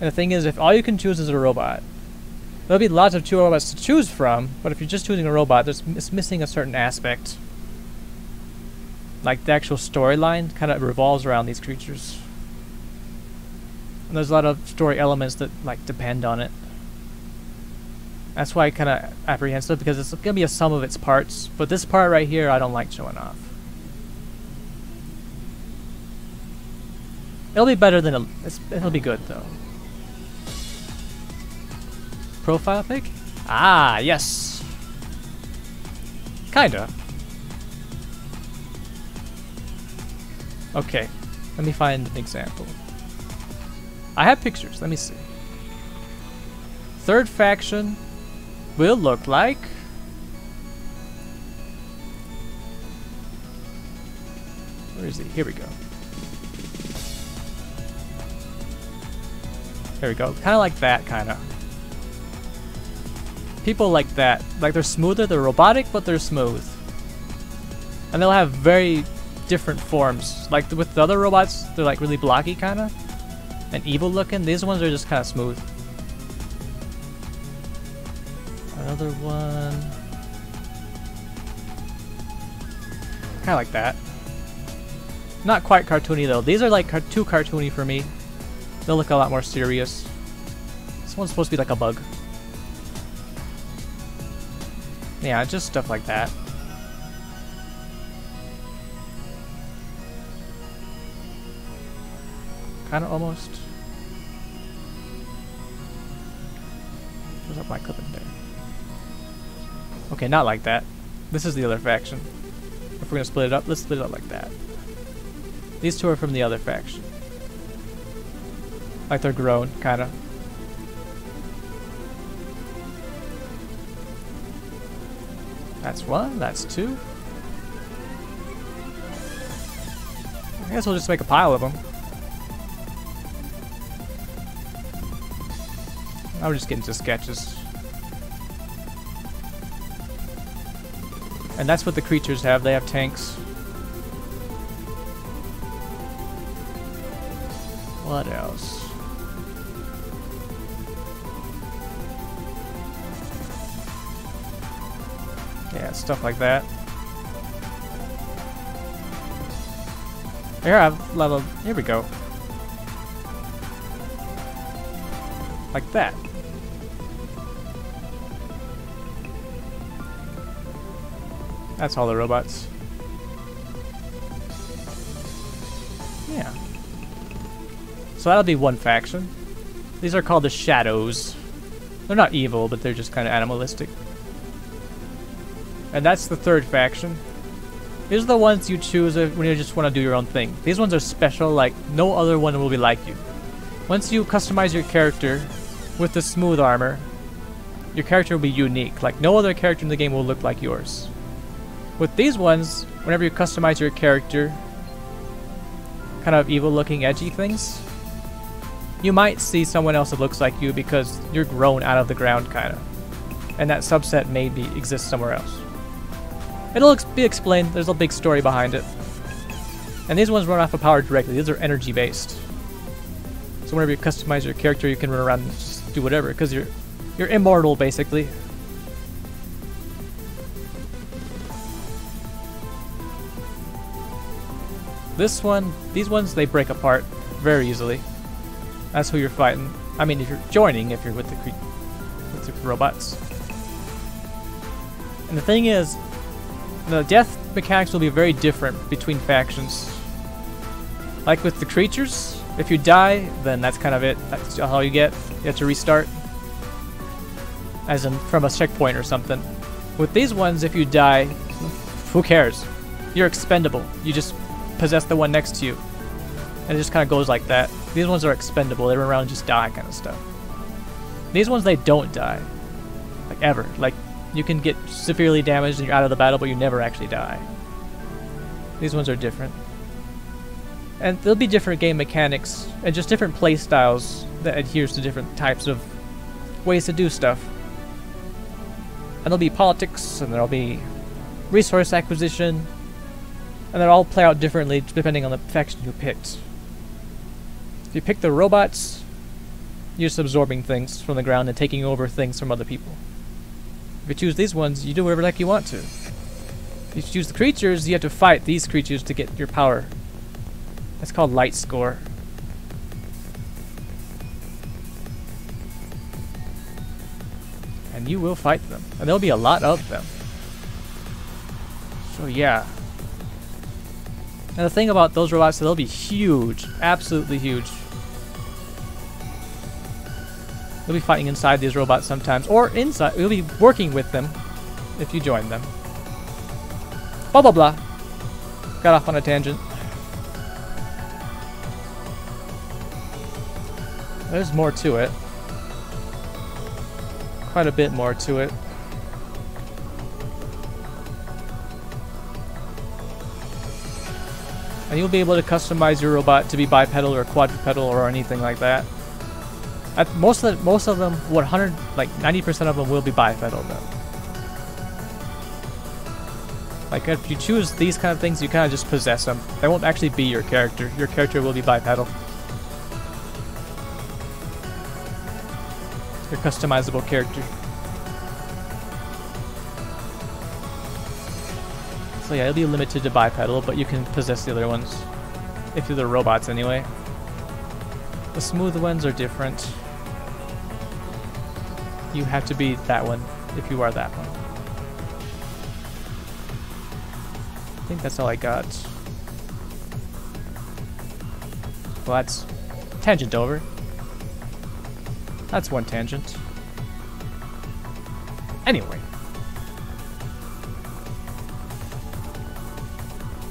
And the thing is, if all you can choose is a robot, There'll be lots of two robots to choose from, but if you're just choosing a robot, there's, it's missing a certain aspect. Like the actual storyline kind of revolves around these creatures. And there's a lot of story elements that like depend on it. That's why I kind of apprehensive because it's gonna be a sum of its parts. But this part right here, I don't like showing off. It'll be better than a, it'll be good though profile pic? Ah, yes. Kinda. Okay, let me find an example. I have pictures, let me see. Third faction will look like... Where is he? Here we go. There we go. Kind of like that, kind of people like that. Like they're smoother, they're robotic, but they're smooth. And they'll have very different forms. Like with the other robots, they're like really blocky kind of. And evil looking. These ones are just kind of smooth. Another one. Kind of like that. Not quite cartoony though. These are like car too cartoony for me. They'll look a lot more serious. This one's supposed to be like a bug. Yeah, just stuff like that. Kind of almost. Where's my clip in there? Okay, not like that. This is the other faction. If we're gonna split it up, let's split it up like that. These two are from the other faction. Like they're grown, kinda. That's one, that's two. I guess we'll just make a pile of them. I'll just getting into sketches. And that's what the creatures have, they have tanks. What else? Yeah, stuff like that. Here, I've leveled. Here we go. Like that. That's all the robots. Yeah. So that'll be one faction. These are called the Shadows. They're not evil, but they're just kind of animalistic. And that's the third faction. These are the ones you choose when you just want to do your own thing. These ones are special, like no other one will be like you. Once you customize your character with the smooth armor, your character will be unique. Like no other character in the game will look like yours. With these ones, whenever you customize your character, kind of evil looking edgy things, you might see someone else that looks like you because you're grown out of the ground kind of. And that subset maybe exists somewhere else. It'll ex be explained, there's a big story behind it. And these ones run off of power directly, these are energy based. So whenever you customize your character you can run around and just do whatever, because you're you're immortal basically. This one, these ones, they break apart very easily. That's who you're fighting. I mean, if you're joining, if you're with the with the robots. And the thing is, the death mechanics will be very different between factions. Like with the creatures, if you die, then that's kind of it. That's all you get. You have to restart. As in from a checkpoint or something. With these ones, if you die, who cares? You're expendable. You just possess the one next to you. And it just kind of goes like that. These ones are expendable. They run around and just die kind of stuff. These ones, they don't die. Like, ever. Like, you can get severely damaged and you're out of the battle, but you never actually die. These ones are different. And there'll be different game mechanics and just different play styles that adheres to different types of ways to do stuff. And there'll be politics, and there'll be resource acquisition, and they'll all play out differently depending on the faction you picked. If you pick the robots, you're just absorbing things from the ground and taking over things from other people. If you choose these ones, you do whatever heck you want to. If you choose the creatures, you have to fight these creatures to get your power. That's called light score. And you will fight them. And there'll be a lot of them. So yeah, and the thing about those robots, they'll be huge. Absolutely huge. You'll be fighting inside these robots sometimes. Or inside. You'll be working with them if you join them. Blah, blah, blah. Got off on a tangent. There's more to it. Quite a bit more to it. And you'll be able to customize your robot to be bipedal or quadrupedal or anything like that. At most of the, most of them, 100 like 90% of them will be bipedal though. Like if you choose these kind of things, you kind of just possess them. They won't actually be your character. Your character will be bipedal. Your customizable character. It'll be limited to bipedal, but you can possess the other ones. If you're the robots anyway. The smooth ones are different. You have to be that one if you are that one. I think that's all I got. Well, that's tangent over. That's one tangent. Anyway.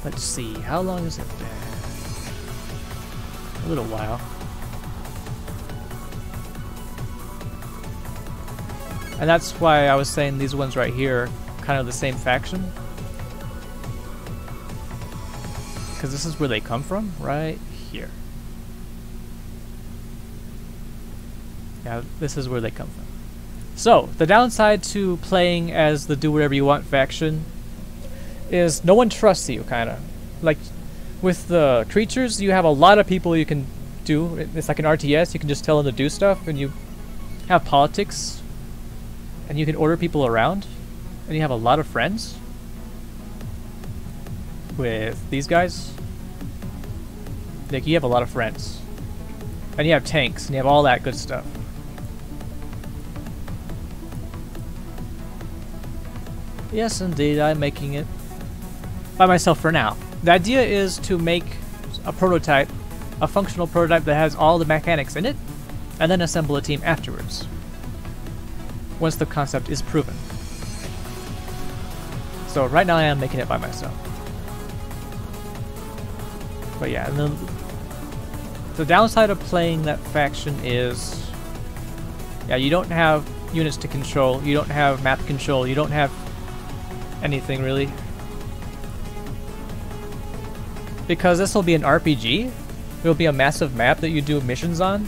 Let's see, how long has it been? A little while. And that's why I was saying these ones right here kind of the same faction. Because this is where they come from, right here. Yeah, this is where they come from. So, the downside to playing as the do whatever you want faction is no one trusts you, kind of. Like, with the creatures, you have a lot of people you can do. It's like an RTS, you can just tell them to do stuff, and you have politics, and you can order people around, and you have a lot of friends. With these guys, like, you have a lot of friends. And you have tanks, and you have all that good stuff. Yes, indeed, I'm making it by myself for now. The idea is to make a prototype, a functional prototype that has all the mechanics in it, and then assemble a team afterwards, once the concept is proven. So right now I am making it by myself. But yeah, and the downside of playing that faction is, yeah, you don't have units to control, you don't have map control, you don't have anything really. Because this will be an RPG, it will be a massive map that you do missions on.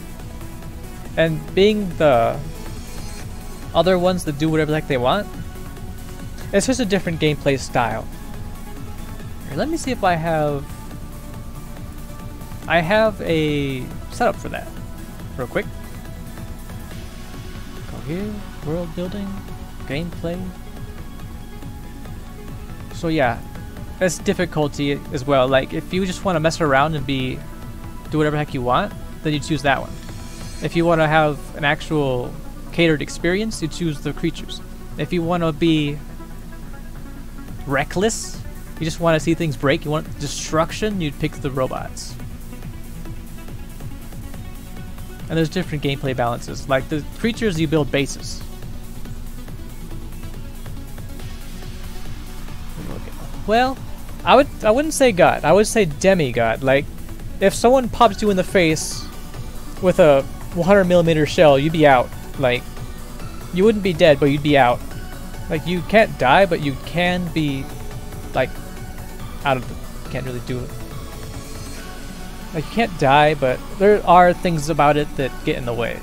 And being the other ones that do whatever heck they want, it's just a different gameplay style. Here, let me see if I have... I have a setup for that, real quick. Go here, world building, gameplay. So yeah, that's difficulty as well. Like, if you just want to mess around and be do whatever heck you want, then you choose that one. If you want to have an actual catered experience, you choose the creatures. If you want to be reckless, you just want to see things break, you want destruction, you'd pick the robots. And there's different gameplay balances. Like the creatures, you build bases. Well, I would I wouldn't say god. I would say demigod. Like if someone pops you in the face with a 100 millimeter shell, you'd be out. Like, you wouldn't be dead, but you'd be out. Like, you can't die, but you can be, like, out of the, can't really do it. Like, you can't die, but there are things about it that get in the way.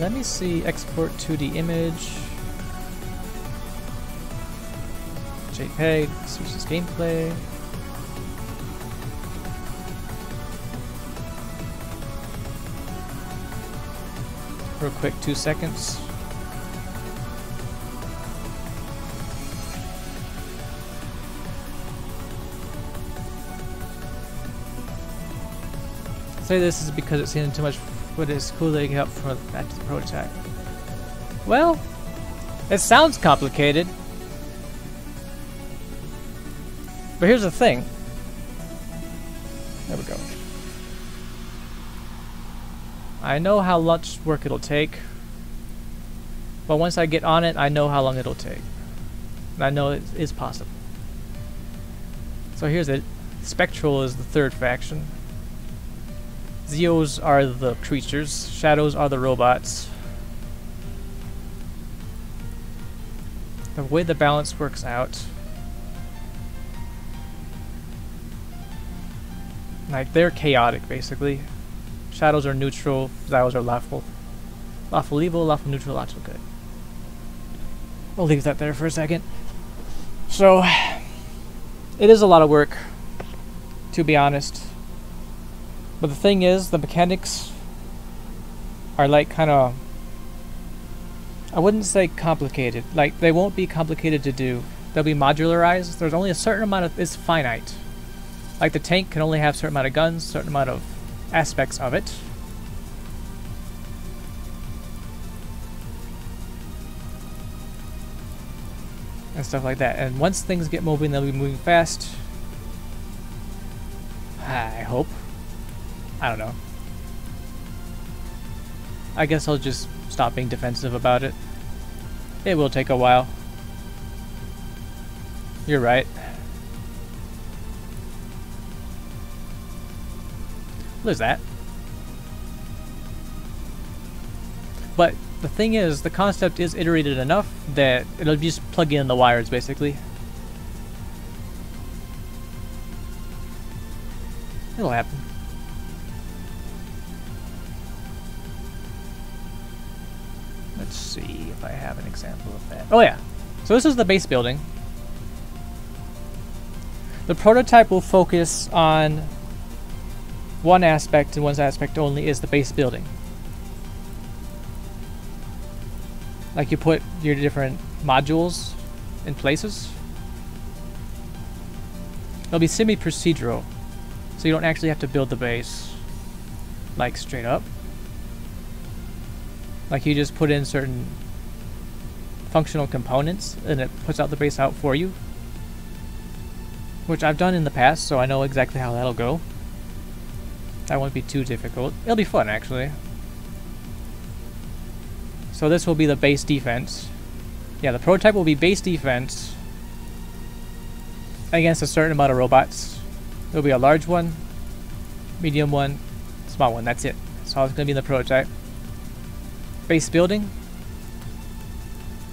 Let me see, export 2D image. JPEG, sources gameplay. real quick, two seconds. say this is because it's seen too much but it's footage cooling up from back to the prototype. Well, it sounds complicated. But here's the thing. There we go. I know how much work it'll take, but once I get on it, I know how long it'll take. And I know it is possible. So here's it. Spectral is the third faction. Zeos are the creatures. Shadows are the robots. The way the balance works out. Like, they're chaotic, basically. Shadows are neutral, Zeos are lawful. Lawful evil, lawful neutral, lawful good. We'll leave that there for a second. So, it is a lot of work, to be honest. But the thing is, the mechanics are like kind of. I wouldn't say complicated. Like, they won't be complicated to do. They'll be modularized. There's only a certain amount of. It's finite. Like, the tank can only have certain amount of guns, certain amount of aspects of it. And stuff like that. And once things get moving, they'll be moving fast. I hope. I don't know. I guess I'll just stop being defensive about it. It will take a while. You're right. There's that. But the thing is, the concept is iterated enough that it'll just plug in the wires, basically. It'll happen. Let's see if I have an example of that. Oh yeah. So this is the base building. The prototype will focus on one aspect and one aspect only is the base building. Like you put your different modules in places. It'll be semi-procedural, so you don't actually have to build the base like straight up. Like you just put in certain functional components and it puts out the base out for you. Which I've done in the past, so I know exactly how that'll go. That won't be too difficult. It'll be fun, actually. So this will be the base defense. Yeah, the prototype will be base defense. against a certain amount of robots. There'll be a large one, medium one, small one. That's it. That's all it's going to be in the prototype. Base building.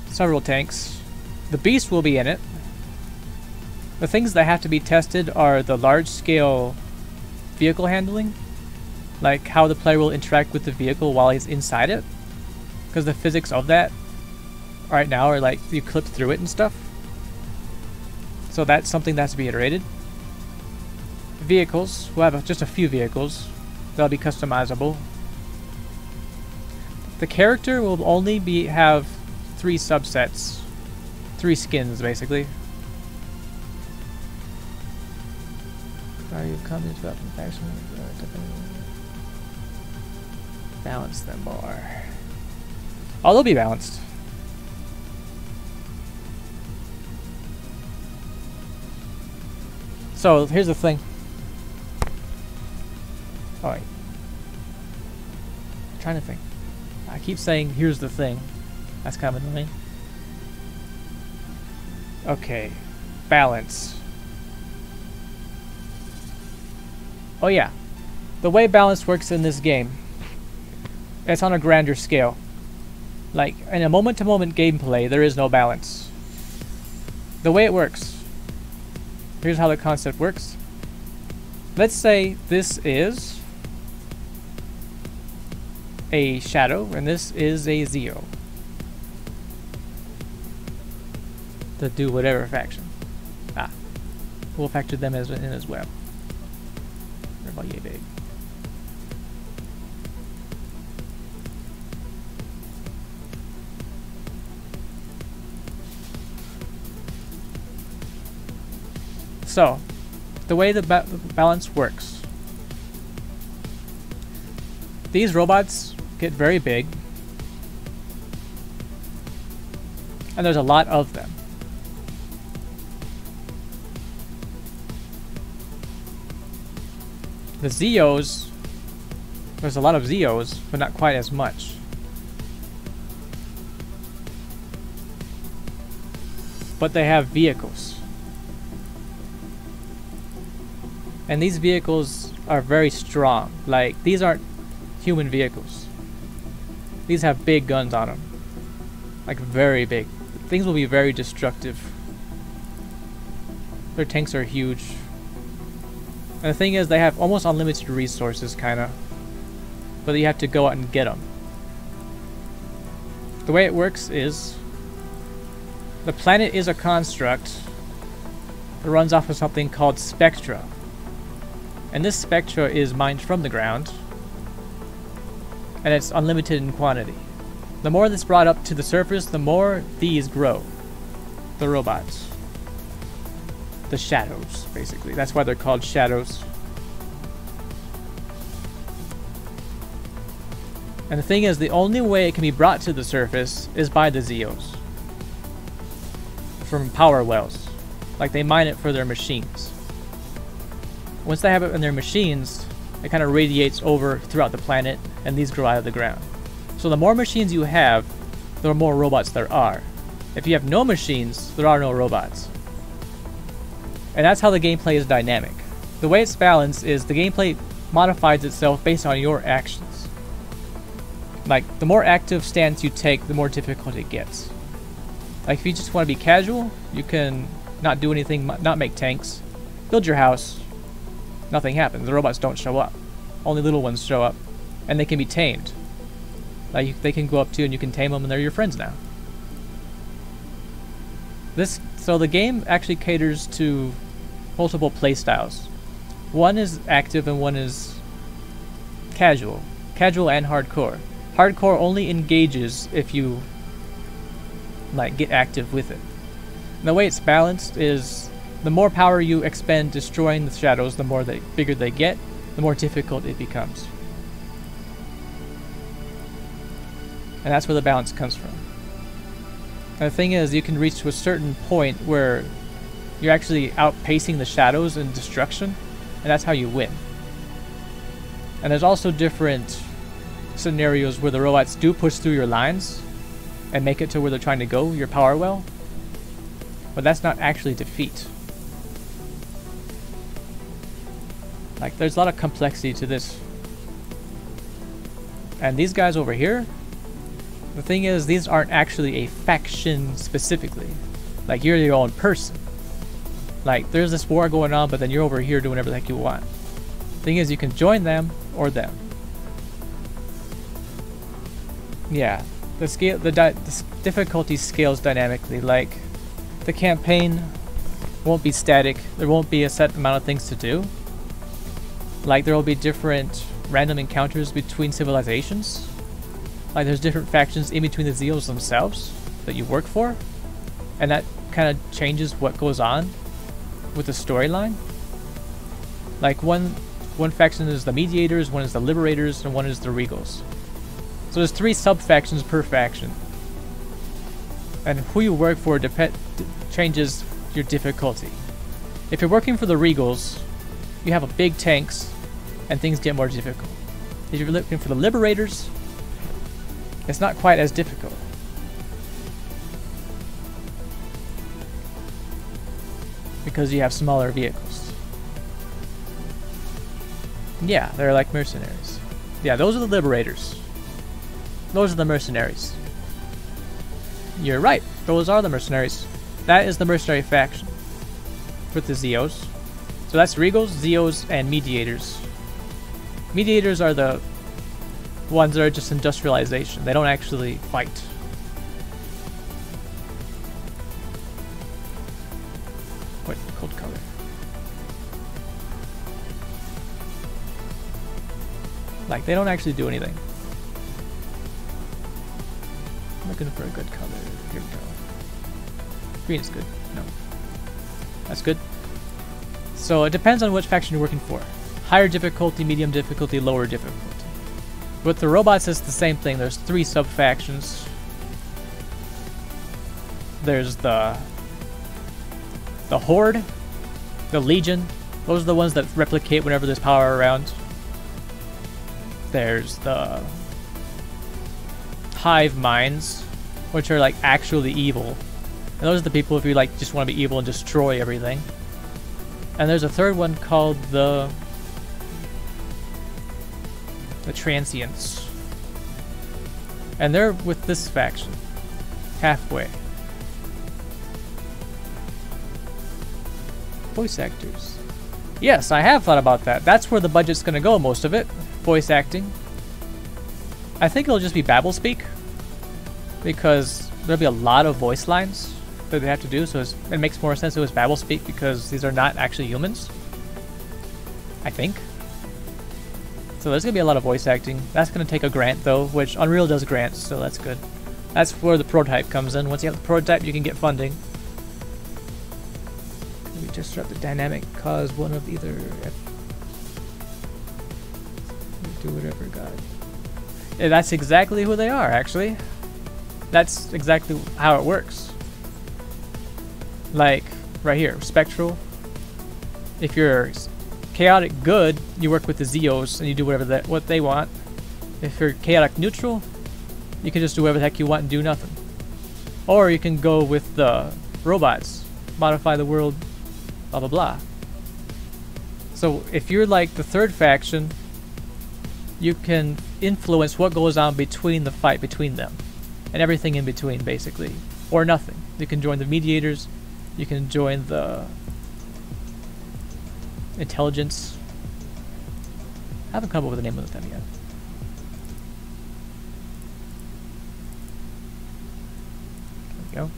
Several tanks. The beast will be in it. The things that have to be tested are the large scale vehicle handling, like how the player will interact with the vehicle while he's inside it, because the physics of that right now are like you clip through it and stuff. So that's something that has to be iterated. Vehicles, we'll have just a few vehicles that'll be customizable. The character will only be have three subsets, three skins basically. Are you comments about faction? Balance them more. Oh, they'll be balanced. So here's the thing. Alright. trying to think. I keep saying here's the thing. That's kind of annoying. Okay. Balance. Oh yeah. The way balance works in this game, it's on a grander scale. Like, in a moment-to-moment -moment gameplay, there is no balance. The way it works. Here's how the concept works. Let's say this is a shadow, and this is a zero. To do whatever faction. Ah. We'll factor them as in as well. About yay big. So, the way the ba balance works. These robots get very big. And there's a lot of them. The Zeos, there's a lot of Zeos, but not quite as much. But they have vehicles. And these vehicles are very strong. Like, these aren't human vehicles. These have big guns on them. Like, very big. Things will be very destructive. Their tanks are huge. And the thing is, they have almost unlimited resources, kinda. But you have to go out and get them. The way it works is... The planet is a construct that runs off of something called spectra. And this spectra is mined from the ground. And it's unlimited in quantity. The more that's brought up to the surface, the more these grow. The robots the shadows, basically. That's why they're called shadows. And the thing is, the only way it can be brought to the surface is by the Zeos. From power wells. Like, they mine it for their machines. Once they have it in their machines, it kind of radiates over throughout the planet, and these grow out of the ground. So the more machines you have, the more robots there are. If you have no machines, there are no robots. And that's how the gameplay is dynamic. The way it's balanced is the gameplay modifies itself based on your actions. Like, the more active stance you take, the more difficult it gets. Like, if you just want to be casual, you can not do anything, not make tanks, build your house, nothing happens. The robots don't show up. Only little ones show up, and they can be tamed. Like, they can go up to you and you can tame them and they're your friends now. This so the game actually caters to multiple playstyles. One is active and one is casual. Casual and hardcore. Hardcore only engages if you like get active with it. And the way it's balanced is the more power you expend destroying the shadows, the more they bigger they get, the more difficult it becomes. And that's where the balance comes from. And the thing is, you can reach to a certain point where you're actually outpacing the shadows in destruction, and that's how you win. And there's also different scenarios where the robots do push through your lines and make it to where they're trying to go, your power well. But that's not actually defeat. Like, there's a lot of complexity to this. And these guys over here, the thing is, these aren't actually a faction specifically. Like, you're your own person. Like, there's this war going on, but then you're over here doing whatever the heck you want. Thing is, you can join them or them. Yeah, the scale, the, the difficulty scales dynamically. Like, the campaign won't be static. There won't be a set amount of things to do. Like, there will be different random encounters between civilizations. Like, there's different factions in between the Zeals themselves that you work for. And that kind of changes what goes on with the storyline. Like, one one faction is the Mediators, one is the Liberators, and one is the Regals. So there's three sub-factions per faction. And who you work for dep changes your difficulty. If you're working for the Regals, you have a big tanks, and things get more difficult. If you're looking for the Liberators, it's not quite as difficult. Because you have smaller vehicles. Yeah, they're like mercenaries. Yeah, those are the Liberators. Those are the mercenaries. You're right, those are the mercenaries. That is the mercenary faction. With the Zeos. So that's Regals, Zeos, and Mediators. Mediators are the ones that are just industrialization. They don't actually fight. What cold color? Like, they don't actually do anything. I'm looking for a good color. Here we go. Green is good. No. That's good. So it depends on which faction you're working for. Higher difficulty, medium difficulty, lower difficulty. With the robots, it's the same thing. There's three sub-factions. There's the... The Horde, the Legion. Those are the ones that replicate whenever there's power around. There's the Hive Minds, which are like actually evil. And those are the people if you like just want to be evil and destroy everything. And there's a third one called the the Transients. And they're with this faction. Halfway. Voice actors. Yes, I have thought about that. That's where the budget's gonna go, most of it. Voice acting. I think it'll just be babble speak. Because there'll be a lot of voice lines that they have to do, so it makes more sense it was babble speak because these are not actually humans. I think. So there's going to be a lot of voice acting. That's going to take a grant though, which Unreal does grants, so that's good. That's where the prototype comes in. Once you have the prototype, you can get funding. We just disrupt the dynamic cause one of either... Do whatever God. Yeah, that's exactly who they are, actually. That's exactly how it works. Like, right here, Spectral. If you're chaotic good, you work with the Zeos and you do whatever that what they want. If you're chaotic neutral, you can just do whatever the heck you want and do nothing. Or you can go with the robots, modify the world, blah blah blah. So if you're like the third faction, you can influence what goes on between the fight between them. And everything in between, basically. Or nothing. You can join the mediators, you can join the intelligence. I haven't come up with a name of them yet. There we go.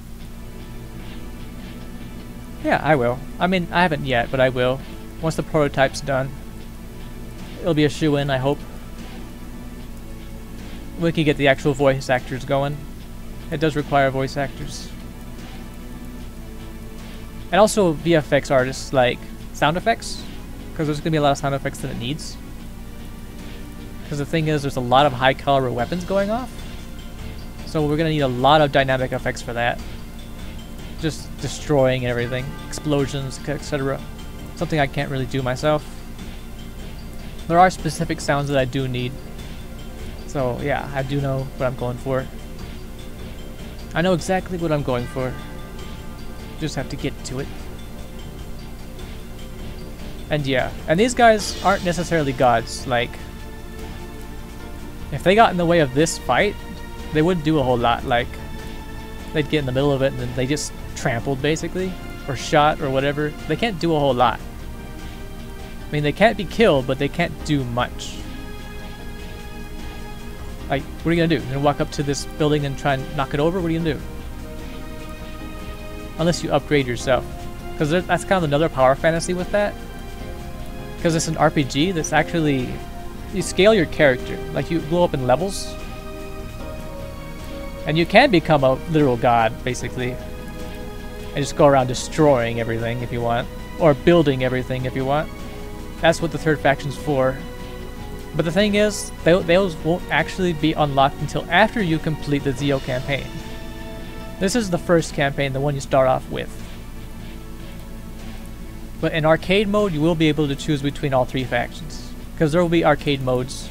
Yeah, I will. I mean, I haven't yet, but I will. Once the prototype's done. It'll be a shoe-in, I hope. We can get the actual voice actors going. It does require voice actors. And also VFX artists, like sound effects because there's going to be a lot of sound effects that it needs. Because the thing is, there's a lot of high caliber weapons going off. So we're going to need a lot of dynamic effects for that. Just destroying everything. Explosions, etc. Something I can't really do myself. There are specific sounds that I do need. So yeah, I do know what I'm going for. I know exactly what I'm going for. Just have to get to it. And yeah, and these guys aren't necessarily gods. Like, if they got in the way of this fight, they wouldn't do a whole lot. Like, they'd get in the middle of it and then they just trampled basically, or shot or whatever. They can't do a whole lot. I mean, they can't be killed, but they can't do much. Like, what are you gonna do? You're gonna walk up to this building and try and knock it over? What are you gonna do? Unless you upgrade yourself. Because that's kind of another power fantasy with that. Because it's an RPG that's actually... You scale your character. Like, you go up in levels. And you can become a literal god, basically. And just go around destroying everything if you want. Or building everything if you want. That's what the third faction's for. But the thing is, they, those won't actually be unlocked until after you complete the Zeo campaign. This is the first campaign, the one you start off with. But in arcade mode, you will be able to choose between all three factions. Because there will be arcade modes,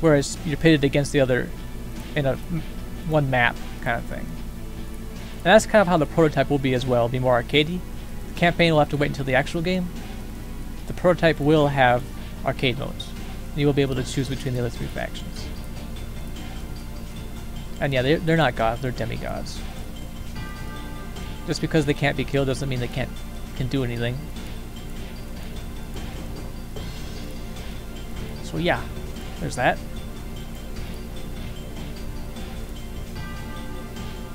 whereas you're pitted against the other in a one map kind of thing. And that's kind of how the prototype will be as well, be more arcadey. The campaign will have to wait until the actual game. The prototype will have arcade modes you will be able to choose between the other three factions. And yeah, they're, they're not gods, they're demigods. Just because they can't be killed doesn't mean they can't can do anything. So yeah, there's that.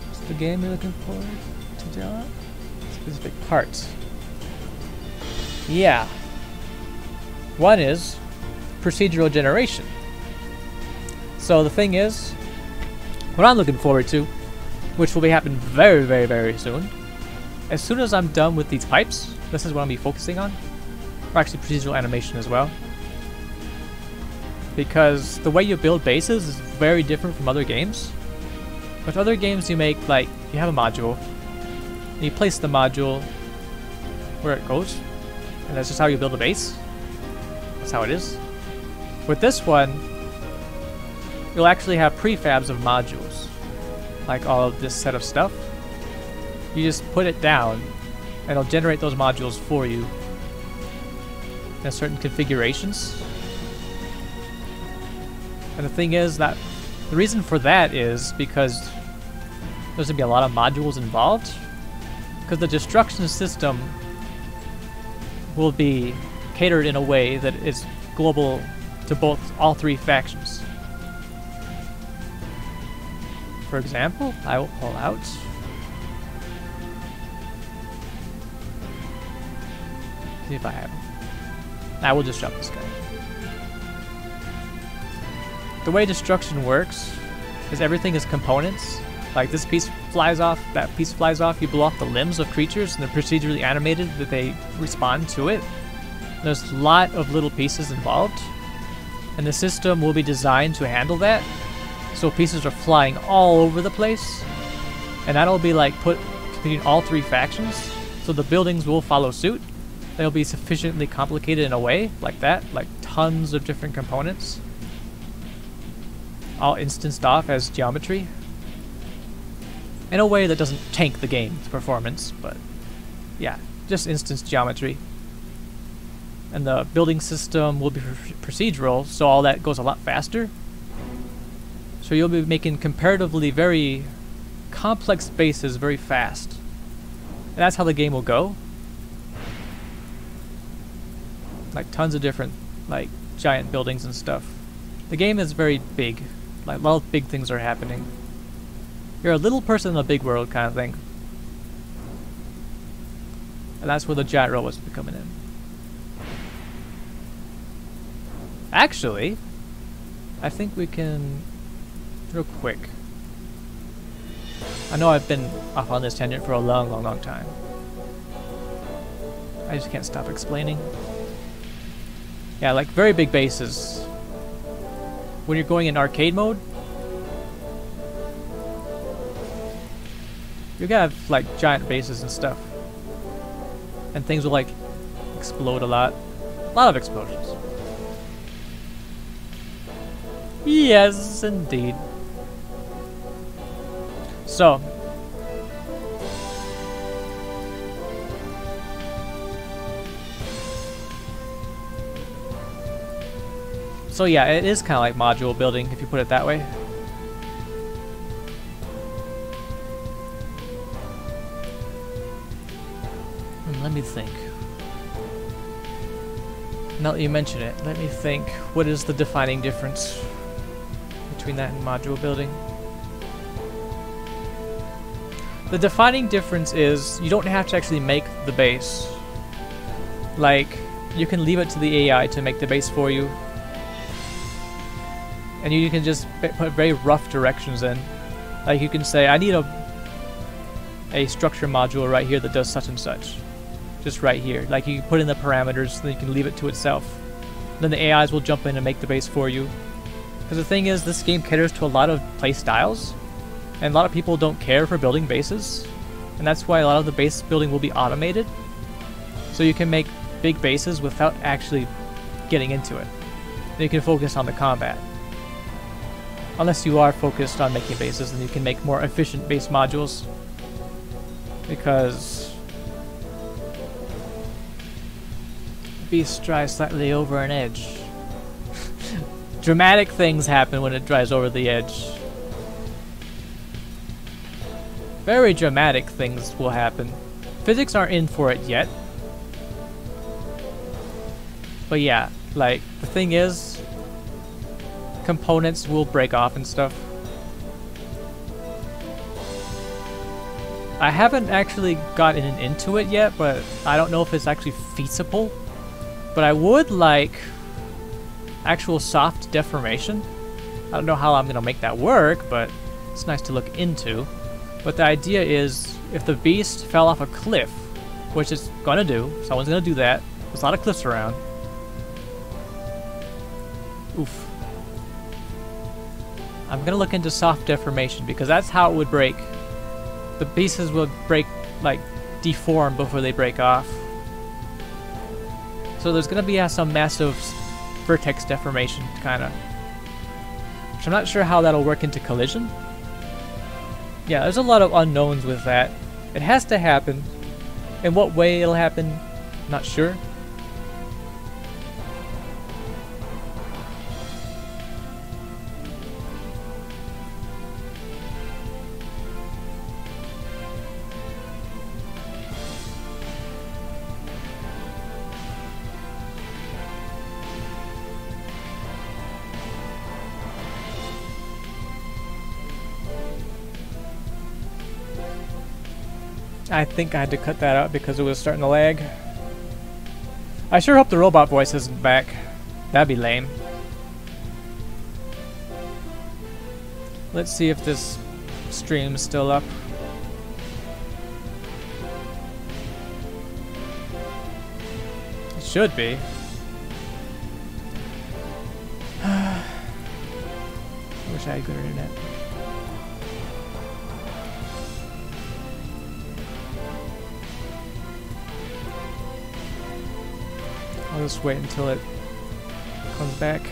What's the game you're looking for to do Specific parts. Yeah. One is procedural generation. So the thing is, what I'm looking forward to, which will be happening very, very, very soon, as soon as I'm done with these pipes, this is what I'll be focusing on, or actually procedural animation as well. Because the way you build bases is very different from other games. With other games you make, like, you have a module, and you place the module where it goes, and that's just how you build a base. That's how it is. With this one, you'll actually have prefabs of modules, like all of this set of stuff. You just put it down, and it'll generate those modules for you in certain configurations. And the thing is that the reason for that is because there's to be a lot of modules involved. Because the destruction system will be catered in a way that is global to both all three factions. For example, I will pull out See if I have. I will just drop this guy. The way destruction works is everything is components. Like this piece flies off, that piece flies off, you blow off the limbs of creatures and they're procedurally animated that they respond to it. There's a lot of little pieces involved and the system will be designed to handle that. So pieces are flying all over the place, and that'll be like put between all three factions, so the buildings will follow suit. They'll be sufficiently complicated in a way like that, like tons of different components, all instanced off as geometry. In a way that doesn't tank the game's performance, but yeah, just instance geometry and the building system will be procedural, so all that goes a lot faster. So you'll be making comparatively very complex bases very fast. And that's how the game will go. Like tons of different like giant buildings and stuff. The game is very big. Like a lot of big things are happening. You're a little person in a big world kind of thing. And that's where the will be coming in. Actually, I think we can, real quick. I know I've been off on this tangent for a long, long, long time. I just can't stop explaining. Yeah, like very big bases. When you're going in arcade mode, you gotta have like giant bases and stuff. And things will like explode a lot. A lot of explosions. Yes, indeed. So. So yeah, it is kind of like module building if you put it that way. Hmm, let me think. Now that you mention it, let me think. What is the defining difference between that and module building? The defining difference is you don't have to actually make the base. Like, you can leave it to the AI to make the base for you. And you can just put very rough directions in. Like you can say, I need a a structure module right here that does such and such. Just right here. Like you can put in the parameters, then you can leave it to itself. Then the AIs will jump in and make the base for you. Because the thing is, this game caters to a lot of play styles. And a lot of people don't care for building bases. And that's why a lot of the base building will be automated. So you can make big bases without actually getting into it. And you can focus on the combat. Unless you are focused on making bases, then you can make more efficient base modules. Because... Beast drives slightly over an edge. Dramatic things happen when it drives over the edge. Very dramatic things will happen. Physics aren't in for it yet. But yeah, like, the thing is, components will break off and stuff. I haven't actually gotten into it yet, but I don't know if it's actually feasible. But I would like actual soft deformation. I don't know how I'm going to make that work, but it's nice to look into. But the idea is, if the beast fell off a cliff, which it's going to do, someone's going to do that. There's a lot of cliffs around. Oof. I'm to look into soft deformation, because that's how it would break. The pieces would break, like, deform before they break off. So there's to be uh, some massive vertex deformation, kind of. Which I'm not sure how that'll work into collision. Yeah, there's a lot of unknowns with that. It has to happen. In what way it'll happen, not sure. I think I had to cut that out because it was starting to lag. I sure hope the robot voice isn't back. That'd be lame. Let's see if this stream is still up. It should be. I wish I had good internet. Just wait until it comes back.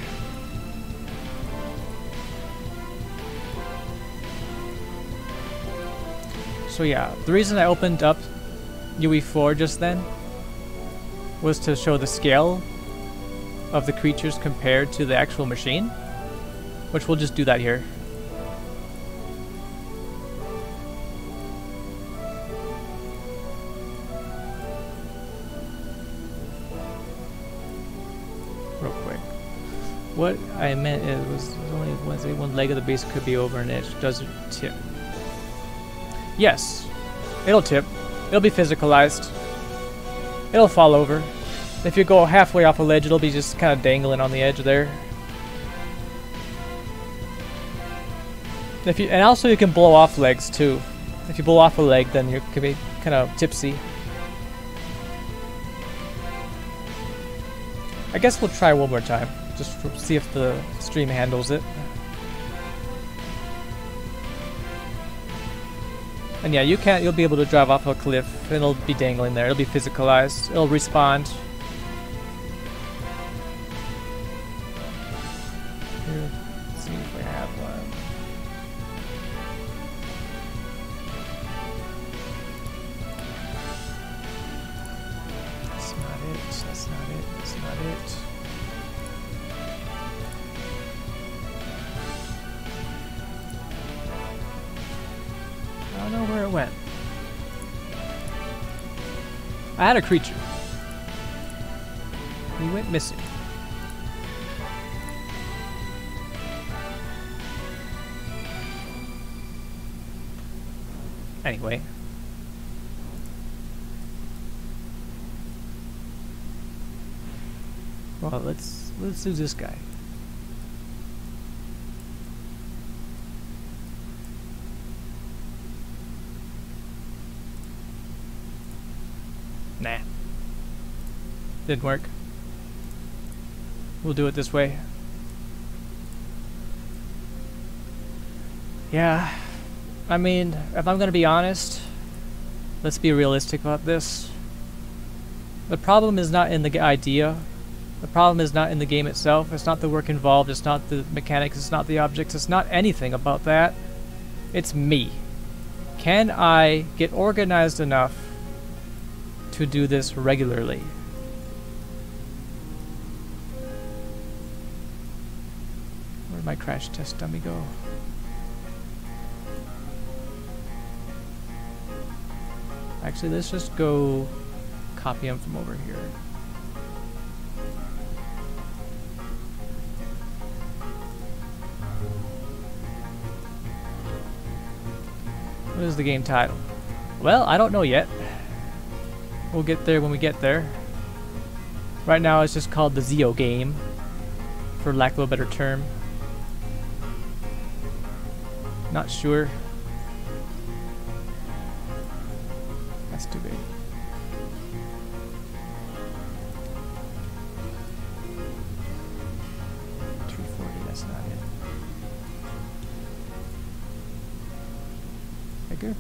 So yeah, the reason I opened up UE4 just then was to show the scale of the creatures compared to the actual machine, which we'll just do that here. What I meant is was only one, one leg of the base could be over an edge. Does it tip? Yes. It'll tip. It'll be physicalized. It'll fall over. If you go halfway off a ledge, it'll be just kind of dangling on the edge there. If you and also you can blow off legs too. If you blow off a leg, then you can be kind of tipsy. I guess we'll try one more time just see if the stream handles it. And yeah, you can't, you'll be able to drive off a cliff, and it'll be dangling there, it'll be physicalized, it'll respawn. Had a creature. He went missing. Anyway. Well, let's let's do this guy. Nah. Didn't work. We'll do it this way. Yeah. I mean, if I'm gonna be honest, let's be realistic about this. The problem is not in the idea. The problem is not in the game itself. It's not the work involved. It's not the mechanics. It's not the objects. It's not anything about that. It's me. Can I get organized enough to do this regularly? My crash test dummy go? Actually, let's just go copy him from over here. What is the game title? Well, I don't know yet. We'll get there when we get there. Right now it's just called the Zeo game, for lack of a better term. Not sure. That's too big. Two forty. That's not it.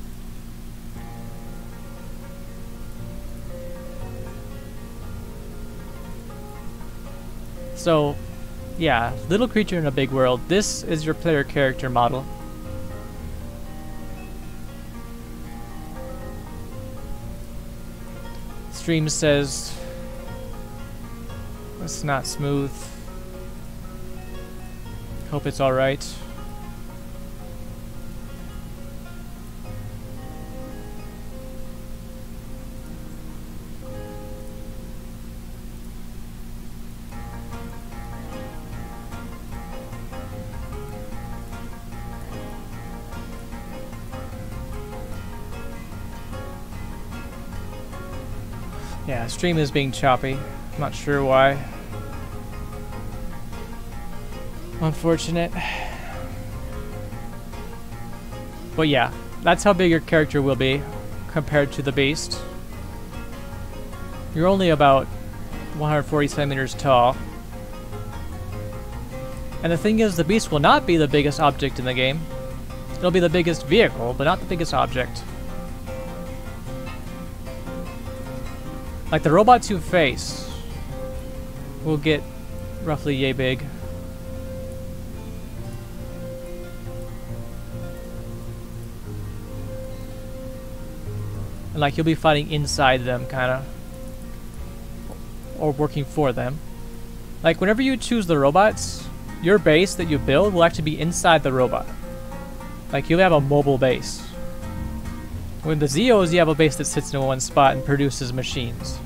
So, yeah, little creature in a big world. This is your player character model. Stream says it's not smooth. Hope it's alright. Yeah, stream is being choppy. I'm not sure why. Unfortunate. But yeah, that's how big your character will be compared to the beast. You're only about 140 centimeters tall. And the thing is, the beast will not be the biggest object in the game. It'll be the biggest vehicle, but not the biggest object. Like the robots you face will get roughly yay big. And like you'll be fighting inside them, kinda. Or working for them. Like whenever you choose the robots, your base that you build will actually be inside the robot. Like you'll have a mobile base. With the Zeos, you have a base that sits in one spot and produces machines.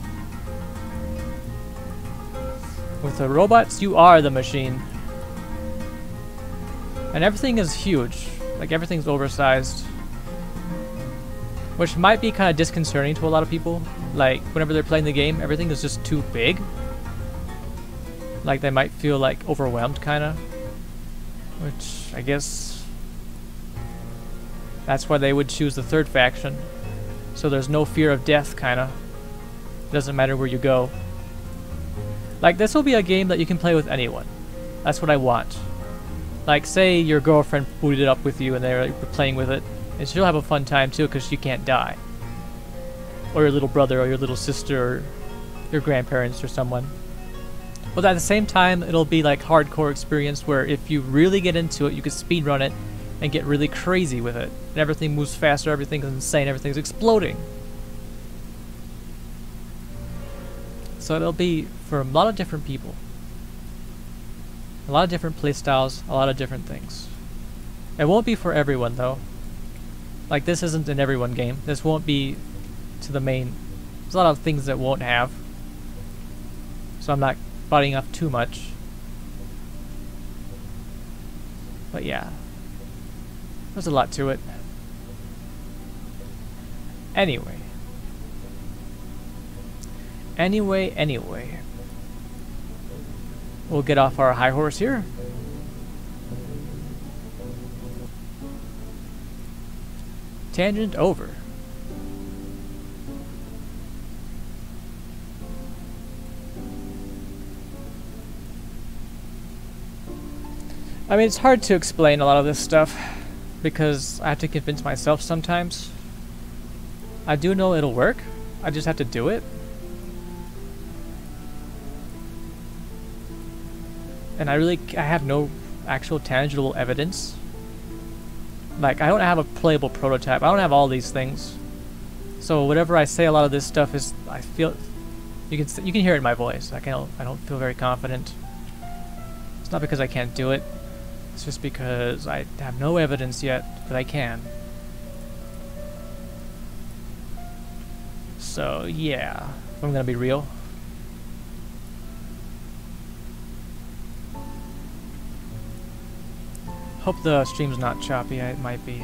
With the robots, you are the machine. And everything is huge. Like, everything's oversized. Which might be kind of disconcerting to a lot of people. Like, whenever they're playing the game, everything is just too big. Like, they might feel, like, overwhelmed, kind of. Which, I guess... That's why they would choose the third faction. So there's no fear of death, kind of. Doesn't matter where you go. Like, this will be a game that you can play with anyone. That's what I want. Like, say your girlfriend booted it up with you and they're playing with it, and she'll have a fun time too because she can't die. Or your little brother or your little sister or your grandparents or someone. But at the same time, it'll be like hardcore experience where if you really get into it, you can speedrun it and get really crazy with it. And everything moves faster, everything's insane, everything's exploding. So it'll be for a lot of different people. A lot of different playstyles, a lot of different things. It won't be for everyone though. Like this isn't an everyone game. This won't be to the main. There's a lot of things that won't have. So I'm not biting off too much. But yeah. There's a lot to it. Anyway. Anyway, anyway. We'll get off our high horse here. Tangent over. I mean, it's hard to explain a lot of this stuff because I have to convince myself sometimes. I do know it'll work. I just have to do it. And I really, I have no actual tangible evidence. Like, I don't have a playable prototype. I don't have all these things. So whatever I say, a lot of this stuff is, I feel, you can you can hear it in my voice. I can't, I don't feel very confident. It's not because I can't do it. It's just because I have no evidence yet that I can. So yeah, I'm gonna be real. Hope the stream's not choppy, it might be.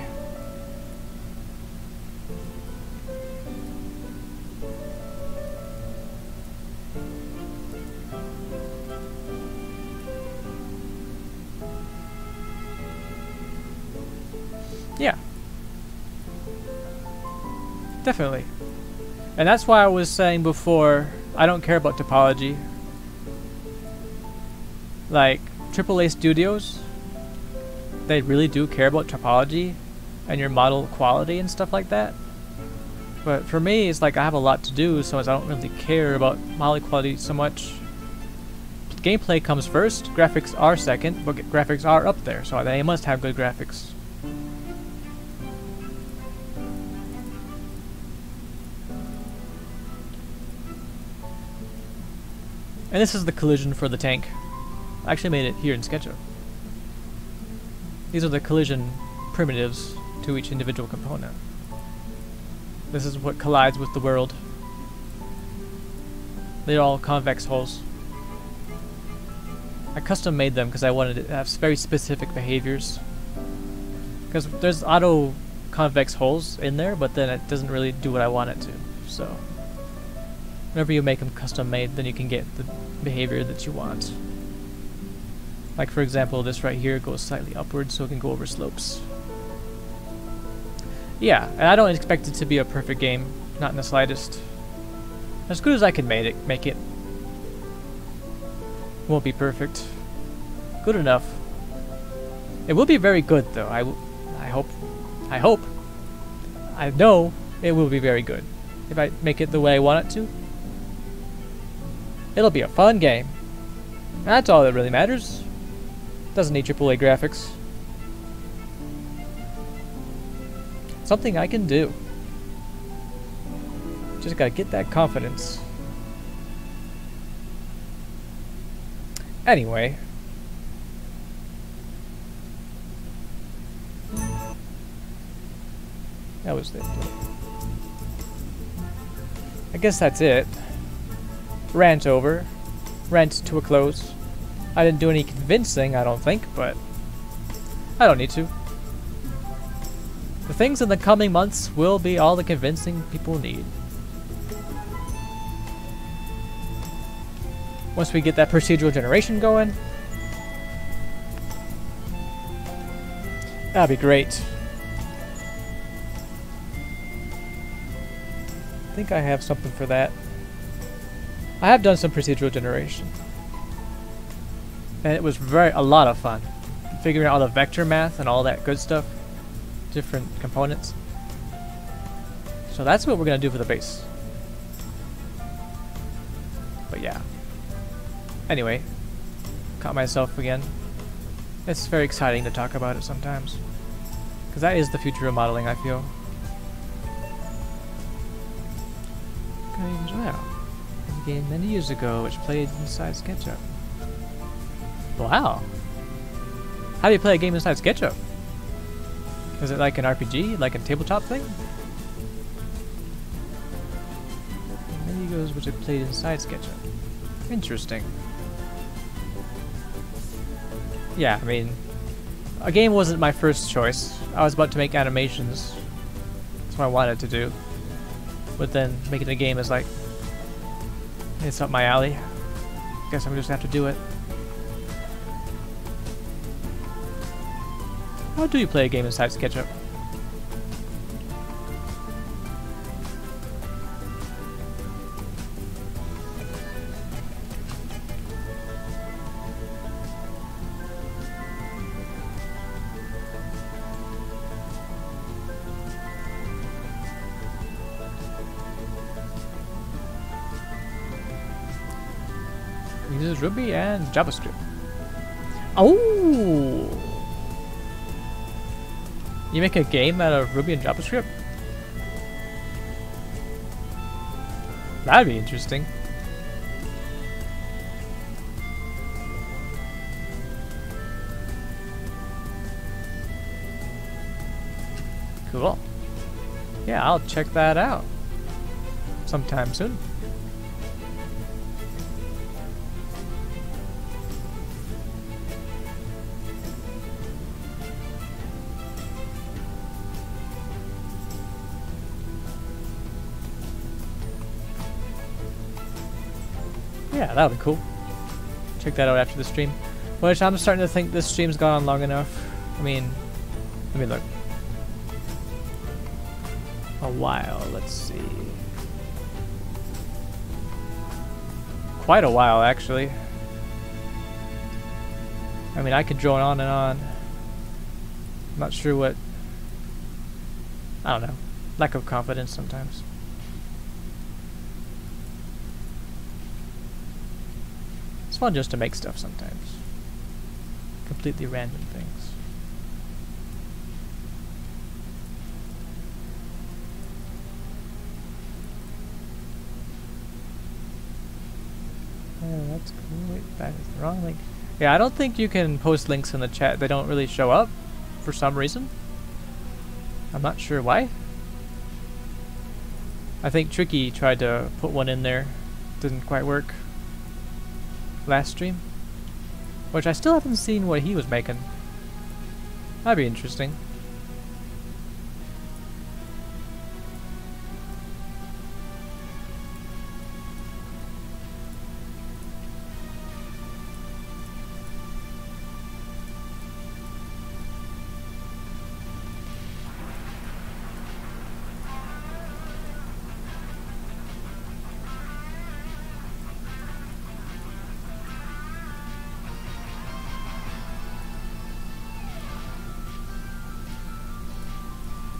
Yeah. Definitely. And that's why I was saying before, I don't care about topology. Like, AAA studios, they really do care about topology and your model quality and stuff like that. But for me, it's like I have a lot to do, so I don't really care about model quality so much. Gameplay comes first, graphics are second, but graphics are up there, so they must have good graphics. And this is the collision for the tank. I actually made it here in SketchUp. These are the collision primitives to each individual component. This is what collides with the world. They're all convex hulls. I custom made them because I wanted to have very specific behaviors. Because there's auto convex hulls in there, but then it doesn't really do what I want it to. So, whenever you make them custom made, then you can get the behavior that you want. Like for example, this right here goes slightly upwards so it can go over slopes. Yeah, and I don't expect it to be a perfect game, not in the slightest. As good as I can make it, make it. Won't be perfect. Good enough. It will be very good though. I, I hope. I hope. I know it will be very good. If I make it the way I want it to. It'll be a fun game. That's all that really matters. Doesn't need AAA graphics. Something I can do. Just gotta get that confidence. Anyway. That was it. I guess that's it. Rant over. Rant to a close. I didn't do any convincing, I don't think, but I don't need to. The things in the coming months will be all the convincing people need. Once we get that procedural generation going, that'd be great. I think I have something for that. I have done some procedural generation. And it was very a lot of fun. Figuring out all the vector math and all that good stuff. Different components. So that's what we're gonna do for the base. But yeah. Anyway. Caught myself again. It's very exciting to talk about it sometimes. Because that is the future of modeling I feel. Games game many years ago which played inside SketchUp Wow. How do you play a game inside SketchUp? Is it like an RPG, like a tabletop thing? Many goes which I played inside SketchUp. Interesting. Yeah, I mean, a game wasn't my first choice. I was about to make animations. That's what I wanted to do. But then making a game is like, it's up my alley. Guess I'm just gonna have to do it. How do you play a game inside SketchUp? Ruby and JavaScript. Oh! You make a game out of Ruby and JavaScript? That'd be interesting. Cool. Yeah, I'll check that out sometime soon. Yeah, that would be cool. Check that out after the stream. Which I'm starting to think this stream's gone on long enough. I mean, let me look. A while, let's see. Quite a while, actually. I mean, I could drone on and on. I'm not sure what... I don't know. Lack of confidence sometimes. Fun just to make stuff sometimes. Completely random things. Yeah, that's cool. Wait, that is the wrong link. Yeah, I don't think you can post links in the chat. They don't really show up for some reason. I'm not sure why. I think Tricky tried to put one in there. Didn't quite work. Last stream. Which I still haven't seen what he was making. That'd be interesting.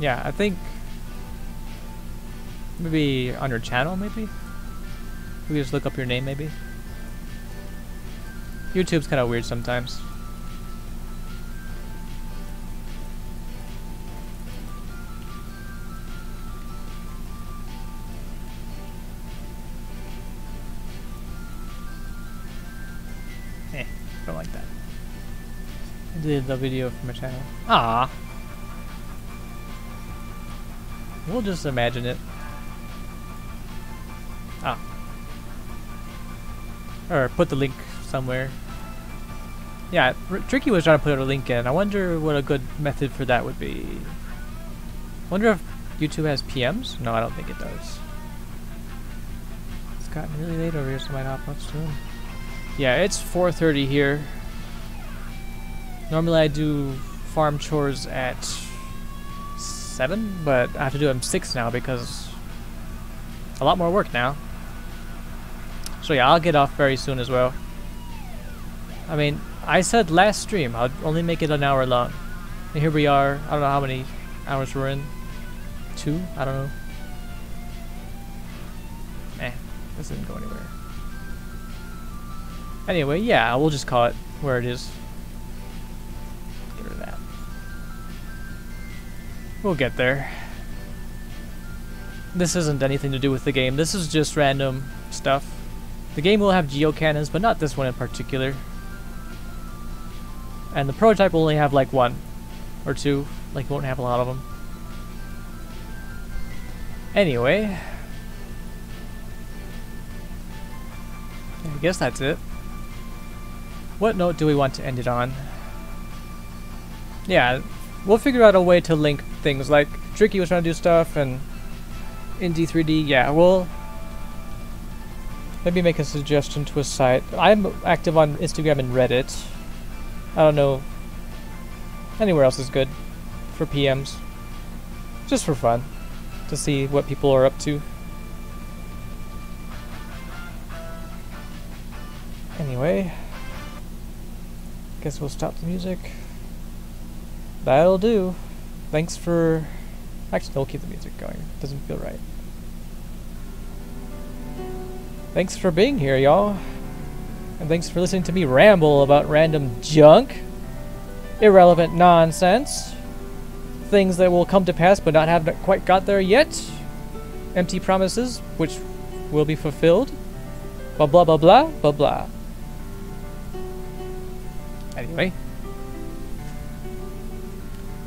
Yeah, I think maybe on your channel, maybe? We just look up your name, maybe? YouTube's kind of weird sometimes. Eh, don't like that. I did the video from my channel. Ah. We'll just imagine it. Ah. Or put the link somewhere. Yeah, R Tricky was trying to put a link in. I wonder what a good method for that would be. wonder if YouTube has PMs? No, I don't think it does. It's gotten really late over here, so I might hop up soon. Yeah, it's 4.30 here. Normally I do farm chores at seven, but I have to do them six now because a lot more work now. So yeah, I'll get off very soon as well. I mean, I said last stream I'll only make it an hour long. And here we are. I don't know how many hours we're in. Two? I don't know. Eh, this didn't go anywhere. Anyway, yeah, we'll just call it where it is. We'll get there. This isn't anything to do with the game. This is just random stuff. The game will have geocannons, but not this one in particular. And the prototype will only have like one. or two. Like, you won't have a lot of them. Anyway. I guess that's it. What note do we want to end it on? Yeah, we'll figure out a way to link things like Tricky was trying to do stuff and in D3D, Yeah, we'll maybe make a suggestion to a site. I'm active on Instagram and Reddit. I don't know. Anywhere else is good for PMs. Just for fun. To see what people are up to. Anyway. Guess we'll stop the music. That'll do. Thanks for... Actually, we'll keep the music going. Doesn't feel right. Thanks for being here, y'all. And thanks for listening to me ramble about random junk. Irrelevant nonsense. Things that will come to pass but not have quite got there yet. Empty promises, which will be fulfilled. Blah blah blah blah blah blah. Anyway.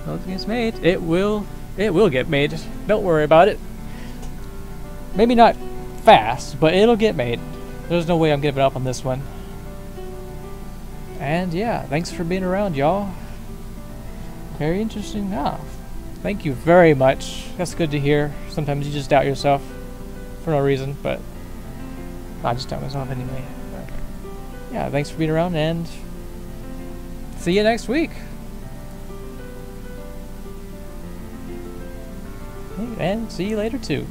It gets made. It will it will get made. Don't worry about it. Maybe not fast, but it'll get made. There's no way I'm giving up on this one. And yeah, thanks for being around, y'all. Very interesting. Ah, thank you very much. That's good to hear. Sometimes you just doubt yourself for no reason, but I just doubt myself anyway. But yeah, thanks for being around, and see you next week. And see you later too.